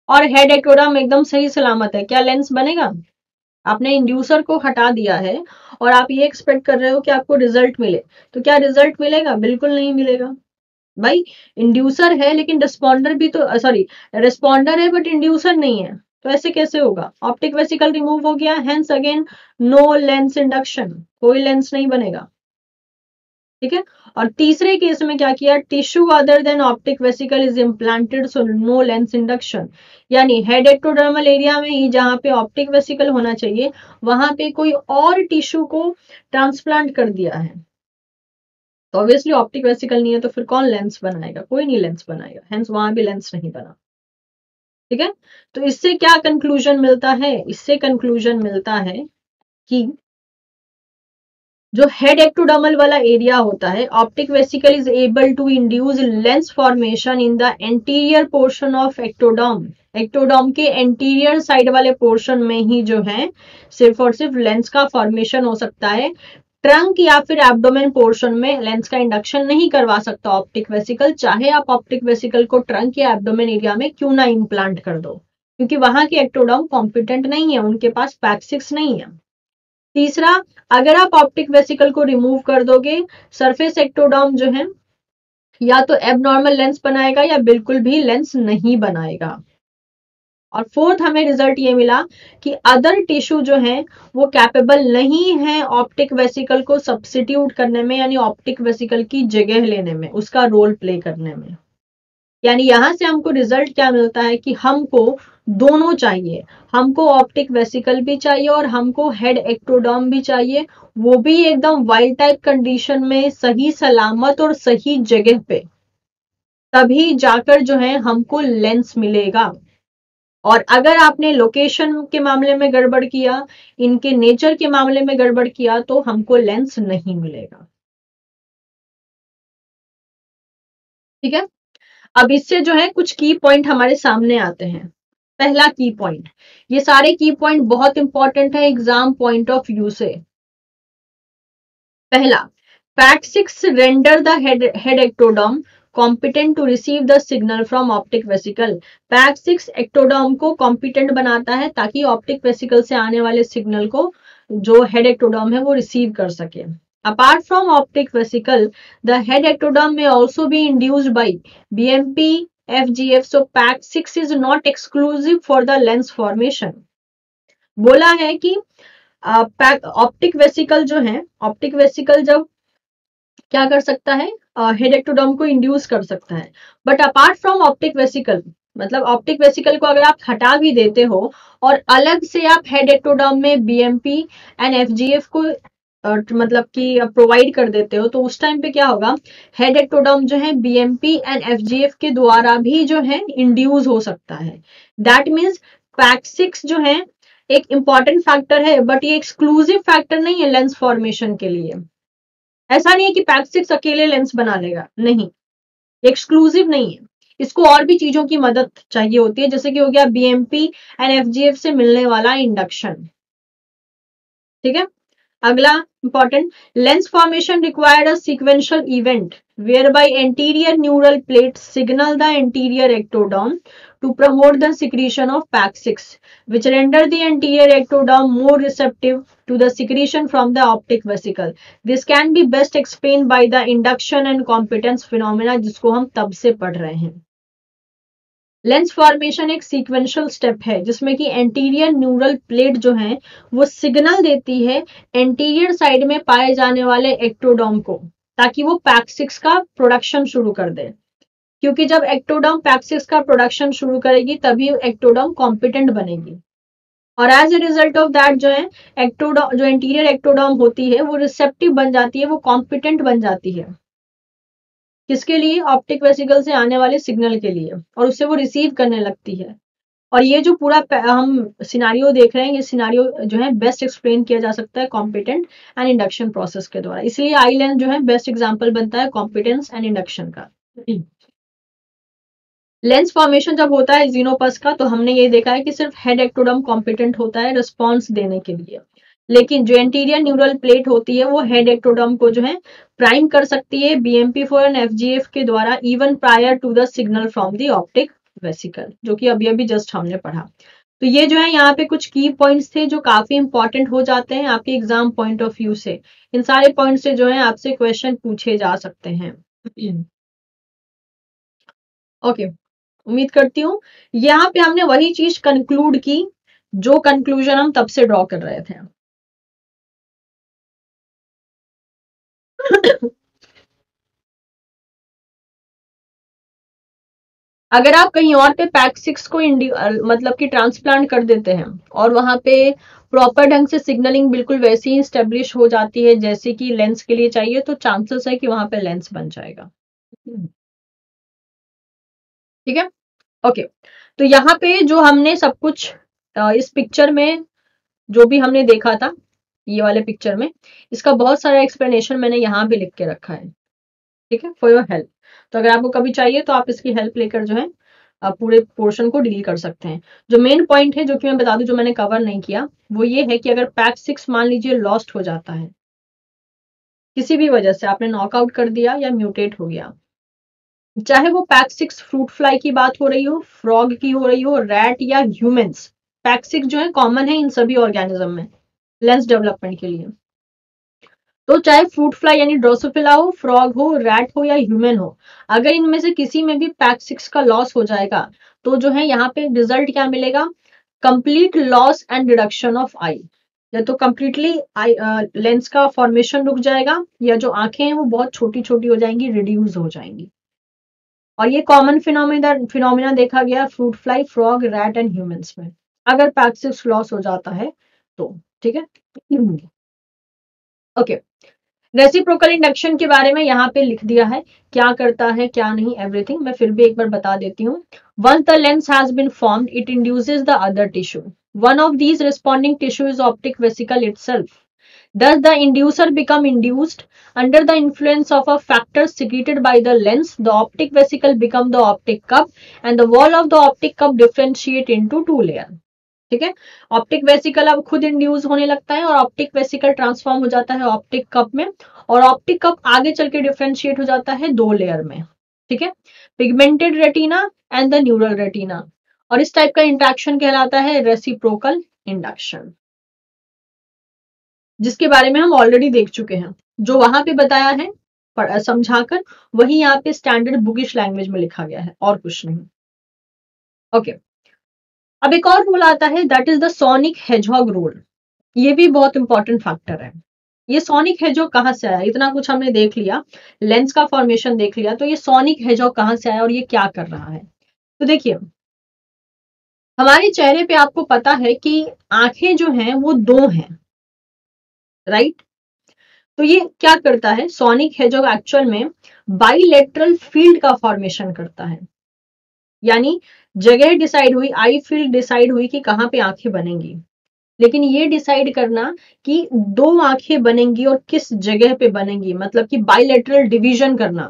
और हेड एक्टोडम एकदम सही सलामत है। क्या लेंस बनेगा? आपने इंड्यूसर को हटा दिया है और आप ये एक्सपेक्ट कर रहे हो कि आपको रिज़ल्ट मिले। तो क्या रिज़ल्ट मिलेगा? बिल्कुल नहीं मिलेगा। भाई इंड्यूसर है लेकिन रिस्पॉन्डर भी तो सॉरी रिस्पॉन्डर है बट इंड्यूसर नहीं है। तो ऐसे कैसे होगा? ऑप्टिक वेसिकल रिमूव हो गया। Hence again no lens induction कोई लेंस नहीं बनेगा। ठीक है? और तीसरे केस में क्या किया? Tissue other than optic vesicle is implanted so no lens induction यानी हेड एक्टोडर्मल एरिया में ही जहाँ पे ऑप्टिक वेसिकल होना चाहिए, वहाँ पे कोई और टिश्यू को ट्रांसप्लांट कर दिया है। तो ऑब्वियसली ऑप्टिक वेसिकल नहीं है तो फिर कौन लेंस बनाएगा? कोई नहीं लेंस बनाएगा। हेंस वहाँ भी लेंस नहीं बना। ठीक है? तो इससे क्या कंक्लूजन मिलता है? इससे कंक्लूजन मिलता है कि जो हेड एक्टोडर्मल वाला एरिया होता है optic vesicle is able to induce lens formation in the anterior portion of ectoderm ectoderm के एंटीरियर साइड वाले पोर्शन में ही जो है, सिर्फ़ और सिर्फ़ लेंस का फॉर्मेशन हो सकता है। ट्रंक या फिर एब्डोमेन पोर्शन में लेंस का इंडक्शन नहीं करवा सकता ऑप्टिक वेसिकल चाहे आप ऑप्टिक वेसिकल को ट्रंक या एब्डोमेन एरिया में क्यों ना इम्प्लांट कर दो। क्योंकि वहाँ के एक्टोडॉम कॉम्पिटेंट नहीं है, उनके पास पैक्सिक्स नहीं है। तीसरा, अगर आप ऑप्टिक वेसिकल को रिमूव कर दोगे सरफेस एक्टोडॉम जो है, या तो एबनॉर्मल लेंस बनाएगा या बिल्कुल भी लेंस नहीं बनाएगा। और फोर्थ हमें रिज़ल्ट ये मिला कि अदर टिश्यू जो है, वो कैपेबल नहीं है ऑप्टिक वेसिकल को सब्सिट्यूट करने में, यानी ऑप्टिक वेसिकल की जगह लेने में, उसका रोल प्ले करने में। यानी यहाँ से हमको रिज़ल्ट क्या मिलता है कि हमको दोनों चाहिए। हमको ऑप्टिक वेसिकल भी चाहिए और हमको हेड एक्टोडॉम भी चाहिए। वो भी एकदम वाइल्ड टाइप कंडीशन में सही सलामत और सही जगह पे। तभी जाकर जो है हमको लेंस मिलेगा। और अगर आपने लोकेशन के मामले में गड़बड़ किया, इनके नेचर के मामले में गड़बड़ किया तो हमको लेंस नहीं मिलेगा। ठीक है? अब इससे जो है कुछ की पॉइंट हमारे सामने आते हैं। पहला की पॉइंट ये सारे की पॉइंट बहुत इंपॉर्टेंट है एग्ज़ाम पॉइंट ऑफ़ व्यू से। पहला PAT six render the head ectoderm competent to receive the signal from optic vesicle Pax six ectoderm को कॉम्पिटेंट बनाता है ताकि ऑप्टिक वेसिकल से आने वाले सिग्नल को जो हेड एक्टोडम है वो रिसीव कर सके। Apart from optic vesicle, the head ectoderm may also be induced by BMP, FGF. So PAC6 is not exclusive for the lens formation. बोला है कि ऑप्टिक वेसिकल जो है ऑप्टिक वेसिकल जब क्या कर सकता है हेड एक्टोडर्म को इंड्यूस कर सकता है but apart from optic vesicle मतलब ऑप्टिक वेसिकल को अगर आप हटा भी देते हो, और अलग से आप हेड में बीएमपी एंड एफजीएफ को मतलब कि प्रोवाइड कर देते हो तो उस टाइम पे क्या होगा? हेड एक्टोडम जो है बीएमपी एंड एफजीएफ के द्वारा भी जो है इंड्यूस हो सकता है। दैट मीन्स पैक्सिक्स जो है, एक इंपॉर्टेंट फैक्टर है बट ये एक्सक्लूसिव फैक्टर नहीं है लेंस फॉर्मेशन के लिए। ऐसा नहीं है कि पैक्सिक्स अकेले लेंस बना लेगा, नहीं। एक्सक्लूसिव नहीं है। इसको और भी चीज़ों की मदद चाहिए होती है, जैसे कि हो गया बीएमपी एंड एफजीएफ से मिलने वाला इंडक्शन ठीक है? अगला important lens formation required a sequential event where by anterior neural plate signal the anterior ectoderm to promote the secretion of Pax six which render the anterior ectoderm more receptive to the secretion from the optic vesicle this can be best explain by the induction and competence phenomena जिसको हम तब से पढ़ रहे हैं। Lens formation एक sequential step है, जिसमें कि एंटीरियर न्यूरल प्लेट जो है, वो सिग्नल देती है एंटीरियर साइड में पाए जाने वाले एक्टोडॉम को, ताकि वो पैक्सिक्स का प्रोडक्शन शुरू कर दे। क्योंकि जब एक्टोडॉम पैक्सिक्स का प्रोडक्शन शुरू करेगी, तभी एक्टोडॉम कॉम्पिटेंट बनेगी। और as a result of that जो है एक्टोडोम जो एंटीरियर एक्टोडॉम होती है, वो रिसेप्टिव बन जाती है, वो कॉम्पिटेंट बन जाती है। किसके लिए? ऑप्टिक वेसिकल से आने वाले सिग्नल के लिए। और उससे वो रिसीव करने लगती है। और ये जो पूरा हम सिनारियो देख रहे हैं, ये सिनारियो जो है बेस्ट एक्सप्लेन किया जा सकता है कॉम्पिटेंट एंड इंडक्शन प्रोसेस के द्वारा। इसलिए आई लेंस जो है बेस्ट एग्ज़ाम्पल बनता है कॉम्पिटेंस एंड इंडक्शन का। लेंस फॉर्मेशन जब होता है जीनोपस का तो हमने ये देखा है कि सिर्फ़ हेड एक्टोडम कॉम्पिटेंट होता है रिस्पॉन्स देने के लिए। लेकिन जो एंटीरियर न्यूरल प्लेट होती है वो हेड एक्टोडम को जो है प्राइम कर सकती है बीएमपी फोर एंड एफजीएफ के द्वारा even prior to the signal from the optic vesicle जो कि अभी अभी जस्ट हमने पढ़ा। तो ये जो है यहाँ पे कुछ की पॉइंट्स थे जो काफ़ी इंपॉर्टेंट हो जाते हैं आपके एग्ज़ाम पॉइंट ऑफ़ व्यू से। इन सारे पॉइंट से जो है आपसे क्वेश्चन पूछे जा सकते हैं। ओके okay, उम्मीद करती हूँ यहाँ पे हमने वही चीज़ कंक्लूड की जो कंक्लूजन हम तब से ड्रॉ कर रहे थे। [LAUGHS] अगर आप कहीं और पे पैक सिक्स को मतलब कि ट्रांसप्लांट कर देते हैं और वहाँ पे प्रॉपर ढंग से सिग्नलिंग बिल्कुल वैसे ही स्टेब्लिश हो जाती है, जैसे कि लेंस के लिए चाहिए तो चांसेस है कि वहाँ पे लेंस बन जाएगा। ठीक है? ओके तो यहाँ पे जो हमने सब कुछ इस पिक्चर में जो भी हमने देखा था ये वाले पिक्चर में। इसका बहुत सारा एक्सप्लेनेशन मैंने यहाँ भी लिख के रखा है। ठीक है? फॉर योर हेल्प तो अगर आपको कभी चाहिए तो आप इसकी हेल्प लेकर जो है, आप पूरे पोर्शन को डील कर सकते हैं। जो मेन पॉइंट है, जो कि मैं बता दूँ, जो मैंने कवर नहीं किया, वो ये है कि अगर पैक सिक्स मान लीजिए लॉस्ट हो जाता है, किसी भी वजह से आपने नॉकआउट कर दिया या म्यूटेट हो गया। चाहे वो पैक सिक्स फ्रूट फ्लाई की बात हो रही हो फ्रॉग की हो रही हो रैट या ह्यूमंस पैक सिक्स जो है कॉमन है इन सभी ऑर्गेनिज्म में। लेंस डेवलपमेंट के लिए। तो चाहे फ्रूट फ्लाई यानी ड्रोसोफिला हो फ्रॉग हो रैट हो या ह्यूमन हो, अगर इनमें से किसी में भी पैक सिक्स का लॉस हो जाएगा तो जो है यहाँ पे रिज़ल्ट क्या मिलेगा? Complete loss and reduction of eye या तो कंप्लीटली आई लेंस का फॉर्मेशन रुक जाएगा, या जो आँखें हैं वो बहुत छोटी छोटी हो जाएँगी रिड्यूज हो जाएँगी। और ये कॉमन फिनोमिना फिनोमिना देखा गया fruit fly frog rat and humans में। अगर पैक्सिक्स लॉस हो जाता है तो। ठीक है ओके रेसिप्रोकल इंडक्शन के बारे में यहाँ पे लिख दिया है क्या करता है क्या नहीं एवरीथिंग मैं फिर भी एक बार बता देती हूँ once the lens has been formed it induces the other tissue one of these responding tissue is optic vesicle itself Thus, the inducer become induced under the influence of a factor secreted by the lens. The optic vesicle become the optic cup and the wall of the optic cup differentiate into two layer. ठीक है? Optic vesicle अब खुद induce होने लगता है और optic vesicle transform हो जाता है ऑप्टिक कप में और ऑप्टिक कप आगे चल के डिफ्रेंशिएट हो जाता है दो लेयर में, ठीक है? Pigmented retina and the neural retina और इस टाइप का इंट्रैक्शन कहलाता है रेसिप्रोकल इंडक्शन जिसके बारे में हम ऑलरेडी देख चुके हैं, जो वहाँ पे बताया है समझाकर वही यहाँ पे स्टैंडर्ड बुकिश लैंग्वेज में लिखा गया है, और कुछ नहीं। Okay okay. अब एक और रूल आता है that is the sonic hedgehog rule ये भी बहुत इंपॉर्टेंट फैक्टर है। ये सोनिक हेजॉग कहाँ से आया? इतना कुछ हमने देख लिया लेंस का फॉर्मेशन देख लिया तो ये सोनिक हेजॉग कहाँ से आया और ये क्या कर रहा है? तो देखिए, हमारे चेहरे पे आपको पता है कि आँखें जो हैं, वो दो हैं राइट तो ये क्या करता है? सोनिक हेजॉग एक्चुअल में बाइलेटरल फ़ील्ड का फॉर्मेशन करता है। यानी जगह डिसाइड हुई आई फ़ील्ड डिसाइड हुई कि कहाँ पे आँखें बनेंगी। लेकिन ये डिसाइड करना कि दो आँखें बनेंगी और किस जगह पे बनेंगी मतलब कि बाइलेटरल डिवीज़न करना।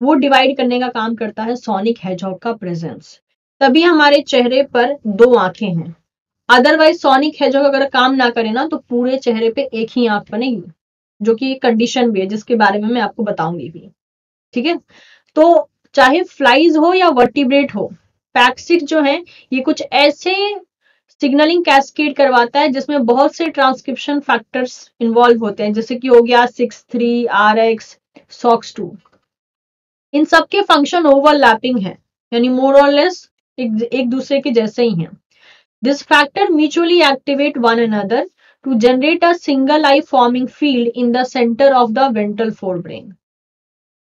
वो डिवाइड करने का काम करता है सोनिक हेजॉग का प्रेजेंस तभी हमारे चेहरे पर दो आँखें हैं। अदरवाइज़ सोनिक हेजॉग अगर काम ना करे ना तो पूरे चेहरे पे एक ही आँख बनेगी, जो कि कंडीशन भी है, जिसके बारे में मैं आपको बताऊँगी भी। ठीक है? तो चाहे फ्लाइज हो या वर्टिब्रेट हो पैक्सिक जो है ये कुछ ऐसे सिग्नलिंग कैस्केड करवाता है जिसमें बहुत से ट्रांसक्रिप्शन फैक्टर्स इन्वॉल्व होते हैं जैसे कि हो गया six three R X Sox two इन सबके फ़ंक्शन ओवरलैपिंग है यानी मोर और लेस एक, एक दूसरे के जैसे ही हैं. This factor mutually activate one another to generate a single eye forming field in the centre of the ventral forebrain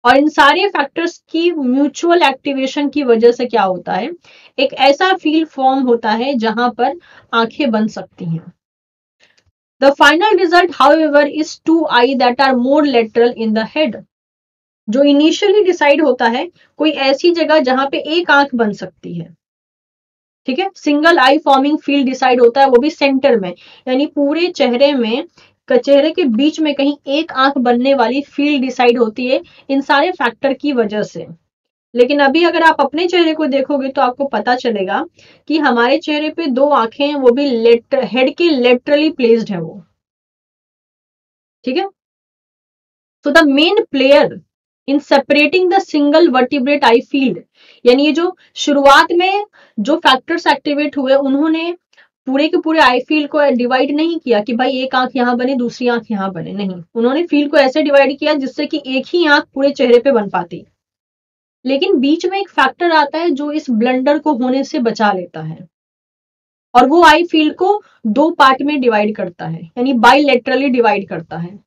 और इन सारे फैक्टर्स की म्यूचुअल एक्टिवेशन की वजह से क्या होता है? एक ऐसा फ़ील्ड फॉर्म होता है जहाँ पर आँखें बन सकती हैं। The final result how is two eye that are more lateral in the head जो इनिशियली डिसाइड होता है, कोई ऐसी जगह जहाँ पे एक आँख बन सकती है। ठीक है? Single eye forming field decide होता है, वो भी सेंटर में, यानी पूरे चेहरे में चेहरे के बीच में कहीं एक आँख बनने वाली फ़ील्ड डिसाइड होती है इन सारे फैक्टर की वजह से। लेकिन अभी अगर आप अपने चेहरे को देखोगे तो आपको पता चलेगा कि हमारे चेहरे पे दो आँखें हैं, वो भी लेटर हेड के लेटरली प्लेस्ड है वो। ठीक है? So the main player in separating the single vertebrate eye field यानी ये जो शुरुआत में जो फैक्टर्स एक्टिवेट हुए, उन्होंने पूरे के पूरे आई फ़ील्ड को डिवाइड नहीं किया कि भाई एक आँख यहाँ बने, दूसरी आँख यहाँ बने। नहीं, उन्होंने फ़ील्ड को ऐसे डिवाइड किया जिससे कि एक ही आँख पूरे चेहरे पे बन पाती। लेकिन बीच में एक फैक्टर आता है जो इस ब्लंडर को होने से बचा लेता है। और वो आई फ़ील्ड को दो पार्ट में डिवाइड करता है, यानी बाइलेटरली डिवाइड करता है।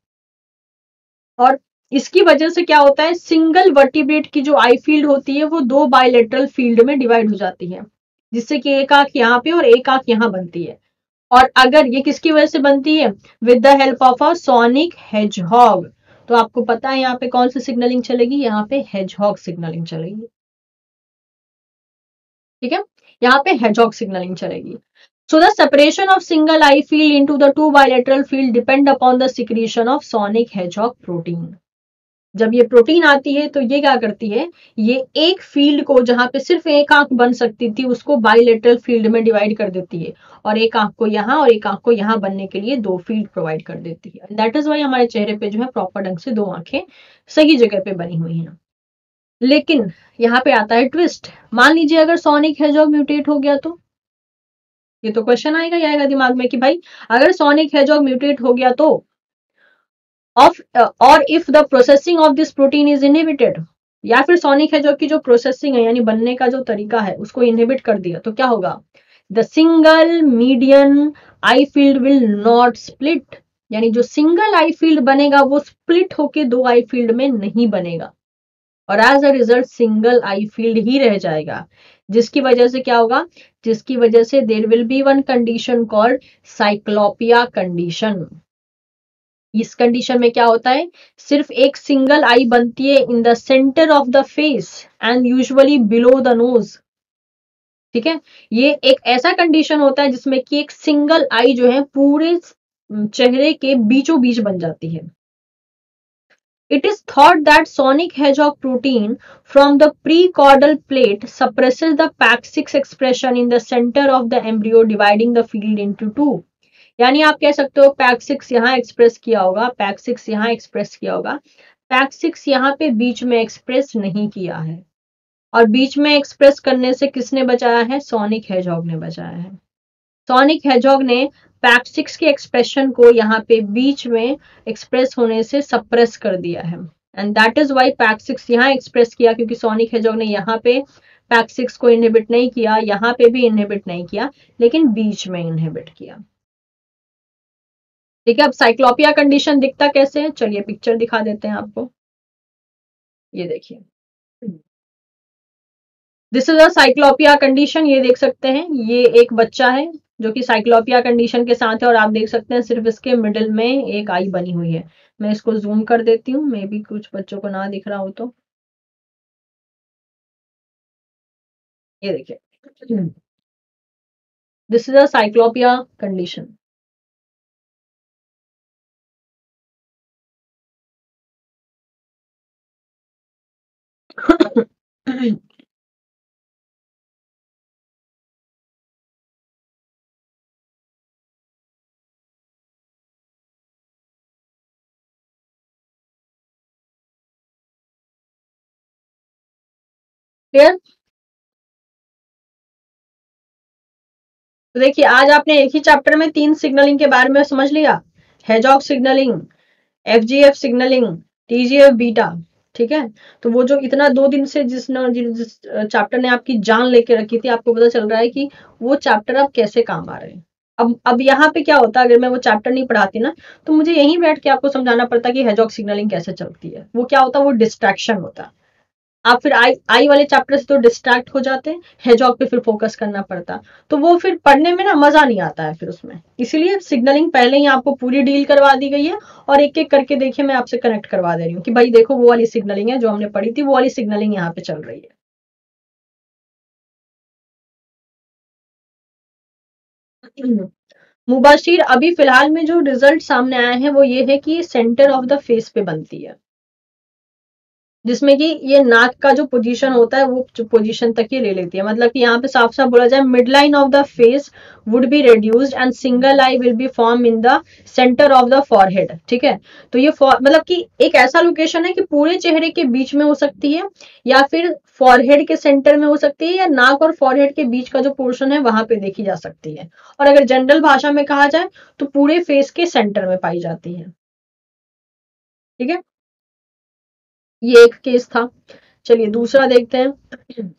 और इसकी वजह से क्या होता है सिंगल वर्टिब्रेट की जो आई फ़ील्ड होती है, वो दो बाइलेटरल फ़ील्ड में डिवाइड हो जाती है। जिससे कि एक आँख यहाँ पे और एक आँख यहाँ बनती है। और अगर ये किसकी वजह से बनती है? With the help of a sonic hedgehog तो आपको पता है यहाँ पे कौन सी सिग्नलिंग चलेगी? यहाँ पे हेजहॉग सिग्नलिंग चलेगी। ठीक है? यहाँ पे हेजहॉग सिग्नलिंग चलेगी। So the separation of single eye field into the two bilateral field depend upon the secretion of sonic hedgehog protein. जब ये प्रोटीन आती है तो ये क्या करती है? ये एक फ़ील्ड को जहाँ पे सिर्फ़ एक आँख बन सकती थी, उसको बायोलेटरल फ़ील्ड में डिवाइड कर देती है। और एक आँख को यहाँ और एक आँख को यहाँ बनने के लिए दो फ़ील्ड प्रोवाइड कर देती है। दैट इज़ वाई हमारे चेहरे पे जो है प्रॉपर ढंग से दो आँखें सही जगह पे बनी हुई हैं। लेकिन यहाँ पे आता है ट्विस्ट मान लीजिए अगर सोनिक हेजॉग म्यूटेट हो गया तो? ये तो क्वेश्चन आएगा आएगा दिमाग में कि भाई, अगर सोनिक हेजॉग म्यूटेट हो गया तो? Of और if the processing of this protein is inhibited, या फिर सोनिक है जो कि जो प्रोसेसिंग है, यानी बनने का जो तरीका है, उसको इनहिबिट कर दिया तो क्या होगा? The single median eye field will not split यानी जो सिंगल आई फ़ील्ड बनेगा, वो स्प्लिट होके दो आई फ़ील्ड में नहीं बनेगा। और as a result single eye field ही रह जाएगा, जिसकी वजह से क्या होगा? जिसकी वजह से there will be one condition called cyclopia condition इस कंडीशन में क्या होता है? सिर्फ़ एक सिंगल आई बनती है in the centre of the face and usually below the nose ठीक है? ये एक ऐसा कंडीशन होता है जिसमें कि एक सिंगल आई जो है पूरे चेहरे के बीचों बीच बन जाती है। It is thought that sonic has of protein from the prechordal plate suppress the Pax six expression in the centre of the embryo dividing the field into two यानी आप कह सकते हो पैक सिक्स यहाँ एक्सप्रेस किया होगा, pack six यहाँ express किया होगा। पैक सिक्स यहाँ पे बीच में एक्सप्रेस नहीं किया है। और बीच में एक्सप्रेस करने से किसने बचाया है? सोनिक हेजॉग ने बचाया है। सोनिक हेजॉग ने पैक सिक्स के एक्सप्रेशन को यहाँ पे बीच में एक्सप्रेस होने से सप्रेस कर दिया है। And that is why Pax six यहाँ एक्सप्रेस किया, क्योंकि सोनिक हेजॉग ने यहाँ पे पैक सिक्स को इनहिबिट नहीं किया, यहाँ पे भी इनहिबिट नहीं किया, लेकिन बीच में इनहिबिट किया। ठीक है, अब साइक्लोपिया कंडीशन दिखता कैसे है? चलिए पिक्चर दिखा देते हैं आपको। ये देखिए। This is a cyclopia condition ये देख सकते हैं। ये एक बच्चा है, जो कि साइक्लोपिया कंडीशन के साथ है, और आप देख सकते हैं सिर्फ़ इसके मिडिल में एक आई बनी हुई है। मैं इसको जूम कर देती हूँ, मे भी कुछ बच्चों को ना दिख रहा हो तो। ये देखिए। This is a cyclopia condition [CLEARS THROAT] तो देखिए, आज आपने एक ही चैप्टर में तीन सिग्नलिंग के बारे में समझ लिया। Hedgehog signalling FGF signalling TGF beta ठीक है? तो वो जो इतना दो दिन से जिस न, जिस चैप्टर ने आपकी जान लेके रखी थी आपको पता चल रहा है कि वो चैप्टर अब कैसे काम आ रहे हैं? अब अब यहाँ पे क्या होता है? अगर मैं वो चैप्टर नहीं पढ़ाती ना तो मुझे यहीं बैठ के आपको समझाना पड़ता कि हेजॉक सिग्नलिंग कैसे चलती है। वो क्या होता है? वो डिस्ट्रैक्शन होता है। आप फिर आई आई वाले चैप्टर से तो डिस्ट्रैक्ट हो जाते हैं हेजॉग पे फिर फोकस करना पड़ता। तो वो फिर पढ़ने में ना मज़ा नहीं आता है फिर उसमें। इसीलिए सिग्नलिंग पहले ही आपको पूरी डील करवा दी गई है और एक एक करके देखिए मैं आपसे कनेक्ट करवा दे रही हूँ कि भाई देखो वो वाली सिग्नलिंग है जो हमने पढ़ी थी, वो वाली सिग्नलिंग यहाँ पे चल रही है। [CLEARS THROAT] मुबाशिर, अभी फ़िलहाल में जो रिज़ल्ट सामने आया है वो ये है कि सेंटर ऑफ़ द फेस पे बनती है। जिसमें कि ये नाक का जो पोजीशन होता है, वो पोजीशन तक ही ले लेती है। मतलब कि यहाँ पे साफ़ साफ़ बोला जाए midline of the face would be reduced and single eye will be form in the centre of the forehead ठीक है? तो ये मतलब कि एक ऐसा लोकेशन है कि पूरे चेहरे के बीच में हो सकती है, या फिर फॉरहेड के सेंटर में हो सकती है, या नाक और फॉरहेड के बीच का जो पोर्शन है, वहाँ पे देखी जा सकती है। और अगर जनरल भाषा में कहा जाए तो पूरे फेस के सेंटर में पाई जाती है। ठीक है? ये एक केस था। चलिए दूसरा देखते हैं।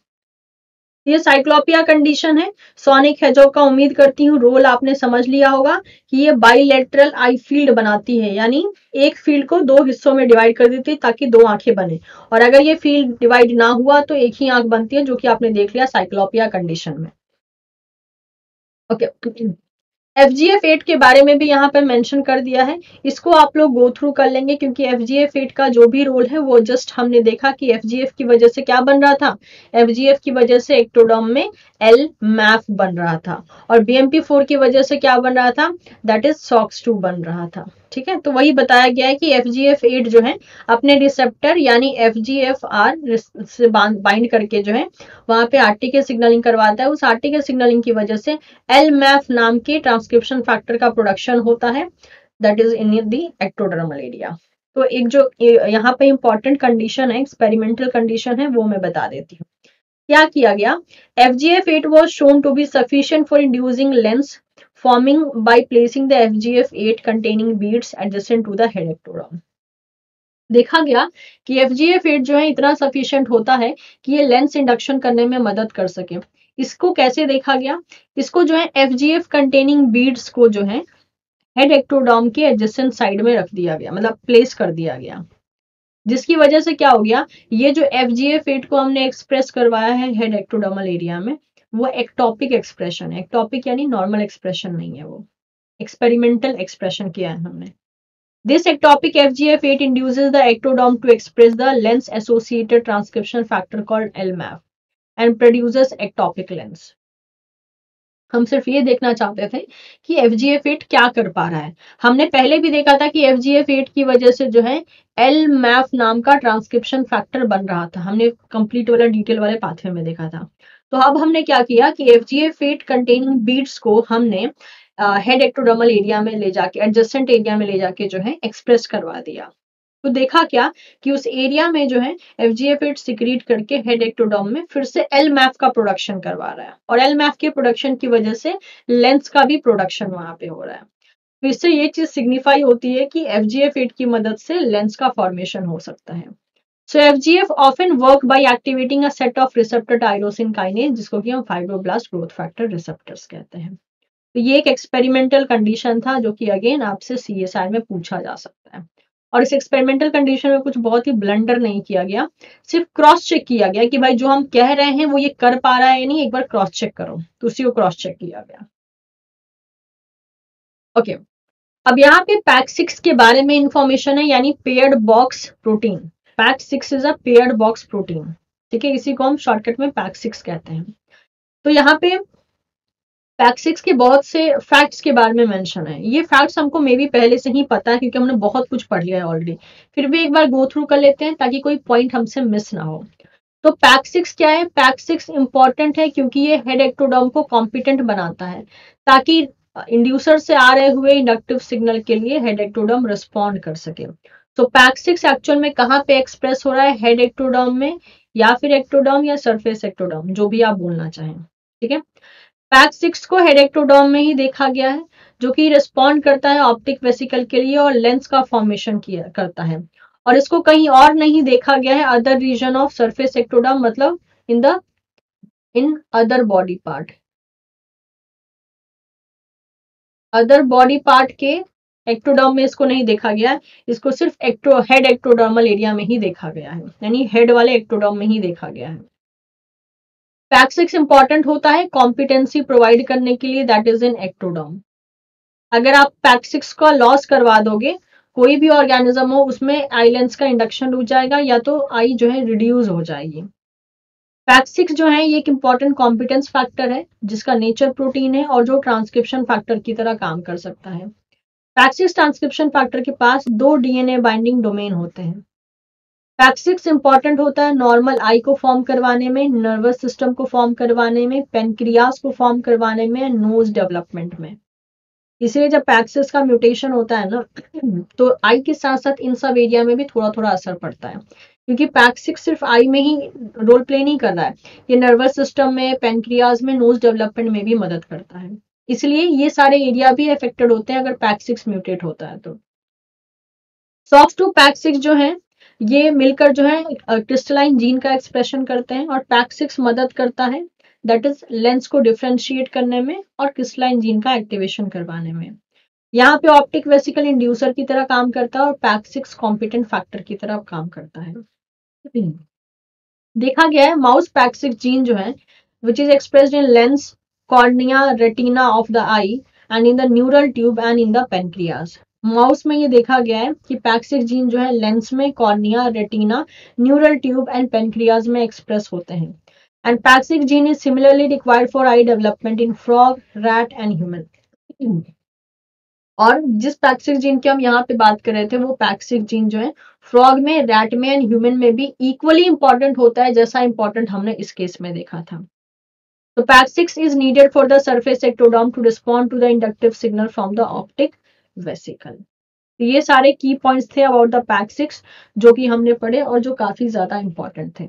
ये साइक्लोपिया कंडीशन है। सोनिक हेजो का उम्मीद करती हूँ रोल आपने समझ लिया होगा कि ये बाइलेटरल आई फ़ील्ड बनाती है। यानी एक फ़ील्ड को दो हिस्सों में डिवाइड कर देती है ताकि दो आँखें बने। और अगर ये फ़ील्ड डिवाइड ना हुआ तो एक ही आँख बनती है, जो कि आपने देख लिया साइक्लोपिया कंडीशन में। Okay okay. F G F eight के बारे में भी यहाँ पर मेंशन कर दिया है। इसको आप लोग गो थ्रू कर लेंगे क्योंकि एफ़ जी एफ़ एट का जो भी रोल है, वो जस्ट हमने देखा कि एफ़ जी एफ़ की वजह से क्या बन रहा था। एफ़ जी एफ़ की वजह से एक्टोडॉम में एल मैफ बन रहा था। और बी एम पी फोर की वजह से क्या बन रहा था? दैट इज़ सॉक्स टू बन रहा था। ठीक है? तो वही बताया गया है कि एफ़ जी एफ़ एट जो है, अपने रिसेप्टर यानी एफ़ जी एफ़ आर से बाइंड करके जो है, वहाँ पे आरटी के सिग्नलिंग करवाता है। उस आरटी के सिग्नलिंग की वजह से एल मैफ नाम के ट्रांसक्रिप्शन फैक्टर का प्रोडक्शन होता है। That is in the ectodermal area तो एक जो यहाँ पे इंपॉर्टेंट कंडीशन है एक्सपेरिमेंटल कंडीशन है, वो मैं बता देती हूँ। क्या किया गया? F G F eight was shown to be sufficient for inducing lens forming by placing the FGF8 containing beads adjacent to the head ectoderm. देखा गया कि FGF8 जो है इतना सफिशियंट होता है कि ये लेंस इंडक्शन करने में मदद कर सके। इसको कैसे देखा गया? इसको जो है FGF कंटेनिंग बीड्स को जो है हेड एक्टोडॉम के एडजेसेंट साइड में रख दिया गया मतलब प्लेस कर दिया गया। जिसकी वजह से क्या हो गया? ये जो एफ़ जी एफ़ एट को हमने एक्सप्रेस करवाया है हेड एक्टोडर्मल एरिया में वो एक्टॉपिक एक्सप्रेशन है। एक्टॉपिक यानी नॉर्मल एक्सप्रेशन नहीं है वो। एक्सपेरिमेंटल एक्सप्रेशन किया है हमने। This ectopic FGF8 induces the ectodome to express the lens associated transcription factor called LMAF and produces ectopic lens. हम सिर्फ़ ये देखना चाहते थे कि एफ़ जी एफ़ एट क्या कर पा रहा है। हमने पहले भी देखा था कि एफ़ जी एफ़ एट की वजह से जो है एल मैफ नाम का ट्रांसक्रिप्शन फैक्टर बन रहा था। हमने कंप्लीट वाला डिटेल वाले पाथवे में देखा था। तो अब हमने क्या किया कि F G F eight containing beads को हमने हेड एक्टोडर्मल एरिया में ले जाके एडजस्टेंट एरिया में ले जाके जो है एक्सप्रेस करवा दिया। तो देखा क्या कि उस एरिया में जो है F G F eight secrete करके हेड एक्टोडोम में फिर से एल मैफ का प्रोडक्शन करवा रहा है। और एल मैफ के प्रोडक्शन की वजह से लेंस का भी प्रोडक्शन वहाँ पे हो रहा है। तो इससे ये चीज़ सिग्निफाई होती है कि एफ़ जी एफ़ एट की मदद से लेंस का फॉर्मेशन हो सकता है। So F often work by activating a set of receptor tyrosine kinase जिसको कि हम फाइब्रोब्लास्ट ग्रोथ फैक्टर रिसेप्टर्स कहते हैं। तो ये एक एक्सपेरिमेंटल कंडीशन था, जो कि अगेन आपसे सी में पूछा जा सकता है। और इस एक्सपेरिमेंटल कंडीशन में कुछ बहुत ही ब्लंडर नहीं किया गया। सिर्फ़ क्रॉस चेक किया गया कि भाई जो हम कह रहे हैं वो ये कर पा रहा है या नहीं, एक बार क्रॉस चेक करो। तो उसी को क्रॉस चेक किया गया। Okay okay. अब यहाँ पे पैक सिक्स के बारे में इंफॉर्मेशन है, यानी paired box protein Pax six is a paired box protein ठीक है, इसी को हम शॉर्टकट में पैक सिक्स कहते हैं। तो यहाँ पे पैक सिक्स के बहुत से फैक्ट्स के बारे में मेंशन है। ये फैक्ट्स हमको मे भी पहले से ही पता है, क्योंकि हमने बहुत कुछ पढ़ लिया है ऑलरेडी फिर भी एक बार गो थ्रू कर लेते हैं, ताकि कोई पॉइंट हमसे मिस ना हो। तो पैक सिक्स क्या है? पैक सिक्स इंपॉर्टेंट है, क्योंकि ये हेड एक्टोडम को कॉम्पिटेंट बनाता है, ताकि इंड्यूसर से आ रहे हुए इंडक्टिव सिग्नल के लिए हेड एक्टोडम रिस्पॉन्ड कर सके। तो पैक सिक्स एक्चुअल में कहाँ पे एक्सप्रेस हो रहा है? हेड एक्टोडम में या फिर एक्टोडम या सरफेस एक्टोडम जो भी आप बोलना चाहें, ठीक है? पैक सिक्स को हेडेक्टोडोम में ही देखा गया है, जो कि रिस्पॉन्ड करता है ऑप्टिक वेसिकल के लिए और लेंस का फॉर्मेशन किया, करता है। और इसको कहीं और नहीं देखा गया है other region of surface ectoderm मतलब in the in other body part other body part के एक्टोडर्म में इसको नहीं देखा गया इसको सिर्फ़ एक्टो हेड एक्टोडर्मल एरिया में ही देखा गया है। यानी हेड वाले एक्टोडर्म में ही देखा गया है। पैक सिक्स इंपॉर्टेंट होता है कॉम्पिटेंसी प्रोवाइड करने के लिए दैट इज़ इन एक्टोडम अगर आप पैक सिक्स का लॉस करवा दोगे, कोई भी ऑर्गेनिज्म हो, उसमें आईलेंस का इंडक्शन रुक जाएगा, या तो आई जो है रिड्यूज हो जाएगी। पैक सिक्स जो है, ये एक इंपॉर्टेंट कॉम्पिटेंस फैक्टर है, जिसका नेचर प्रोटीन है, और जो ट्रांसक्रिप्शन फैक्टर की तरह काम कर सकता है। पैक सिक्स ट्रांसक्रिप्शन फैक्टर के पास दो डीएनए बाइंडिंग डोमेन होते हैं। पैक्सिक्स इंपॉर्टेंट होता है नॉर्मल आई को फॉर्म करवाने में नर्वस सिस्टम को फॉर्म करवाने में पेनक्रियास को फॉर्म करवाने में नोज़ डेवलपमेंट में। इसलिए जब पैक्सिस का म्यूटेशन होता है ना [CLEARS THROAT] तो आई के साथ साथ इन सब एरिया में भी थोड़ा थोड़ा असर पड़ता है। क्योंकि पैक्सिक्स सिर्फ़ आई में ही रोल प्ले नहीं कर रहा है, ये नर्वस सिस्टम में पेनक्रियाज में नोज़ डेवलपमेंट में भी मदद करता है। इसलिए ये सारे एरिया भी अफेक्टेड होते हैं अगर पैक्सिक्स म्यूटेट होता है तो। सॉफ्ट टू पैक्सिक्स जो है, ये मिलकर जो है क्रिस्टलाइन जीन का एक्सप्रेशन करते हैं और पैक सिक्स मदद करता है दैट इज़ लेंस को डिफ्रेंशिएट करने में और क्रिस्टलाइन जीन का एक्टिवेशन करवाने में। यहाँ पे ऑप्टिक वेसिकल इंड्यूसर की तरह काम करता है और पैक सिक्स कॉम्पिटेंट फैक्टर की तरह काम करता है। देखा गया है माउस पैक सिक्स जीन जो है which is express in lens cornea retina of the eye and in the neural tube and in the pancreas mouse में ये देखा गया है कि पैक्सिक जीन जो है लेंस में cornea retina neural tube and pancreas में एक्सप्रेस होते हैं। And Pax six gene is similarly required for eye development in frog rat and human और जिस पैक्सिक जीन की हम यहाँ पे बात कर रहे थे, वो पैक्सिक जीन जो है फ्रॉग में रैट में एंड ह्यूमन में भी इक्वली इंपॉर्टेंट होता है, जैसा इंपॉर्टेंट हमने इस केस में देखा था। तो Pax six is needed for the surface ectoderm to respond to the inductive signal from the optic vesicle तो ये सारे की पॉइंट्स थे अबाउट द पैक सिक्स जो कि हमने पढ़े और जो काफ़ी ज़्यादा इंपॉर्टेंट थे।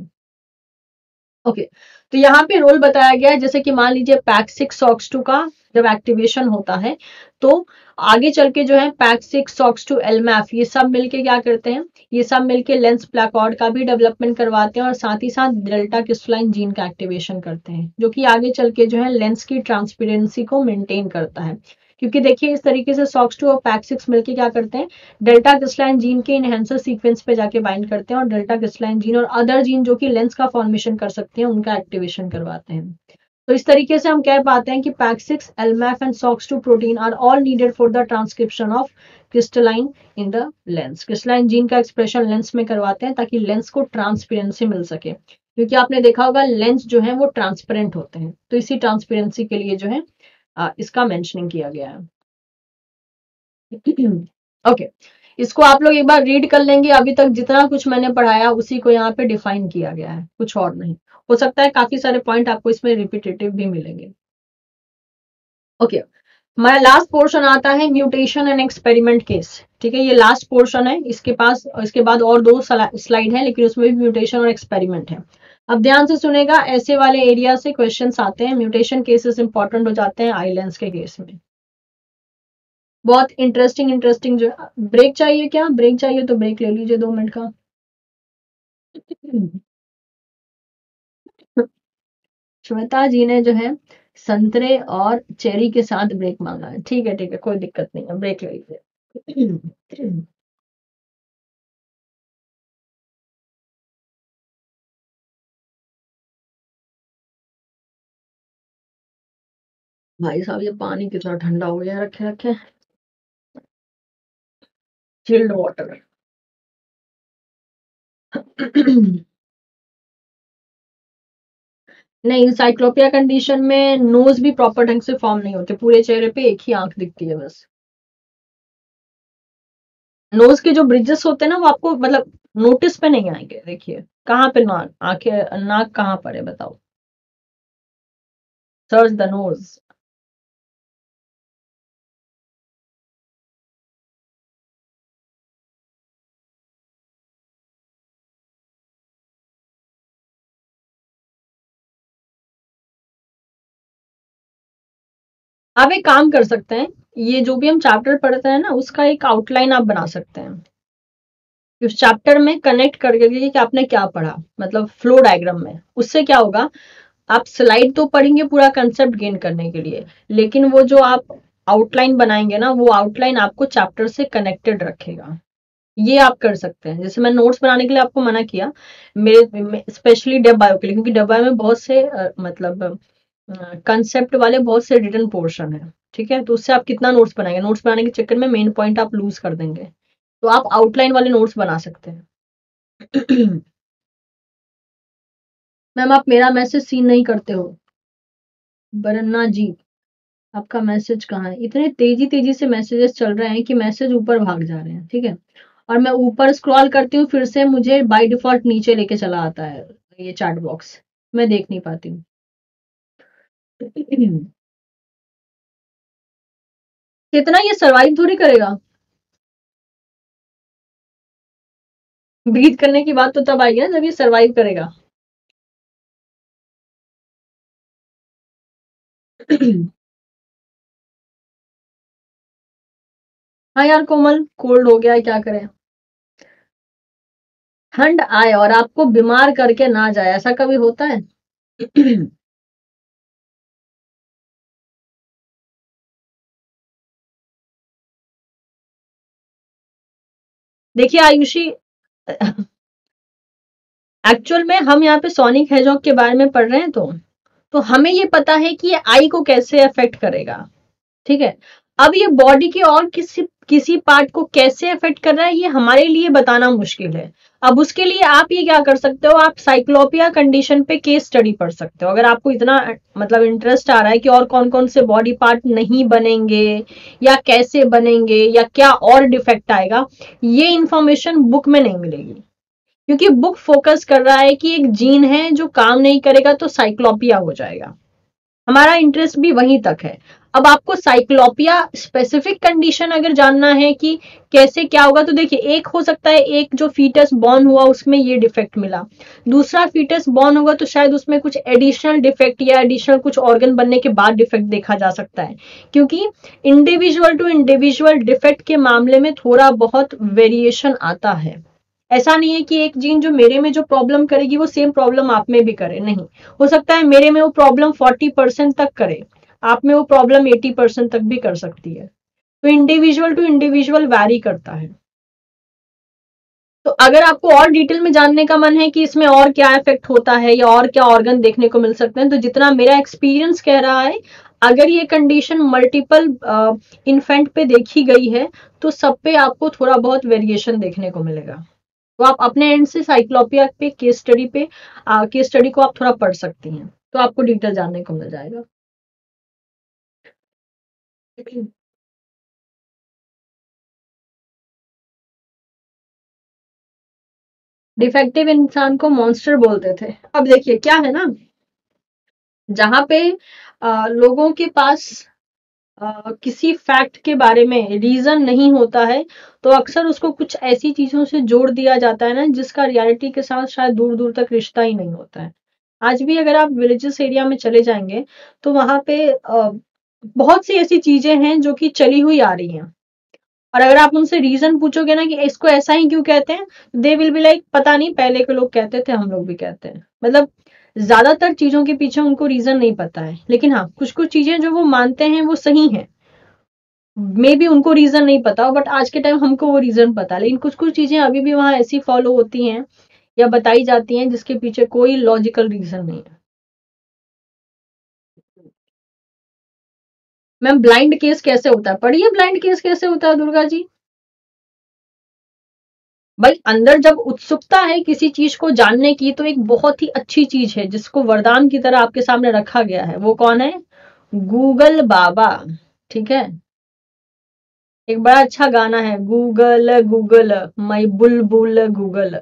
ओके तो यहाँ पे रोल बताया गया है, जैसे कि मान लीजिए पैक सिक्स सॉक्स टू का जब एक्टिवेशन होता है तो आगे चल के जो है Pax six Sox two L Maf ये सब मिलके क्या करते हैं? ये सब मिलके लेंस प्लाकॉर्ड का भी डेवलपमेंट करवाते हैं और साथ ही साथ डेल्टा क्रिस्टलाइन जीन का एक्टिवेशन करते हैं, जो कि आगे चल के जो है लेंस की ट्रांसपेरेंसी को मेंटेन करता है। क्योंकि देखिए, इस तरीके से सॉक्स टू और पैक सिक्स मिलकर क्या करते हैं? डेल्टा क्रिस्टलाइन जीन के इनहेंसर सीक्वेंस पे जाके बाइंड करते हैं और डेल्टा क्रिस्टलाइन जीन और अदर जीन जो कि लेंस का फॉर्मेशन कर सकते हैं, उनका एक्टिवेशन करवाते हैं। तो इस तरीके से हम कह पाते हैं कि Pax six L Maf and Sox two protein are all needed for the transcription of crystallin in the lens crystallin gene का एक्सप्रेशन लेंस में करवाते हैं ताकि लेंस को ट्रांसपेरेंसी मिल सके। क्योंकि आपने देखा होगा लेंस जो है वो ट्रांसपेरेंट होते हैं। तो इसी ट्रांसपेरेंसी के लिए जो है इसका मेंशनिंग किया गया है। [CLEARS THROAT] ओके इसको आप लोग एक बार रीड कर लेंगे। अभी तक जितना कुछ मैंने पढ़ाया, उसी को यहाँ पे डिफाइन किया गया है, कुछ और नहीं। हो सकता है काफ़ी सारे पॉइंट आपको इसमें रिपीटेटिव भी मिलेंगे। ओके हमारा लास्ट पोर्शन आता है म्यूटेशन एंड एक्सपेरिमेंट केस ठीक है, ये लास्ट पोर्शन है। इसके पास, इसके बाद और दो स्लाइड है, लेकिन उसमें भी म्यूटेशन और एक्सपेरिमेंट है। अब ध्यान से सुनेगा, ऐसे वाले एरिया से क्वेश्चन आते हैं म्यूटेशन केसेस इंपॉर्टेंट हो जाते हैं आईलैंड के केस में। बहुत इंटरेस्टिंग इंटरेस्टिंग जो ब्रेक चाहिए क्या? ब्रेक चाहिए तो ब्रेक ले लीजिए दो मिनट का। श्वेता जी ने जो है, संतरे और चेरी के साथ ब्रेक मांगा। है ठीक है ठीक है, कोई दिक्कत नहीं है ब्रेक ले लीजिए। भाई साहब, ये पानी कितना ठंडा हो गया रखे रखे। चिल्ड वाटर नहीं साइक्लोपिया कंडीशन में नोज़ भी प्रॉपर ढंग से फॉर्म नहीं होते, पूरे चेहरे पे एक ही आँख दिखती है बस। नोज़ के जो ब्रिजेस होते हैं ना, वो आपको मतलब नोटिस पे नहीं आएँगे, देखिए। कहाँ पे नाक आँखें, नाक कहाँ पर है बताओ। सर्च द नोज़ आप एक काम कर सकते हैं, ये जो भी हम चैप्टर पढ़ते हैं ना, उसका एक आउटलाइन आप बना सकते हैं। उस चैप्टर में कनेक्ट करके कि आपने क्या पढ़ा मतलब फ्लो डायग्राम में। उससे क्या होगा, आप स्लाइड तो पढ़ेंगे पूरा कंसेप्ट गेन करने के लिए, लेकिन वो जो आप आउटलाइन बनाएँगे ना, वो आउटलाइन आपको चैप्टर से कनेक्टेड रखेगा। ये आप कर सकते हैं। जैसे मैं नोट्स बनाने के लिए आपको मना किया, मेरे स्पेशली डेब बायो के लिए, क्योंकि डेब बायो में बहुत से मतलब कंसेप्ट वाले बहुत से रिटर्न पोर्शन है, ठीक है? तो उससे आप कितना नोट्स बनाएँगे? नोट्स बनाने के चक्कर में मेन पॉइंट आप लूज कर देंगे। तो आप आउटलाइन वाले नोट्स बना सकते हैं। [CLEARS THROAT] मैम, आप मेरा मैसेज सीन नहीं करते हो। बरन्ना जी, आपका मैसेज कहाँ है? इतने तेज़ी तेज़ी से मैसेजेस चल रहे हैं कि मैसेज ऊपर भाग जा रहे हैं, ठीक है? और मैं ऊपर स्क्रॉल करती हूँ, फिर से मुझे बाय डिफ़ॉल्ट नीचे लेके चला आता है ये चैट बॉक्स मैं देख नहीं पाती हूँ। कितना ये सरवाइव थोड़ी करेगा? ब्रीथ करने की बात तो तब आएगी ना जब ये सरवाइव करेगा। [CLEARS THROAT] हाँ यार, कोमल कोल्ड हो गया है, क्या करें? ठंड आए और आपको बीमार करके ना जाए, ऐसा कभी होता है? [CLEARS THROAT] देखिए आयुषी एक्चुअल में हम यहाँ पे सोनिक हेजॉक के बारे में पढ़ रहे हैं तो तो हमें ये पता है कि ये आई को कैसे अफेक्ट करेगा, ठीक है? अब ये बॉडी के और किसी किसी पार्ट को कैसे अफेक्ट कर रहा है, ये हमारे लिए बताना मुश्किल है। अब उसके लिए आप ये क्या कर सकते हो, आप साइक्लोपिया कंडीशन पे केस स्टडी पढ़ सकते हो। अगर आपको इतना मतलब इंटरेस्ट आ रहा है कि और कौन कौन से बॉडी पार्ट नहीं बनेंगे, या कैसे बनेंगे, या क्या और डिफेक्ट आएगा, ये इंफॉर्मेशन बुक में नहीं मिलेगी। क्योंकि बुक फोकस कर रहा है कि एक जीन है जो काम नहीं करेगा तो साइक्लोपिया हो जाएगा। हमारा इंटरेस्ट भी वहीं तक है। अब आपको साइक्लोपिया स्पेसिफिक कंडीशन अगर जानना है कि कैसे क्या होगा तो देखिए, एक हो सकता है एक जो फीटस बॉर्न हुआ, उसमें ये डिफेक्ट मिला। दूसरा फीटस बॉर्न होगा तो शायद उसमें कुछ एडिशनल डिफेक्ट या एडिशनल कुछ ऑर्गन बनने के बाद डिफेक्ट देखा जा सकता है। क्योंकि इंडिविजुअल टू इंडिविजुअल डिफेक्ट के मामले में थोड़ा बहुत वेरिएशन आता है। ऐसा नहीं है कि एक जीन जो मेरे में जो प्रॉब्लम करेगी, वो सेम प्रॉब्लम आप में भी करे। नहीं, हो सकता है मेरे में वो प्रॉब्लम फोर्टी परसेंट तक करे। आप में वो प्रॉब्लम एटी परसेंट तक भी कर सकती है। तो इंडिविजुअल टू इंडिविजुअल वैरी करता है। तो अगर आपको और डिटेल में जानने का मन है कि इसमें और क्या इफ़ेक्ट होता है या और क्या ऑर्गन देखने को मिल सकते हैं तो जितना मेरा एक्सपीरियंस कह रहा है, अगर ये कंडीशन मल्टीपल इन्फेंट पे देखी गई है तो सब पे आपको थोड़ा बहुत वेरिएशन देखने को मिलेगा। तो आप अपने एंड से साइक्लोपिया पे केस स्टडी पे केस स्टडी को आप थोड़ा पढ़ सकती हैं। तो आपको डिटेल जानने को मिल जाएगा। डिफेक्टिव इंसान को मॉन्स्टर बोलते थे। अब देखिए क्या है ना? जहाँ पे आ, लोगों के पास आ, किसी फैक्ट के बारे में रीजन नहीं होता है तो अक्सर उसको कुछ ऐसी चीज़ों से जोड़ दिया जाता है ना जिसका रियलिटी के साथ शायद दूर दूर तक रिश्ता ही नहीं होता है। आज भी अगर आप विलेजेस एरिया में चले जाएँगे तो वहाँ पे आ, बहुत सी ऐसी चीज़ें हैं जो कि चली हुई आ रही हैं। और अगर आप उनसे रीजन पूछोगे ना कि इसको ऐसा ही क्यों कहते हैं दे विल बी लाइक पता नहीं, पहले के लोग कहते थे, हम लोग भी कहते हैं। मतलब ज़्यादातर चीज़ों के पीछे उनको रीजन नहीं पता है। लेकिन हाँ कुछ कुछ चीज़ें जो वो मानते हैं, वो सही है। मे बी उनको रीजन नहीं पता हो बट आज के टाइम हमको वो रीजन पता लेकिन कुछ कुछ चीज़ें अभी भी वहाँ ऐसी फॉलो होती हैं या बताई जाती हैं जिसके पीछे कोई लॉजिकल रीजन नहीं है। मैम ब्लाइंड केस कैसे होता है? पढ़िए ब्लाइंड केस कैसे होता है दुर्गा जी? भाई, अंदर जब उत्सुकता है किसी चीज़ को जानने की तो एक बहुत ही अच्छी चीज़ है, जिसको वरदान की तरह आपके सामने रखा गया है। वो कौन है? गूगल बाबा, ठीक है? एक बड़ा अच्छा गाना है, Google Google, May Bulbul, Google.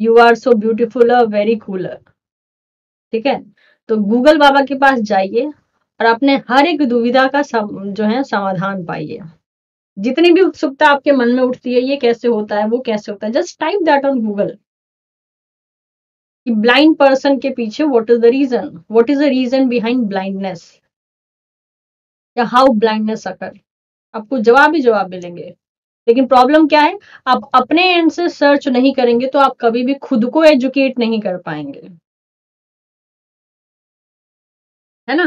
You are so beautiful very cool ठीक है? तो गूगल बाबा के पास जाइए और अपने हर एक दुविधा का सम, जो है समाधान पाइए। जितनी भी उत्सुकता आपके मन में उठती है ये कैसे होता है वो कैसे होता है just type that on Google blind person के पीछे what is the reason what is the reason behind blindness या हाउ ब्लाइंडनेस अकर आपको जवाब ही जवाब मिलेंगे। लेकिन प्रॉब्लम क्या है? आप अपने एंड से सर्च नहीं करेंगे तो आप कभी भी खुद को एजुकेट नहीं कर पाएँगे। है ना?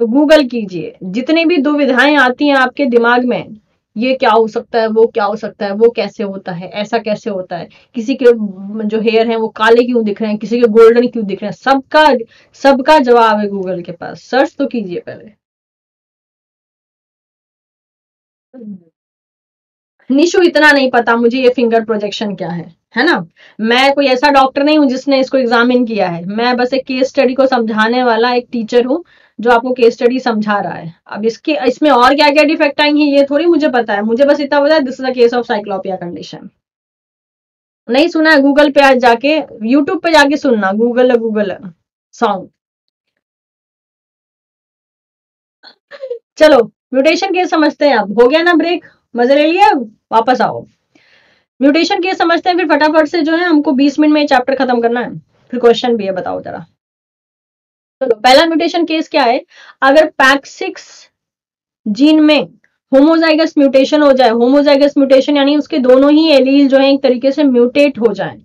तो गूगल कीजिए। जितनी भी दुविधाएँ आती हैं आपके दिमाग में, ये क्या हो सकता है, वो क्या हो सकता है, वो कैसे होता है, ऐसा कैसे होता है? किसी के जो हेयर हैं वो काले क्यों दिख रहे हैं, किसी के गोल्डन क्यों दिख रहे हैं? सबका सबका जवाब है गूगल के पास। सर्च तो कीजिए पहले। निशु इतना नहीं पता मुझे ये फिंगर प्रोजेक्शन क्या है। है ना? मैं कोई ऐसा डॉक्टर नहीं हूँ जिसने इसको एग्जामिन किया है। मैं बस एक केस स्टडी को समझाने वाला एक टीचर हूँ, जो आपको केस स्टडी समझा रहा है। अब इसके, इसमें और क्या क्या डिफेक्ट आएँगे ये थोड़ी मुझे पता है। मुझे बस इतना पता है this is a case of cyclopia condition नहीं सुना है गूगल पे आज जाके यूट्यूब पे जाके सुनना। गूगल गूगल सॉन्ग चलो म्यूटेशन केस समझते हैं अब हो गया ना ब्रेक मज़े ले लिया वापस आओ। म्यूटेशन केस समझते हैं, फिर फटाफट से जो है हमको 20 मिनट में चैप्टर खत्म करना है। फिर क्वेश्चन भी है, बताओ जरा। चलो, पहला म्यूटेशन केस क्या है? अगर पैक्सिक्स जीन में होमोजाइगस म्यूटेशन हो जाए होमोजाइगस म्यूटेशन यानी उसके दोनों ही एलील जो है एक तरीके से म्यूटेट हो जाए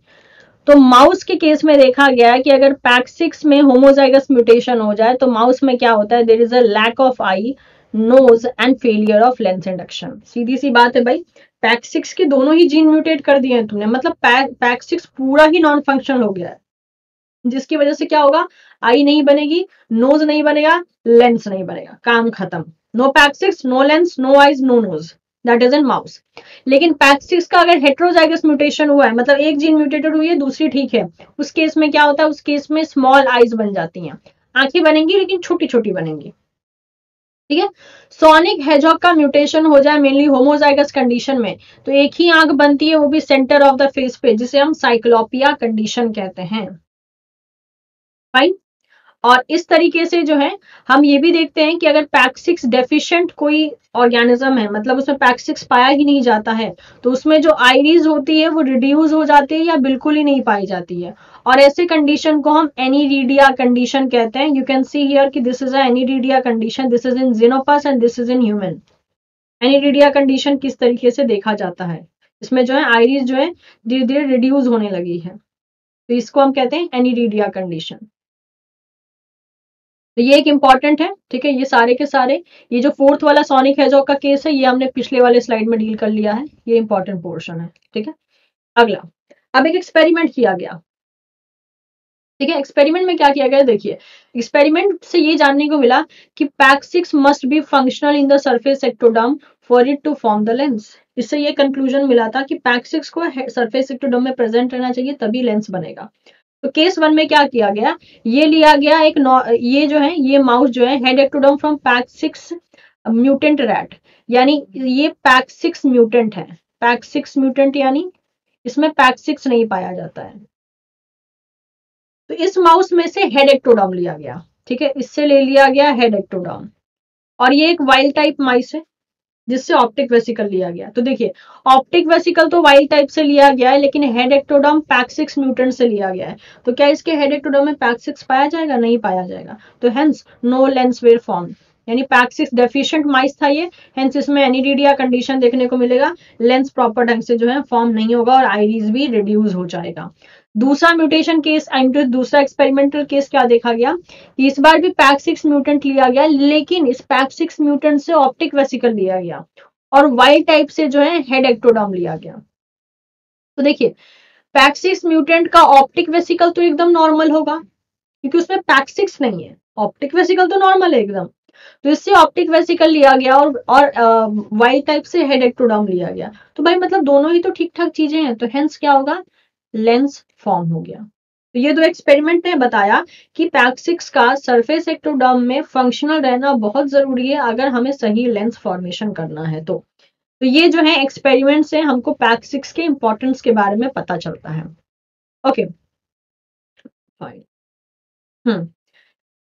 तो माउस के केस में देखा गया है कि अगर पैक्सिक्स में होमोजाइगस म्यूटेशन हो जाए तो माउस में क्या होता है? There is a lack of eye nose and failure of lens induction सीधी सी बात है भाई। पैक सिक्स के दोनों ही जीन म्यूटेट कर दिए हैं तुमने। मतलब पैक पैक सिक्स पूरा ही नॉन फंक्शनल हो गया है। जिसकी वजह से क्या होगा? आई नहीं बनेगी नोज़ नहीं बनेगा लेंस नहीं बनेगा। काम खत्म। No pax six no lens no eyes no nose that is in mouse लेकिन पैक सिक्स का अगर हेट्रोजाइगस म्यूटेशन हुआ है मतलब एक जीन म्यूटेटेड हुई है, दूसरी ठीक है। उस केस में क्या होता है? उस केस में स्मॉल आईज बन जाती हैं। आँखें बनेंगी, लेकिन छोटी छोटी बनेंगी। ठीक है? सोनिक हेजॉक का म्यूटेशन हो जाए मेनली होमोजाइगस कंडीशन में तो एक ही आँख बनती है, वो भी सेंटर ऑफ़ द फेस पे, जिसे हम साइक्लोपिया कंडीशन कहते हैं। फाइन और इस तरीके से जो है, हम ये भी देखते हैं कि अगर पैक्सिक्स डेफिशिएंट कोई ऑर्गेनिज्म है मतलब उसमें पैक्सिक्स पाया ही नहीं जाता है तो उसमें जो आईरीज होती है, वो रिड्यूस हो जाती है या बिल्कुल ही नहीं पाई जाती है। और ऐसे कंडीशन को हम एनीरीडिया कंडीशन कहते हैं। यू कैन सी हियर कि this is a condition this is in Xenopus and this is in human aniridia condition किस तरीके से देखा जाता है? इसमें जो है आयरिस जो है धीरे धीरे रिड्यूज होने लगी है। तो इसको हम कहते हैं एनीरीडिया कंडीशन तो ये एक इंपॉर्टेंट है, ठीक है? ये सारे के सारे, ये जो फोर्थ वाला सोनिक हेजॉग का केस है, ये हमने पिछले वाले स्लाइड में डील कर लिया है। ये इंपॉर्टेंट पोर्शन है, ठीक है? अगला, अब एक एक्सपेरिमेंट किया गया। ठीक है? एक्सपेरिमेंट में क्या किया गया देखिए एक्सपेरिमेंट से ये जानने को मिला कि pax six must be functional in the surface ectoderm for it to form the lens इससे ये कंक्लूजन मिला था कि पैक सिक्स को सरफेस एक्टोडम में प्रेजेंट रहना चाहिए, तभी लेंस बनेगा। तो केस वन में क्या किया गया? ये लिया गया एक ये जो है, ये माउस जो है head ectoderm from pax six mutant rat यानी ये पैक सिक्स म्यूटेंट है। पैक सिक्स म्यूटेंट यानी इसमें पैक सिक्स नहीं पाया जाता है। तो इस माउस में से हेड एक्टोडम लिया गया। ठीक है? इससे ले लिया गया हेड एक्टोडम और ये एक वाइल्ड टाइप माइस है। जिससे ऑप्टिक वेसिकल लिया गया। तो देखिए ऑप्टिक वेसिकल तो वाइल्ड टाइप से लिया गया है, लेकिन head ectoderm pax six mutant से लिया गया है। तो क्या इसके हेड एक्टोडम में पैक्सिक्स पाया जाएगा? नहीं पाया जाएगा। तो hence no lens were form यानी पैक सिक्स डेफिशिएंट माइस था ये हेंस इसमें एनीडीडिया कंडीशन देखने को मिलेगा। लेंस प्रॉपर ढंग से जो है फॉर्म नहीं होगा और आईरीज भी रिड्यूस हो जाएगा। दूसरा म्यूटेशन केस एंड दूसरा एक्सपेरिमेंटल केस क्या देखा गया? इस बार भी पैक सिक्स म्यूटेंट लिया गया, लेकिन इस पैक सिक्स म्यूटेंट से ऑप्टिक वेसिकल लिया गया और वाइल्ड टाइप से जो है हेड एक्टोडम लिया गया। तो देखिए पैक्सिक्स म्यूटेंट का ऑप्टिक वेसिकल तो एकदम नॉर्मल होगा, क्योंकि उसमें पैक्सिक्स नहीं है। ऑप्टिक वेसिकल तो नॉर्मल है एकदम। तो इससे ऑप्टिक वेसिकल लिया गया और और वाइल्ड टाइप से हेड एक्टोडम लिया गया। तो भाई मतलब दोनों ही तो ठीक ठाक चीज़ें हैं तो हेंस क्या होगा? लेंस फॉर्म हो गया। तो ये दो एक्सपेरिमेंट ने बताया कि पैक्सिक्स का सरफेस एक्टोडर्म में फंक्शनल रहना बहुत ज़रूरी है अगर हमें सही लेंस फॉर्मेशन करना है तो। तो ये जो है एक्सपेरिमेंट से हमको पैक्सिक्स के इंपॉर्टेंस के बारे में पता चलता है। Okay. Fine. Hmm.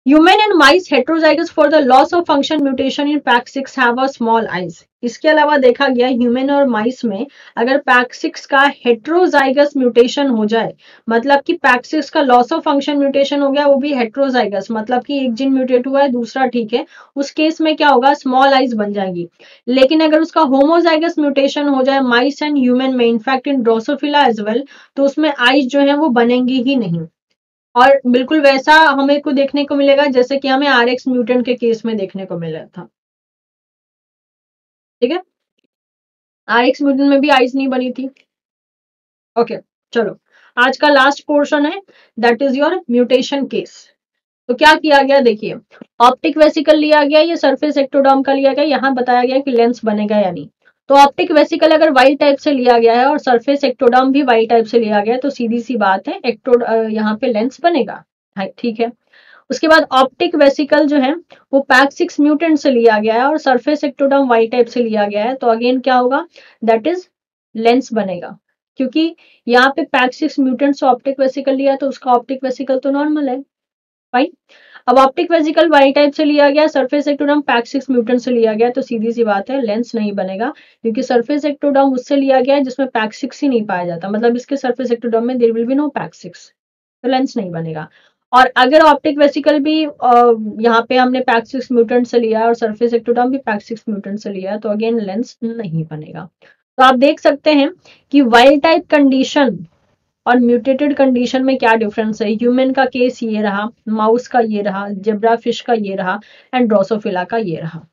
Human and mice heterozygous for the loss of function mutation in PAX6 have a small eyes इसके अलावा देखा गया ह्यूमन और माइस में अगर पैक्सिक्स का हेट्रोजाइगस म्यूटेशन हो जाए मतलब कि पैक्सिक्स का लॉस ऑफ़ फ़ंक्शन म्यूटेशन हो गया, वो भी हेट्रोजाइगस मतलब कि एक जिन म्यूटेट हुआ है, दूसरा ठीक है, उस केस में क्या होगा स्मॉल आइज़ बन जाएँगी। लेकिन अगर उसका होमोजाइगस म्यूटेशन हो जाए माइस एंड ह्यूमन में in fact in Drosophila as well तो उसमें आइज़ जो है, वो बनेंगी ही नहीं। और बिल्कुल वैसा हमें को देखने को मिलेगा जैसे कि हमें आर एक्स म्यूटेंट के केस में देखने को मिला था। ठीक है? आर एक्स म्यूटेंट में भी आइस नहीं बनी थी। ओके चलो। आज का लास्ट पोर्शन है that is your mutation case तो क्या किया गया, देखिए ऑप्टिक वेसिकल लिया गया, ये सरफेस एक्टोडॉम का लिया गया, यहाँ बताया गया कि लेंस बनेगा या नहीं। तो ऑप्टिक वेसिकल अगर वाइल्ड टाइप से लिया गया है और सरफेस एक्टोडम भी वाइल्ड टाइप से लिया गया है तो सीधी सी बात है एक्टोड यहाँ पे लेंस बनेगा। हाँ, ठीक है। उसके बाद ऑप्टिक वेसिकल जो है वो पैक सिक्स म्यूटेंट से लिया गया है और सरफेस एक्टोडम वाइट टाइप से लिया गया है तो अगेन क्या होगा? दैट इज़ लेंस बनेगा। क्योंकि यहाँ पे पैक सिक्स म्यूटेंट से ऑप्टिक वेसिकल लिया तो उसका ऑप्टिक वेसिकल तो नॉर्मल है। फाइन अब ऑप्टिक वेजिकल वाई टाइप से लिया गया surface ectoderm pax six mutant से लिया गया तो सीधी सी बात है लेंस नहीं बनेगा, क्योंकि सरफेस एक्टोडम उससे लिया गया है जिसमें पैक सिक्स ही नहीं पाया जाता मतलब इसके सरफेस एक्टोडम में there will be no pax six तो लेंस नहीं बनेगा। और अगर ऑप्टिक वेसिकल भी यहाँ पे हमने पैक सिक्स म्यूटेंट से लिया और सरफेस एक्टोडम भी पैक सिक्स म्यूटेंट से लिया तो अगेन लेंस नहीं बनेगा। तो आप देख सकते हैं कि वाइल्ड टाइप कंडीशन और म्यूटेटेड कंडीशन में क्या डिफरेंस है? ह्यूमन का केस ये रहा माउस का ये रहा जेब्रा फ़िश का ये रहा एंड ड्रोसोफिला का ये रहा।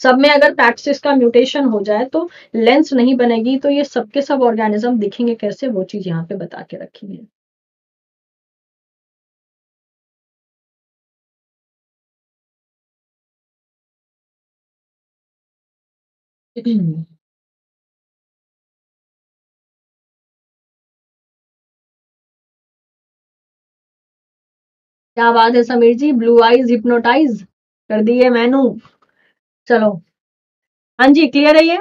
सब में अगर पैक्सिस का म्यूटेशन हो जाए तो लेंस नहीं बनेगी तो ये सबके सब ऑर्गेनिज्म दिखेंगे कैसे? वो चीज़ यहाँ पे बता के रखी है [CLEARS THROAT] क्या बात है Sameer ji? Blue eyes hypnotise कर दिए मैनू। चलो। हाँ जी क्लियर है ये?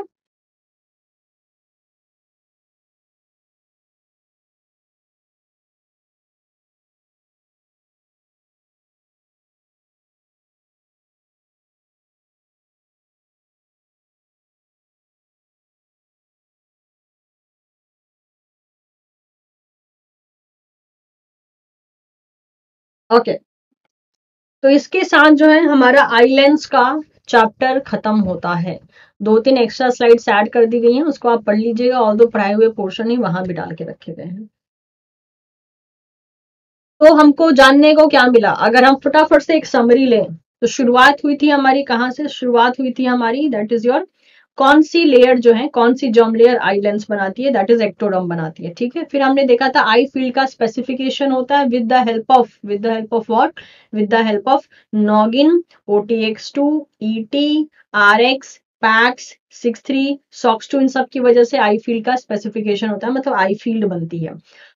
ओके तो इसके साथ जो है, हमारा आईलेंस का चैप्टर खत्म होता है। दो तीन एक्स्ट्रा स्लाइड्स ऐड कर दी गई हैं, उसको आप पढ़ लीजिएगा और दो पढ़ाए हुए पोर्शन ही वहाँ भी डाल के रखे गए हैं। तो हमको जानने को क्या मिला? अगर हम फटाफट से एक समरी लें तो शुरुआत हुई थी हमारी कहाँ से? शुरुआत हुई थी हमारी दैट इज़ योर कौन सी लेयर जो है, कौन सी जॉम लेयर आई लेंस बनाती है दैट इज़ एक्टोडम बनाती है, ठीक है? फिर हमने देखा था आई फ़ील्ड का स्पेसिफिकेशन होता है with the help of with the help of what with the help of noggin O T X two E T R X pax six three sox two इन सब की वजह से आई फ़ील्ड का स्पेसिफिकेशन होता है मतलब आई फ़ील्ड बनती है।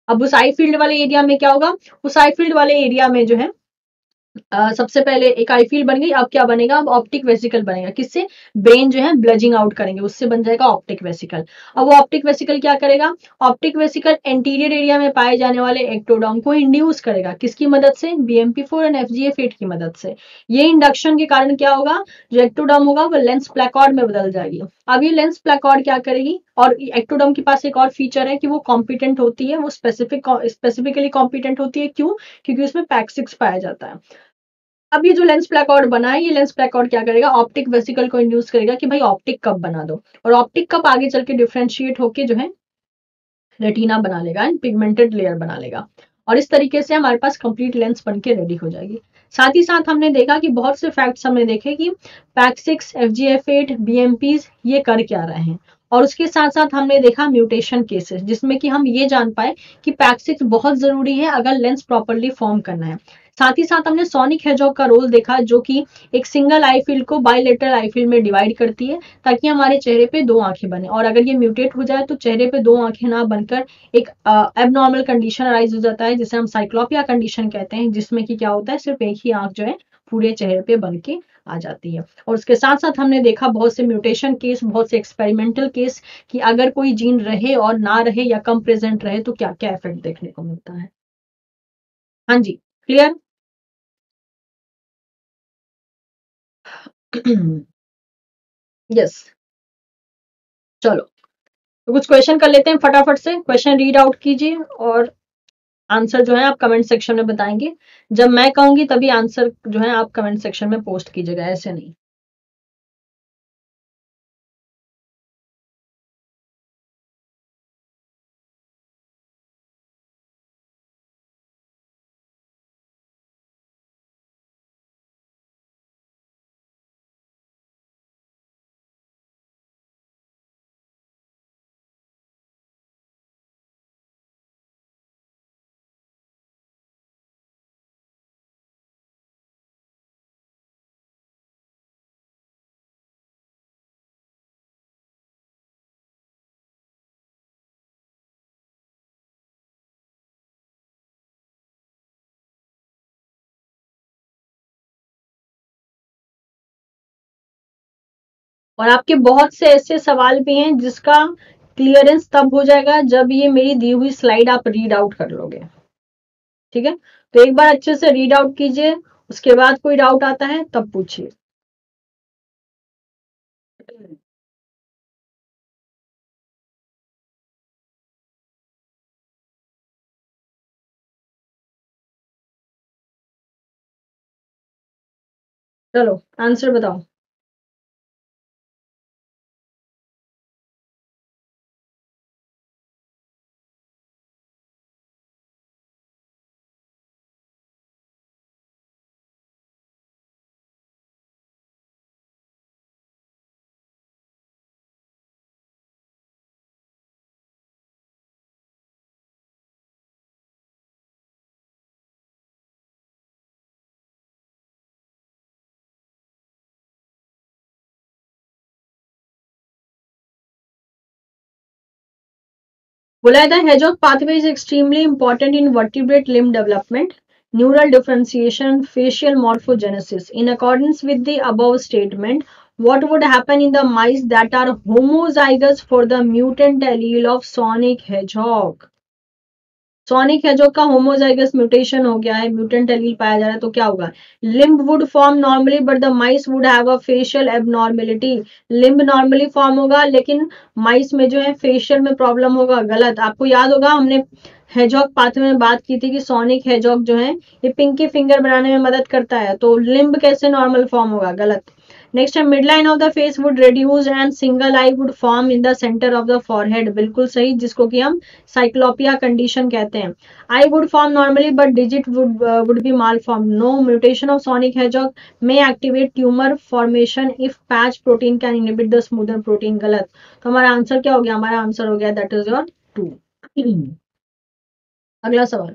अब उस आई फ़ील्ड वाले एरिया में क्या होगा? उस आई फ़ील्ड वाले एरिया में जो है सबसे पहले एक आई फ़ील्ड बन गई, अब क्या बनेगा? अब ऑप्टिक वेसिकल बनेगा। किससे? ब्रेन जो है, ब्लजिंग आउट करेंगे, उससे बन जाएगा ऑप्टिक वेसिकल। अब वो ऑप्टिक वेसिकल क्या करेगा? ऑप्टिक वेसिकल एंटीरियर एरिया में पाए जाने वाले एक्टोडॉम को इंड्यूस करेगा। किसकी मदद से? बीएमपी फोर एंड एफ़ की मदद से। ये इंडक्शन के कारण क्या होगा? जो एक्टोडॉम होगा, वो लेंस प्लेकॉर्ड में बदल जाएगी। अब ये लेंस प्लेकॉर्ड क्या करेगी? और एक्टोडॉम के पास एक और फीचर है कि वो कॉम्पिटेंट होती है, वो स्पेसिफिक स्पेसिफिकली कॉम्पिटेंट होती है। क्यों? क्योंकि उसमें पैक्सिक्स पाया जाता है। अब ये जो लेंस प्लेकॉर्ड बना है, ये लेंस प्लेकॉर्ड क्या करेगा? ऑप्टिक वेसिकल को इंड्यूस करेगा कि भाई ऑप्टिक कप बना दो। और ऑप्टिक कप आगे चल के डिफ्रेंशिएट होके जो है रेटिना बना लेगा एंड पिगमेंटेड लेयर बना लेगा। और इस तरीके से हमारे पास कंप्लीट लेंस बन के रेडी हो जाएगी। साथ ही साथ हमने देखा कि बहुत से फैक्ट्स हमने देखे कि pax six F G F eight B M Ps ये कर क्या रहे हैं। और उसके साथ साथ हमने देखा म्यूटेशन केसेस जिसमें कि हम ये जान पाए कि पैक्सिक्स बहुत ज़रूरी है अगर लेंस प्रॉपरली फॉर्म करना है। साथ ही साथ हमने सोनिक हेजॉग का रोल देखा, जो कि एक सिंगल आई फ़ील्ड को बायोलेटरल आई फ़ील्ड में डिवाइड करती है, ताकि हमारे चेहरे पे दो आँखें बने। और अगर ये म्यूटेट हो जाए तो चेहरे पे दो आँखें ना बनकर एक एबनॉर्मल कंडीशन अराइज हो जाता है, जिसे हम साइक्लोपिया कंडीशन कहते हैं, जिसमें कि क्या होता है, सिर्फ़ एक ही आँख जो है, पूरे चेहरे पे बन के आ जाती है। और उसके साथ साथ हमने देखा बहुत से म्यूटेशन केस बहुत से एक्सपेरिमेंटल केस कि अगर कोई जीन रहे और ना रहे या कम प्रेजेंट रहे तो क्या क्या इफ़ेक्ट देखने को मिलता है। हाँ जी क्लियर [CLEARS THROAT] यस चलो तो कुछ क्वेश्चन कर लेते हैं फटाफट से। क्वेश्चन रीड आउट कीजिए और आंसर जो है आप कमेंट सेक्शन में बताएँगे। जब मैं कहूँगी तभी आंसर जो है आप कमेंट सेक्शन में पोस्ट कीजिएगा, ऐसे नहीं। और आपके बहुत से ऐसे सवाल भी हैं जिसका क्लियरेंस तब हो जाएगा जब ये मेरी दी हुई स्लाइड आप रीड आउट कर लोगे। ठीक है? तो एक बार अच्छे से रीड आउट कीजिए, उसके बाद कोई डाउट आता है तब पूछिए। चलो आंसर बताओ। Hedgehog pathway is extremely important in vertebrate limb development, neural differentiation, facial morphogenesis. In accordance with the above statement, what would happen in the mice that are homozygous for the mutant allele of sonic hedgehog? Sonic hedgehog का homozygous mutation हो गया है mutant allele पाया जा रहा है तो क्या होगा? Limb would form normally but the mice would have a facial abnormality limb normally form होगा, लेकिन माइस में जो है फेशियल में प्रॉब्लम होगा, गलत। आपको याद होगा, हमने हेजॉग पाथ में बात की थी कि सोनिक हेजॉग जो है, ये पिंकी फिंगर बनाने में मदद करता है तो लिम्ब कैसे नॉर्मल फॉर्म होगा, गलत। नेक्स्ट है midline of the face would reduce and single eye would form in the centre of the forehead बिल्कुल सही, जिसको कि हम साइक्लोपिया कंडीशन कहते हैं। Eye would form normally but digit would would be malform no mutation of sonic hedgehog may activate tumour formation if patch protein can inhibit the smoother protein गलत। तो हमारा आंसर क्या हो गया? हमारा आंसर हो गया दैट इज़ योर टू अगला सवाल।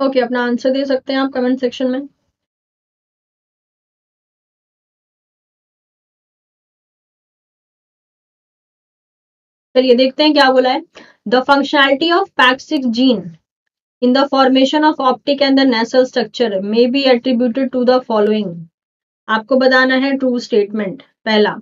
ओके अपना आंसर दे सकते हैं आप कमेंट सेक्शन में? चलिए देखते हैं क्या बोला है। The functionality of pax six gene in the formation of optic and the nasal structure may be attributed to the following आपको बताना है ट्रू स्टेटमेंट पहला।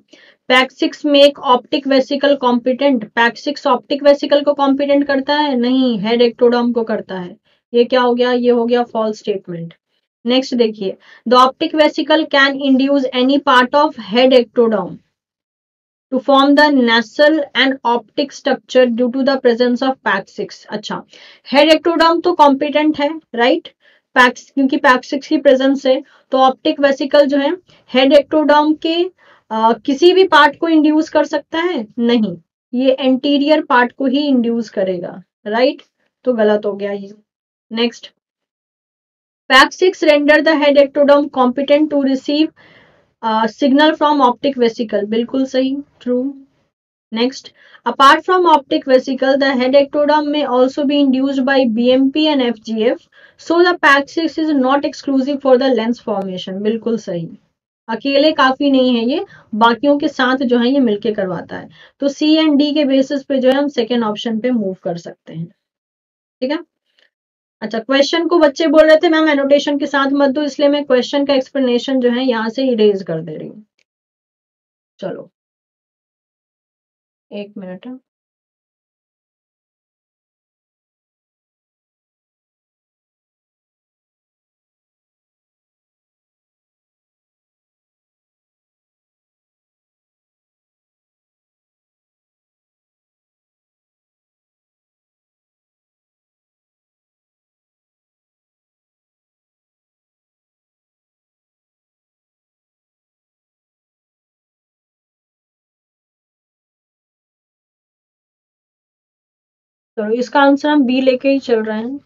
Pax six make optic vesicle competent pax six optic vesicle को competent करता है? नहीं head ectoderm को करता है। ये क्या हो गया? ये हो गया फॉल्स स्टेटमेंट नेक्स्ट देखिए the optic vesicle can induce any part of head ectoderm to form the nasal and optic structure due to the presence of Pax six अच्छा हेड एक्टोडॉम तो कॉम्पिटेंट है राइट right? पैक्स क्योंकि Pax six की presence है तो optic vesicle जो है head ectoderm के आ, किसी भी पार्ट को इंड्यूस कर सकता है? नहीं। ये एंटीरियर पार्ट को ही इंड्यूस करेगा। राइट तो गलत हो गया ये। Next pax six render the head ectoderm competent to receive signal from optic vesicle बिल्कुल सही। True next Apart from optic vesicle, the head ectoderm may also be induced by BMP and FGF. So the PAC6 is not exclusive for the lens formation. बिल्कुल सही। अकेले काफ़ी नहीं है ये, बाकियों के साथ जो है ये मिलके करवाता है। तो सी एंड डी के बेसिस पे जो है हम सेकेंड ऑप्शन पे मूव कर सकते हैं। ठीक है? अच्छा क्वेश्चन को बच्चे बोल रहे थे मैम एनोटेशन के साथ मत दो, इसलिए मैं क्वेश्चन का एक्सप्लेनेशन जो है यहाँ से इरेज कर दे रही हूँ। चलो। एक मिनट चलो इसका आंसर हम बी लेके ही चल रहे हैं।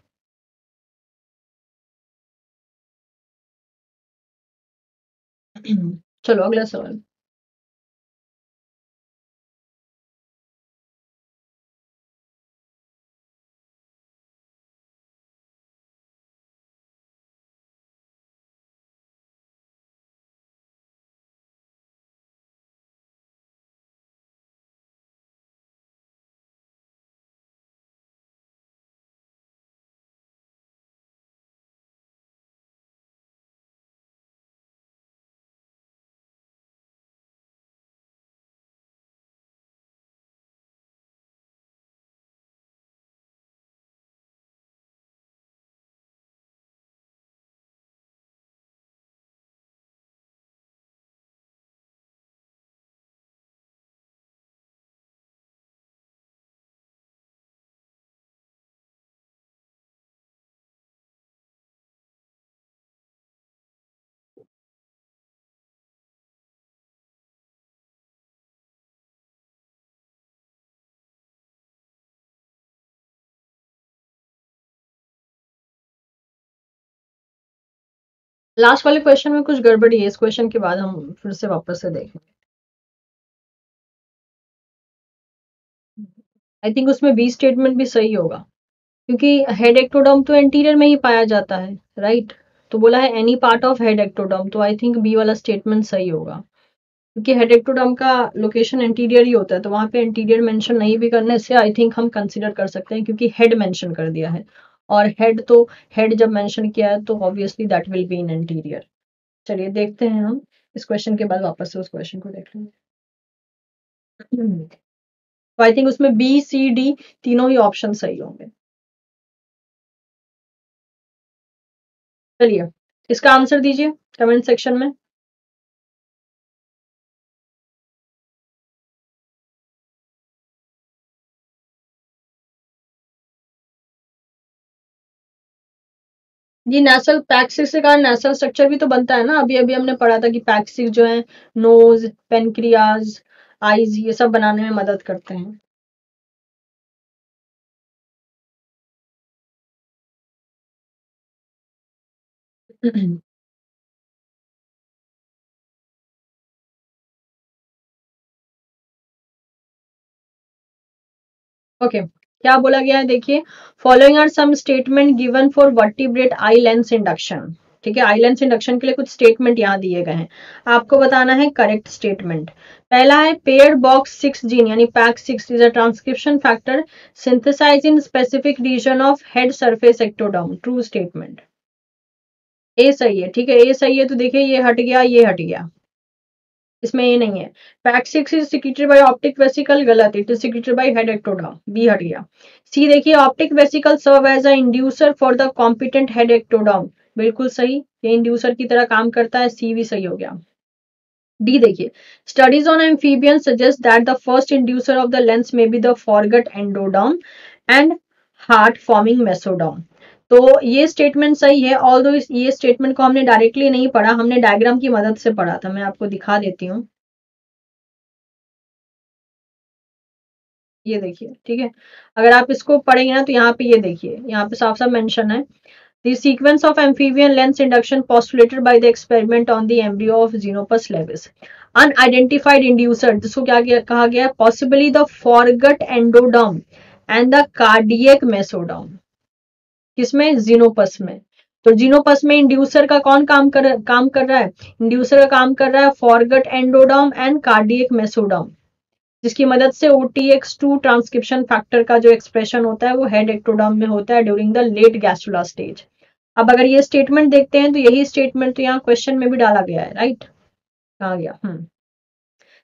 [CLEARS THROAT] चलो अगला सवाल। लास्ट वाले क्वेश्चन में कुछ गड़बड़ी है, इस क्वेश्चन के बाद हम फिर से वापस से देखेंगे। आई थिंक उसमें बी स्टेटमेंट भी सही होगा, क्योंकि हेड एक्टोडम तो एंटीरियर में ही पाया जाता है राइट right? तो बोला है any part of head ectoderm तो आई थिंक बी वाला स्टेटमेंट सही होगा। क्योंकि हेड एक्टोडम का लोकेशन इंटीरियर ही होता है तो वहाँ पे इंटीरियर मेंशन नहीं भी करने से आई थिंक हम कंसिडर कर सकते हैं, क्योंकि हेड मेंशन कर दिया है। और हेड तो हेड जब मेंशन किया है तो obviously that will be in interior चलिए देखते हैं हम, इस क्वेश्चन के बाद वापस से उस क्वेश्चन को देख लेंगे। तो आई थिंक उसमें बी सी डी तीनों ही ऑप्शन सही होंगे। चलिए, इसका आंसर दीजिए कमेंट सेक्शन में। नेशनल पैक्सिस के कारण नेशनल स्ट्रक्चर भी तो बनता है ना अभी अभी हमने पढ़ा था कि पैक्सिस जो है नोज़ पेनक्रियाज आईज ये सब बनाने में मदद करते हैं ओके [CLEARS THROAT] okay. क्या बोला गया है? देखिए following are some statement given for vertebrate eye lens induction ठीक है आई लेंस इंडक्शन के लिए कुछ स्टेटमेंट यहाँ दिए गए हैं। आपको बताना है करेक्ट स्टेटमेंट पहला है पेयर बॉक्स सिक्स जीन यानी pax six is a transcription factor synthesize in specific region of head surface ectoderm true statement A सही है, ठीक है ए सही है तो देखिए, ये हट गया, ये हट गया। इसमें ये नहीं है। Pax is secreted by optic vesicle गलत। It is secreted by head ectoderm B हट गया। सी देखिए optic vesicle serve as a inducer for the competent head ectoderm बिल्कुल सही। ये इंड्यूसर की तरह काम करता है। सी भी सही हो गया। डी देखिए। Studies on amphibian suggest that the first inducer of the lens may be the foregut endoderm and heart forming mesoderm तो ये स्टेटमेंट सही है ऑल दो ये स्टेटमेंट को हमने डायरेक्टली नहीं पढ़ा हमने डायग्राम की मदद से पढ़ा था मैं आपको दिखा देती हूँ ये देखिए ठीक है अगर आप इसको पढ़ेंगे ना तो यहाँ पे ये देखिए यहाँ पे साफ़ साफ़ मेंशन है The sequence of amphibian lens induction postulated by the experiment on the embryo of Xenopus levis. Unidentified inducer, जिसको क्या कहा गया possibly the foregut endoderm and the cardiac mesoderm. किसमें? जीनोपस में। तो जीनोपस में इंड्यूसर का कौन काम कर काम कर रहा है? इंड्यूसर का काम कर रहा है foregut endoderm and cardiac mesoderm जिसकी मदद से ओटीएक्स टू ट्रांसक्रिप्शन फैक्टर का जो एक्सप्रेशन होता है, वो हेड एक्टोडम में होता है during the late gastrula stage अब अगर ये स्टेटमेंट देखते हैं तो यही स्टेटमेंट तो यहाँ क्वेश्चन में भी डाला गया है राइट कहा गया? Hmm.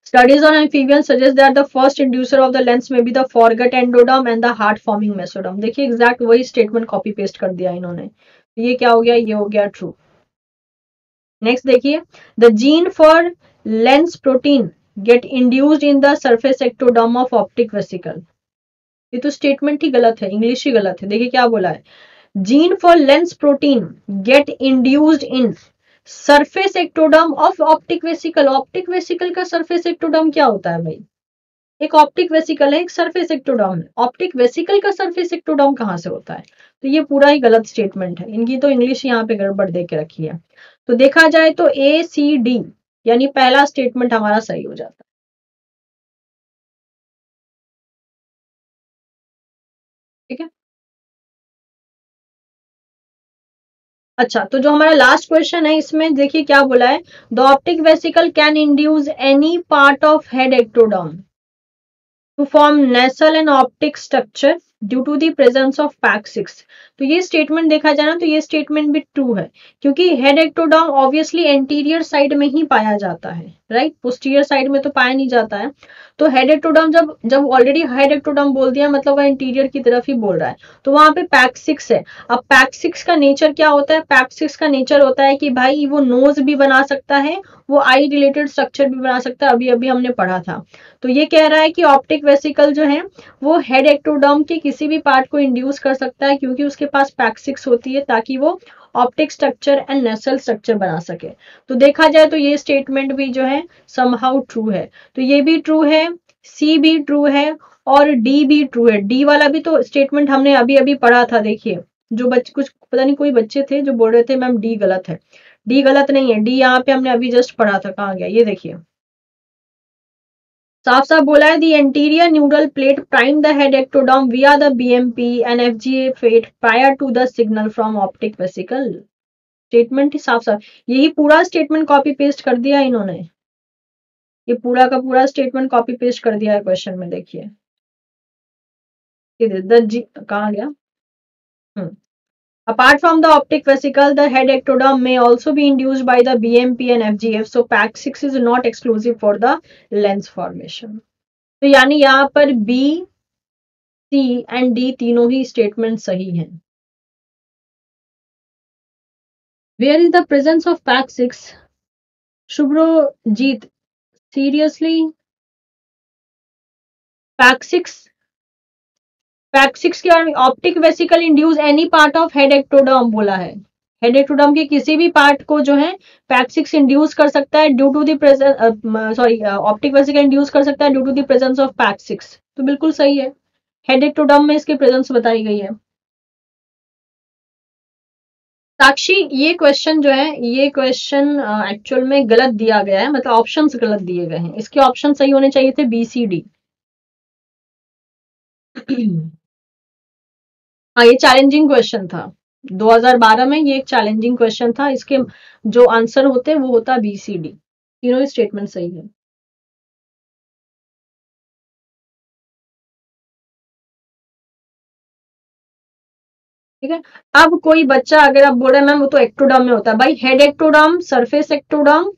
Studies on amphibians suggest that the first inducer of the lens may be the foregut endoderm and the heart forming mesoderm. देखिए एग्जैक्ट वही स्टेटमेंट कॉपी पेस्ट कर दिया इन्होंने। तो ये क्या हो गया? ये हो गया ट्रू नेक्स्ट देखिए the gene for lens protein get induced in the surface ectoderm of optic vesicle ये तो स्टेटमेंट ही गलत है इंग्लिश ही गलत है। देखिए क्या बोला है। Gene for lens protein get induced in surface ectoderm of optic vesicle optic vesicle का सरफेस एक्टोडम क्या होता है भाई? एक ऑप्टिक वेसिकल है, एक सरफेस एक्टोडम है। ऑप्टिक वेसिकल का सरफेस एक्टोडम कहाँ से होता है? तो ये पूरा ही गलत स्टेटमेंट है। इनकी तो इंग्लिश यहाँ पे गड़बड़ दे के रखी है। तो देखा जाए तो ए सी डी यानी पहला स्टेटमेंट हमारा सही हो जाता है। ठीक है? अच्छा तो जो हमारा लास्ट क्वेश्चन है, इसमें देखिए क्या बोला है? The optic vesicle can induce any part of head ectoderm to form nasal and optic structure due to the presence of pax six तो ये स्टेटमेंट देखा जाए ना तो ये स्टेटमेंट भी ट्रू है, क्योंकि head ectoderm obviously anterior side में ही पाया जाता है राइट पोस्टीरियर साइड में तो पाया नहीं जाता है। तो हेड एक्टोडम जब जब ऑलरेडी हेड एक्टोडम बोल दिया मतलब वह इंटीरियर की तरफ़ ही बोल रहा है तो वहाँ पे पैक सिक्स है। अब पैक सिक्स का नेचर क्या होता है? पैक सिक्स का नेचर होता है कि भाई वो नोज़ भी बना सकता है, वो आई रिलेटेड स्ट्रक्चर भी बना सकता है अभी अभी हमने पढ़ा था। तो ये कह रहा है कि ऑप्टिक वेसिकल जो है, वो हेड एक्टोडम के किसी भी पार्ट को इंड्यूस कर सकता है, क्योंकि उसके पास पैक सिक्स होती है ताकि वो optic structure and nasal structure बना सके। तो देखा जाए तो ये स्टेटमेंट भी जो है समहाउ ट्रू है। तो ये भी ट्रू है सी भी ट्रू है और डी भी ट्रू है। डी वाला भी तो स्टेटमेंट हमने अभी अभी पढ़ा था, देखिए। जो बच्चे कुछ, पता नहीं कोई बच्चे थे जो बोल रहे थे, मैम डी गलत है। डी गलत नहीं है। डी यहाँ पे हमने अभी जस्ट पढ़ा था, कहाँ गया? ये देखिए। साफ़ साफ़ बोला है the anterior neural plate prime the head ectoderm via the BMP and FGF eight prior to the signal from optic vesicle statement ही साफ़ साफ़ यही पूरा स्टेटमेंट कॉपी पेस्ट कर दिया इन्होंने। ये पूरा का पूरा स्टेटमेंट कॉपी पेस्ट कर दिया है क्वेश्चन में, देखिए। कहा गया? हम्म। Apart from the optic vesicle, the head ectoderm may also be induced by the BMP and FGF. So PAC6 is not exclusive for the lens formation. तो यानी यहाँ पर B, C and D तीनों ही statement सही हैं Where is the presence of PAC6? Shubhrojit, seriously? PAC6 pax six के बारे में optic vesicle induce any part of head ectoderm बोला है। हेड एक्टोडर्म के किसी भी पार्ट को जो है फैक्ट सिक्स इंड्यूस कर सकता है due to the presence sorry optic vesicle induce कर सकता है due to the presence of pax six तो बिल्कुल सही है। हेड एक्टोडर्म में इसकी प्रेजेंस बताई गई है। साक्षी, ये क्वेश्चन जो है, ये क्वेश्चन एक्चुअल में गलत दिया गया है मतलब ऑप्शंस गलत दिए गए हैं। इसके ऑप्शन सही होने चाहिए थे बी सी डी हाँ ये चैलेंजिंग क्वेश्चन था। 2012 में ये एक चैलेंजिंग क्वेश्चन था। इसके जो आंसर होते वो होता बी सी डी तीनों ही स्टेटमेंट सही है। ठीक है? अब कोई बच्चा अगर आप बोल रहे मैम, वो तो एक्टोडम में होता है। भाई हेड एक्टोडम सरफेस एक्टोडम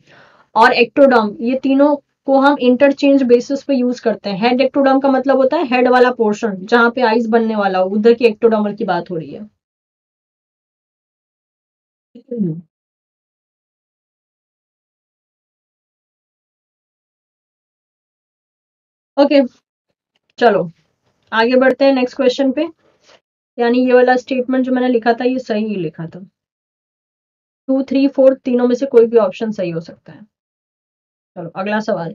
और एक्टोडम ये तीनों को हम इंटरचेंज बेसिस पे यूज़ करते हैं। हेड एक्टोडम का मतलब होता है हेड वाला पोर्शन जहाँ पे आइस बनने वाला हो। उधर की एक्टोडमल की बात हो रही है। ओके चलो। आगे बढ़ते हैं नेक्स्ट क्वेश्चन पे। यानी ये वाला स्टेटमेंट जो मैंने लिखा था, ये सही ही लिखा था। टू थ्री फोर तीनों में से कोई भी ऑप्शन सही हो सकता है। चलो अगला सवाल।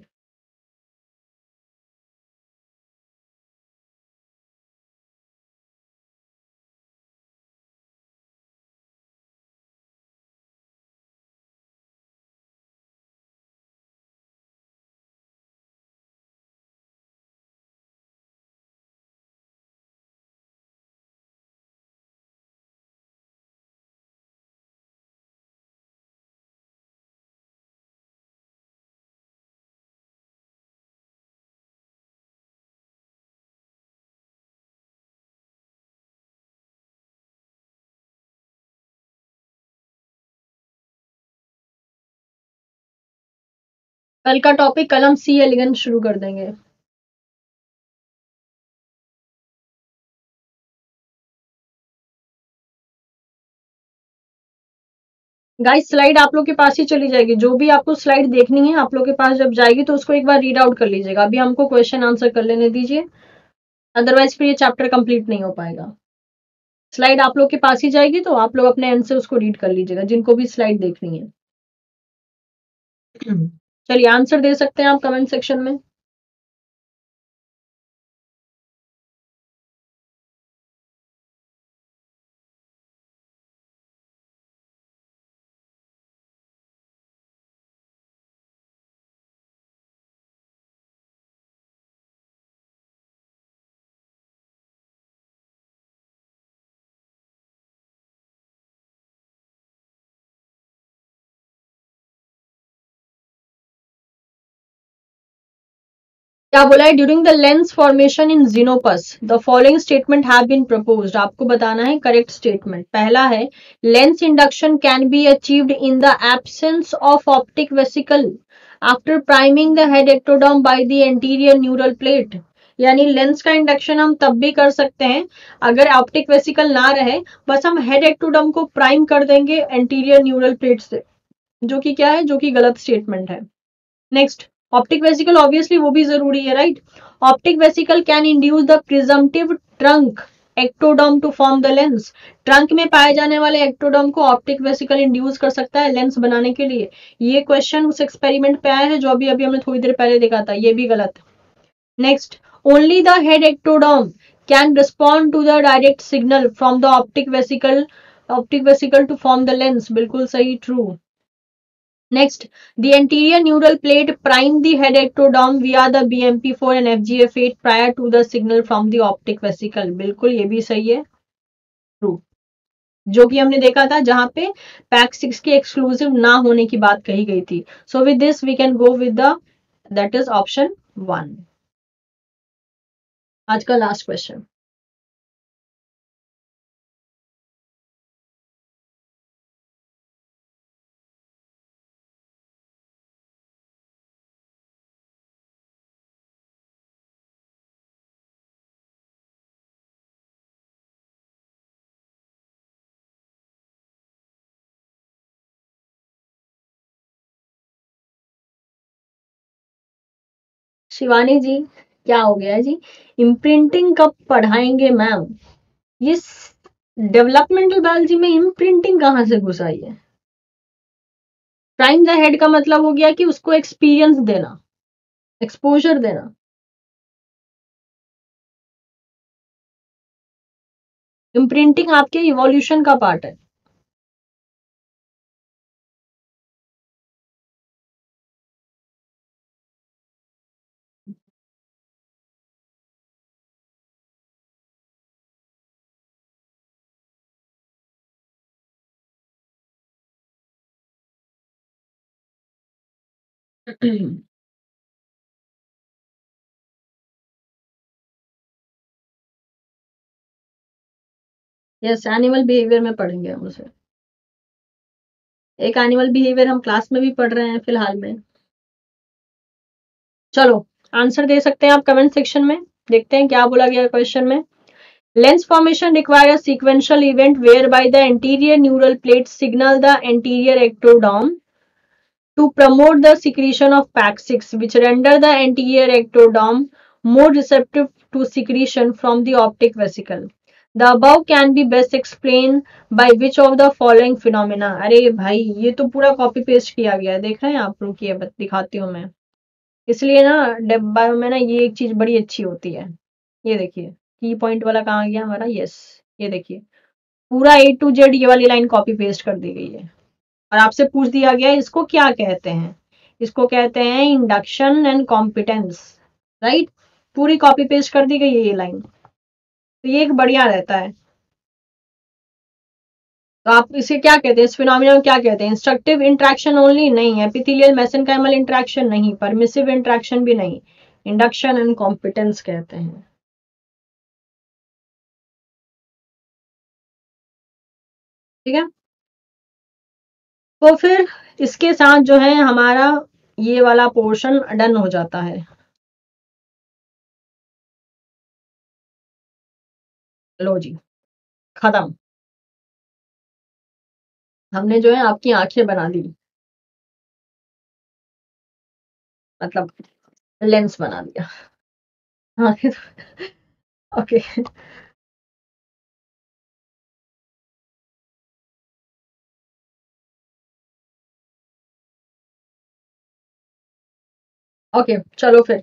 कल का टॉपिक कलम सी एलिगन शुरू कर देंगे। गाइस स्लाइड आप लोग के पास ही चली जाएगी। जो भी आपको स्लाइड देखनी है, आप लोग के पास जब जाएगी तो उसको एक बार रीड आउट कर लीजिएगा। अभी हमको क्वेश्चन आंसर कर लेने दीजिए। अदरवाइज़ फिर ये चैप्टर कंप्लीट नहीं हो पाएगा। स्लाइड आप लोग के पास ही जाएगी तो आप लोग अपने से उसको रीड कर लीजिएगा, जिनको भी स्लाइड देखनी है। [CLEARS THROAT] चलिए आंसर दे सकते हैं आप कमेंट सेक्शन में। क्या बोला है? During the lens formation in Xenopus the following statement have been proposed आपको बताना है करेक्ट स्टेटमेंट पहला है lens induction can be achieved in the absence of optic vesicle after priming the head ectoderm by the anterior neural plate यानी lens का induction हम तब भी कर सकते हैं अगर ऑप्टिक वेसिकल ना रहे, बस हम हेड एक्टोडम को प्राइम कर देंगे एंटीरियर न्यूरल प्लेट से, जो कि क्या है? जो कि गलत स्टेटमेंट है। नेक्स्ट ऑप्टिक वेसिकल ऑब्वियसली वो भी ज़रूरी है right optic vesicle can induce the presumptive trunk ectoderm to form the lens trunk में पाए जाने वाले एक्टोडम को ऑप्टिक वेसिकल इंड्यूस कर सकता है लेंस बनाने के लिए। ये क्वेश्चन उस एक्सपेरिमेंट पे आया है जो अभी अभी हमने थोड़ी देर पहले देखा था। ये भी गलत है। Next only the head ectoderm can respond to the direct signal from the optic vesicle optic vesicle to form the lens बिल्कुल सही true next the anterior neural plate prime the head ectoderm are the B M P four and F G F eight prior to the signal from the optic vesicle बिल्कुल ये भी सही है। True जो कि हमने देखा था, जहाँ पे पैक सिक्स के एक्सक्लूसिव ना होने की बात कही गई थी। So with this we can go with that is option one आज का लास्ट क्वेश्चन शिवानी जी, क्या हो गया जी? इम्प्रिंटिंग कब पढ़ाएँगे मैम ये डेवलपमेंटल बायोलॉजी में इम्प्रिंटिंग कहाँ से घुस आई है? प्राइम द हेड का मतलब हो गया कि उसको एक्सपीरियंस देना एक्सपोजर देना। इम्प्रिंटिंग आपके इवोल्यूशन का पार्ट है। यस एनिमल बिहेवियर में पढ़ेंगे हम उसे। एक एनिमल बिहेवियर हम क्लास में भी पढ़ रहे हैं फ़िलहाल में। चलो आंसर दे सकते हैं आप कमेंट सेक्शन में? देखते हैं क्या बोला गया क्वेश्चन में। Lens formation require sequential event whereby the anterior neural plate signal the anterior ectodome to promote the secretion of PAC6, which render the anterior ectodome more receptive to secretion from the optic vesicle. The above can be best explained by which of the following phenomena. अरे भाई ये तो पूरा copy paste किया गया है देख रहे हैं आप लोग ये दिखाती हूँ मैं इसलिए ना बायो में ना ये एक चीज़ बड़ी अच्छी होती है ये देखिए की पॉइंट वाला कहाँ गया हमारा यस ये देखिए पूरा ए टू जेड ये वाली लाइन कॉपी पेस्ट कर दी गई है और आपसे पूछ दिया गया, इसको क्या कहते हैं? इसको कहते हैं इंडक्शन एंड कॉम्पिटेंस राइट पूरी कॉपी पेस्ट कर दी गई है ये लाइन तो ये एक बढ़िया रहता है। तो आप इसे क्या कहते हैं? इस फिनोमिना क्या कहते हैं? इंस्ट्रक्टिव इंट्रैक्शन ओनली नहीं है। एपिथेलियल मेसेनकाइमल इंट्रैक्शन नहीं परमिसिव इंट्रैक्शन भी नहीं। इंडक्शन एंड कॉम्पिटेंस कहते हैं। ठीक है? तो फिर इसके साथ जो है हमारा ये वाला पोर्शन डन हो जाता है। लो जी, खत्म। हमने जो है आपकी आँखें बना दी मतलब लेंस बना दिया हाँ [LAUGHS] ओके ओके चलो फिर।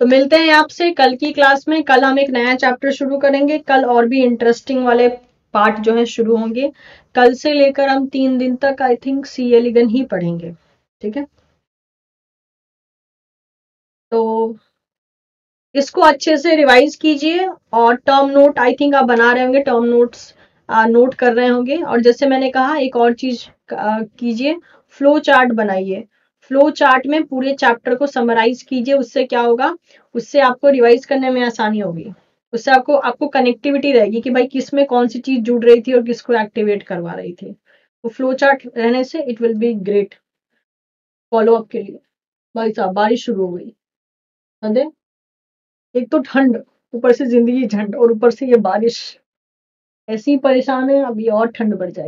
तो मिलते हैं आपसे कल की क्लास में। कल हम एक नया चैप्टर शुरू करेंगे। कल और भी इंटरेस्टिंग वाले पार्ट जो है शुरू होंगे। कल से लेकर हम तीन दिन तक आई थिंक सी एलिगन ही पढ़ेंगे। ठीक है? तो इसको अच्छे से रिवाइज कीजिए और टर्म नोट आई थिंक आप बना रहे होंगे टर्म नोट्स नोट कर रहे होंगे। और जैसे मैंने कहा, एक और चीज़ कीजिए। फ्लो चार्ट बनाइए। फ्लो चार्ट में पूरे चैप्टर को समराइज कीजिए, उससे क्या होगा? उससे आपको रिवाइज करने में आसानी होगी। उससे आपको आपको कनेक्टिविटी रहेगी कि भाई किसमें कौन सी चीज़ जुड़ रही थी और किसको एक्टिवेट करवा रही थी। तो फ्लो चार्ट रहने से it will be great follow up के लिए। भाई साहब, बारिश शुरू हो गई। समझे? एक तो ठंड, ऊपर से ज़िंदगी झंड और ऊपर से ये बारिश। ऐसी परेशान है, अभी और ठंड बढ़ जाए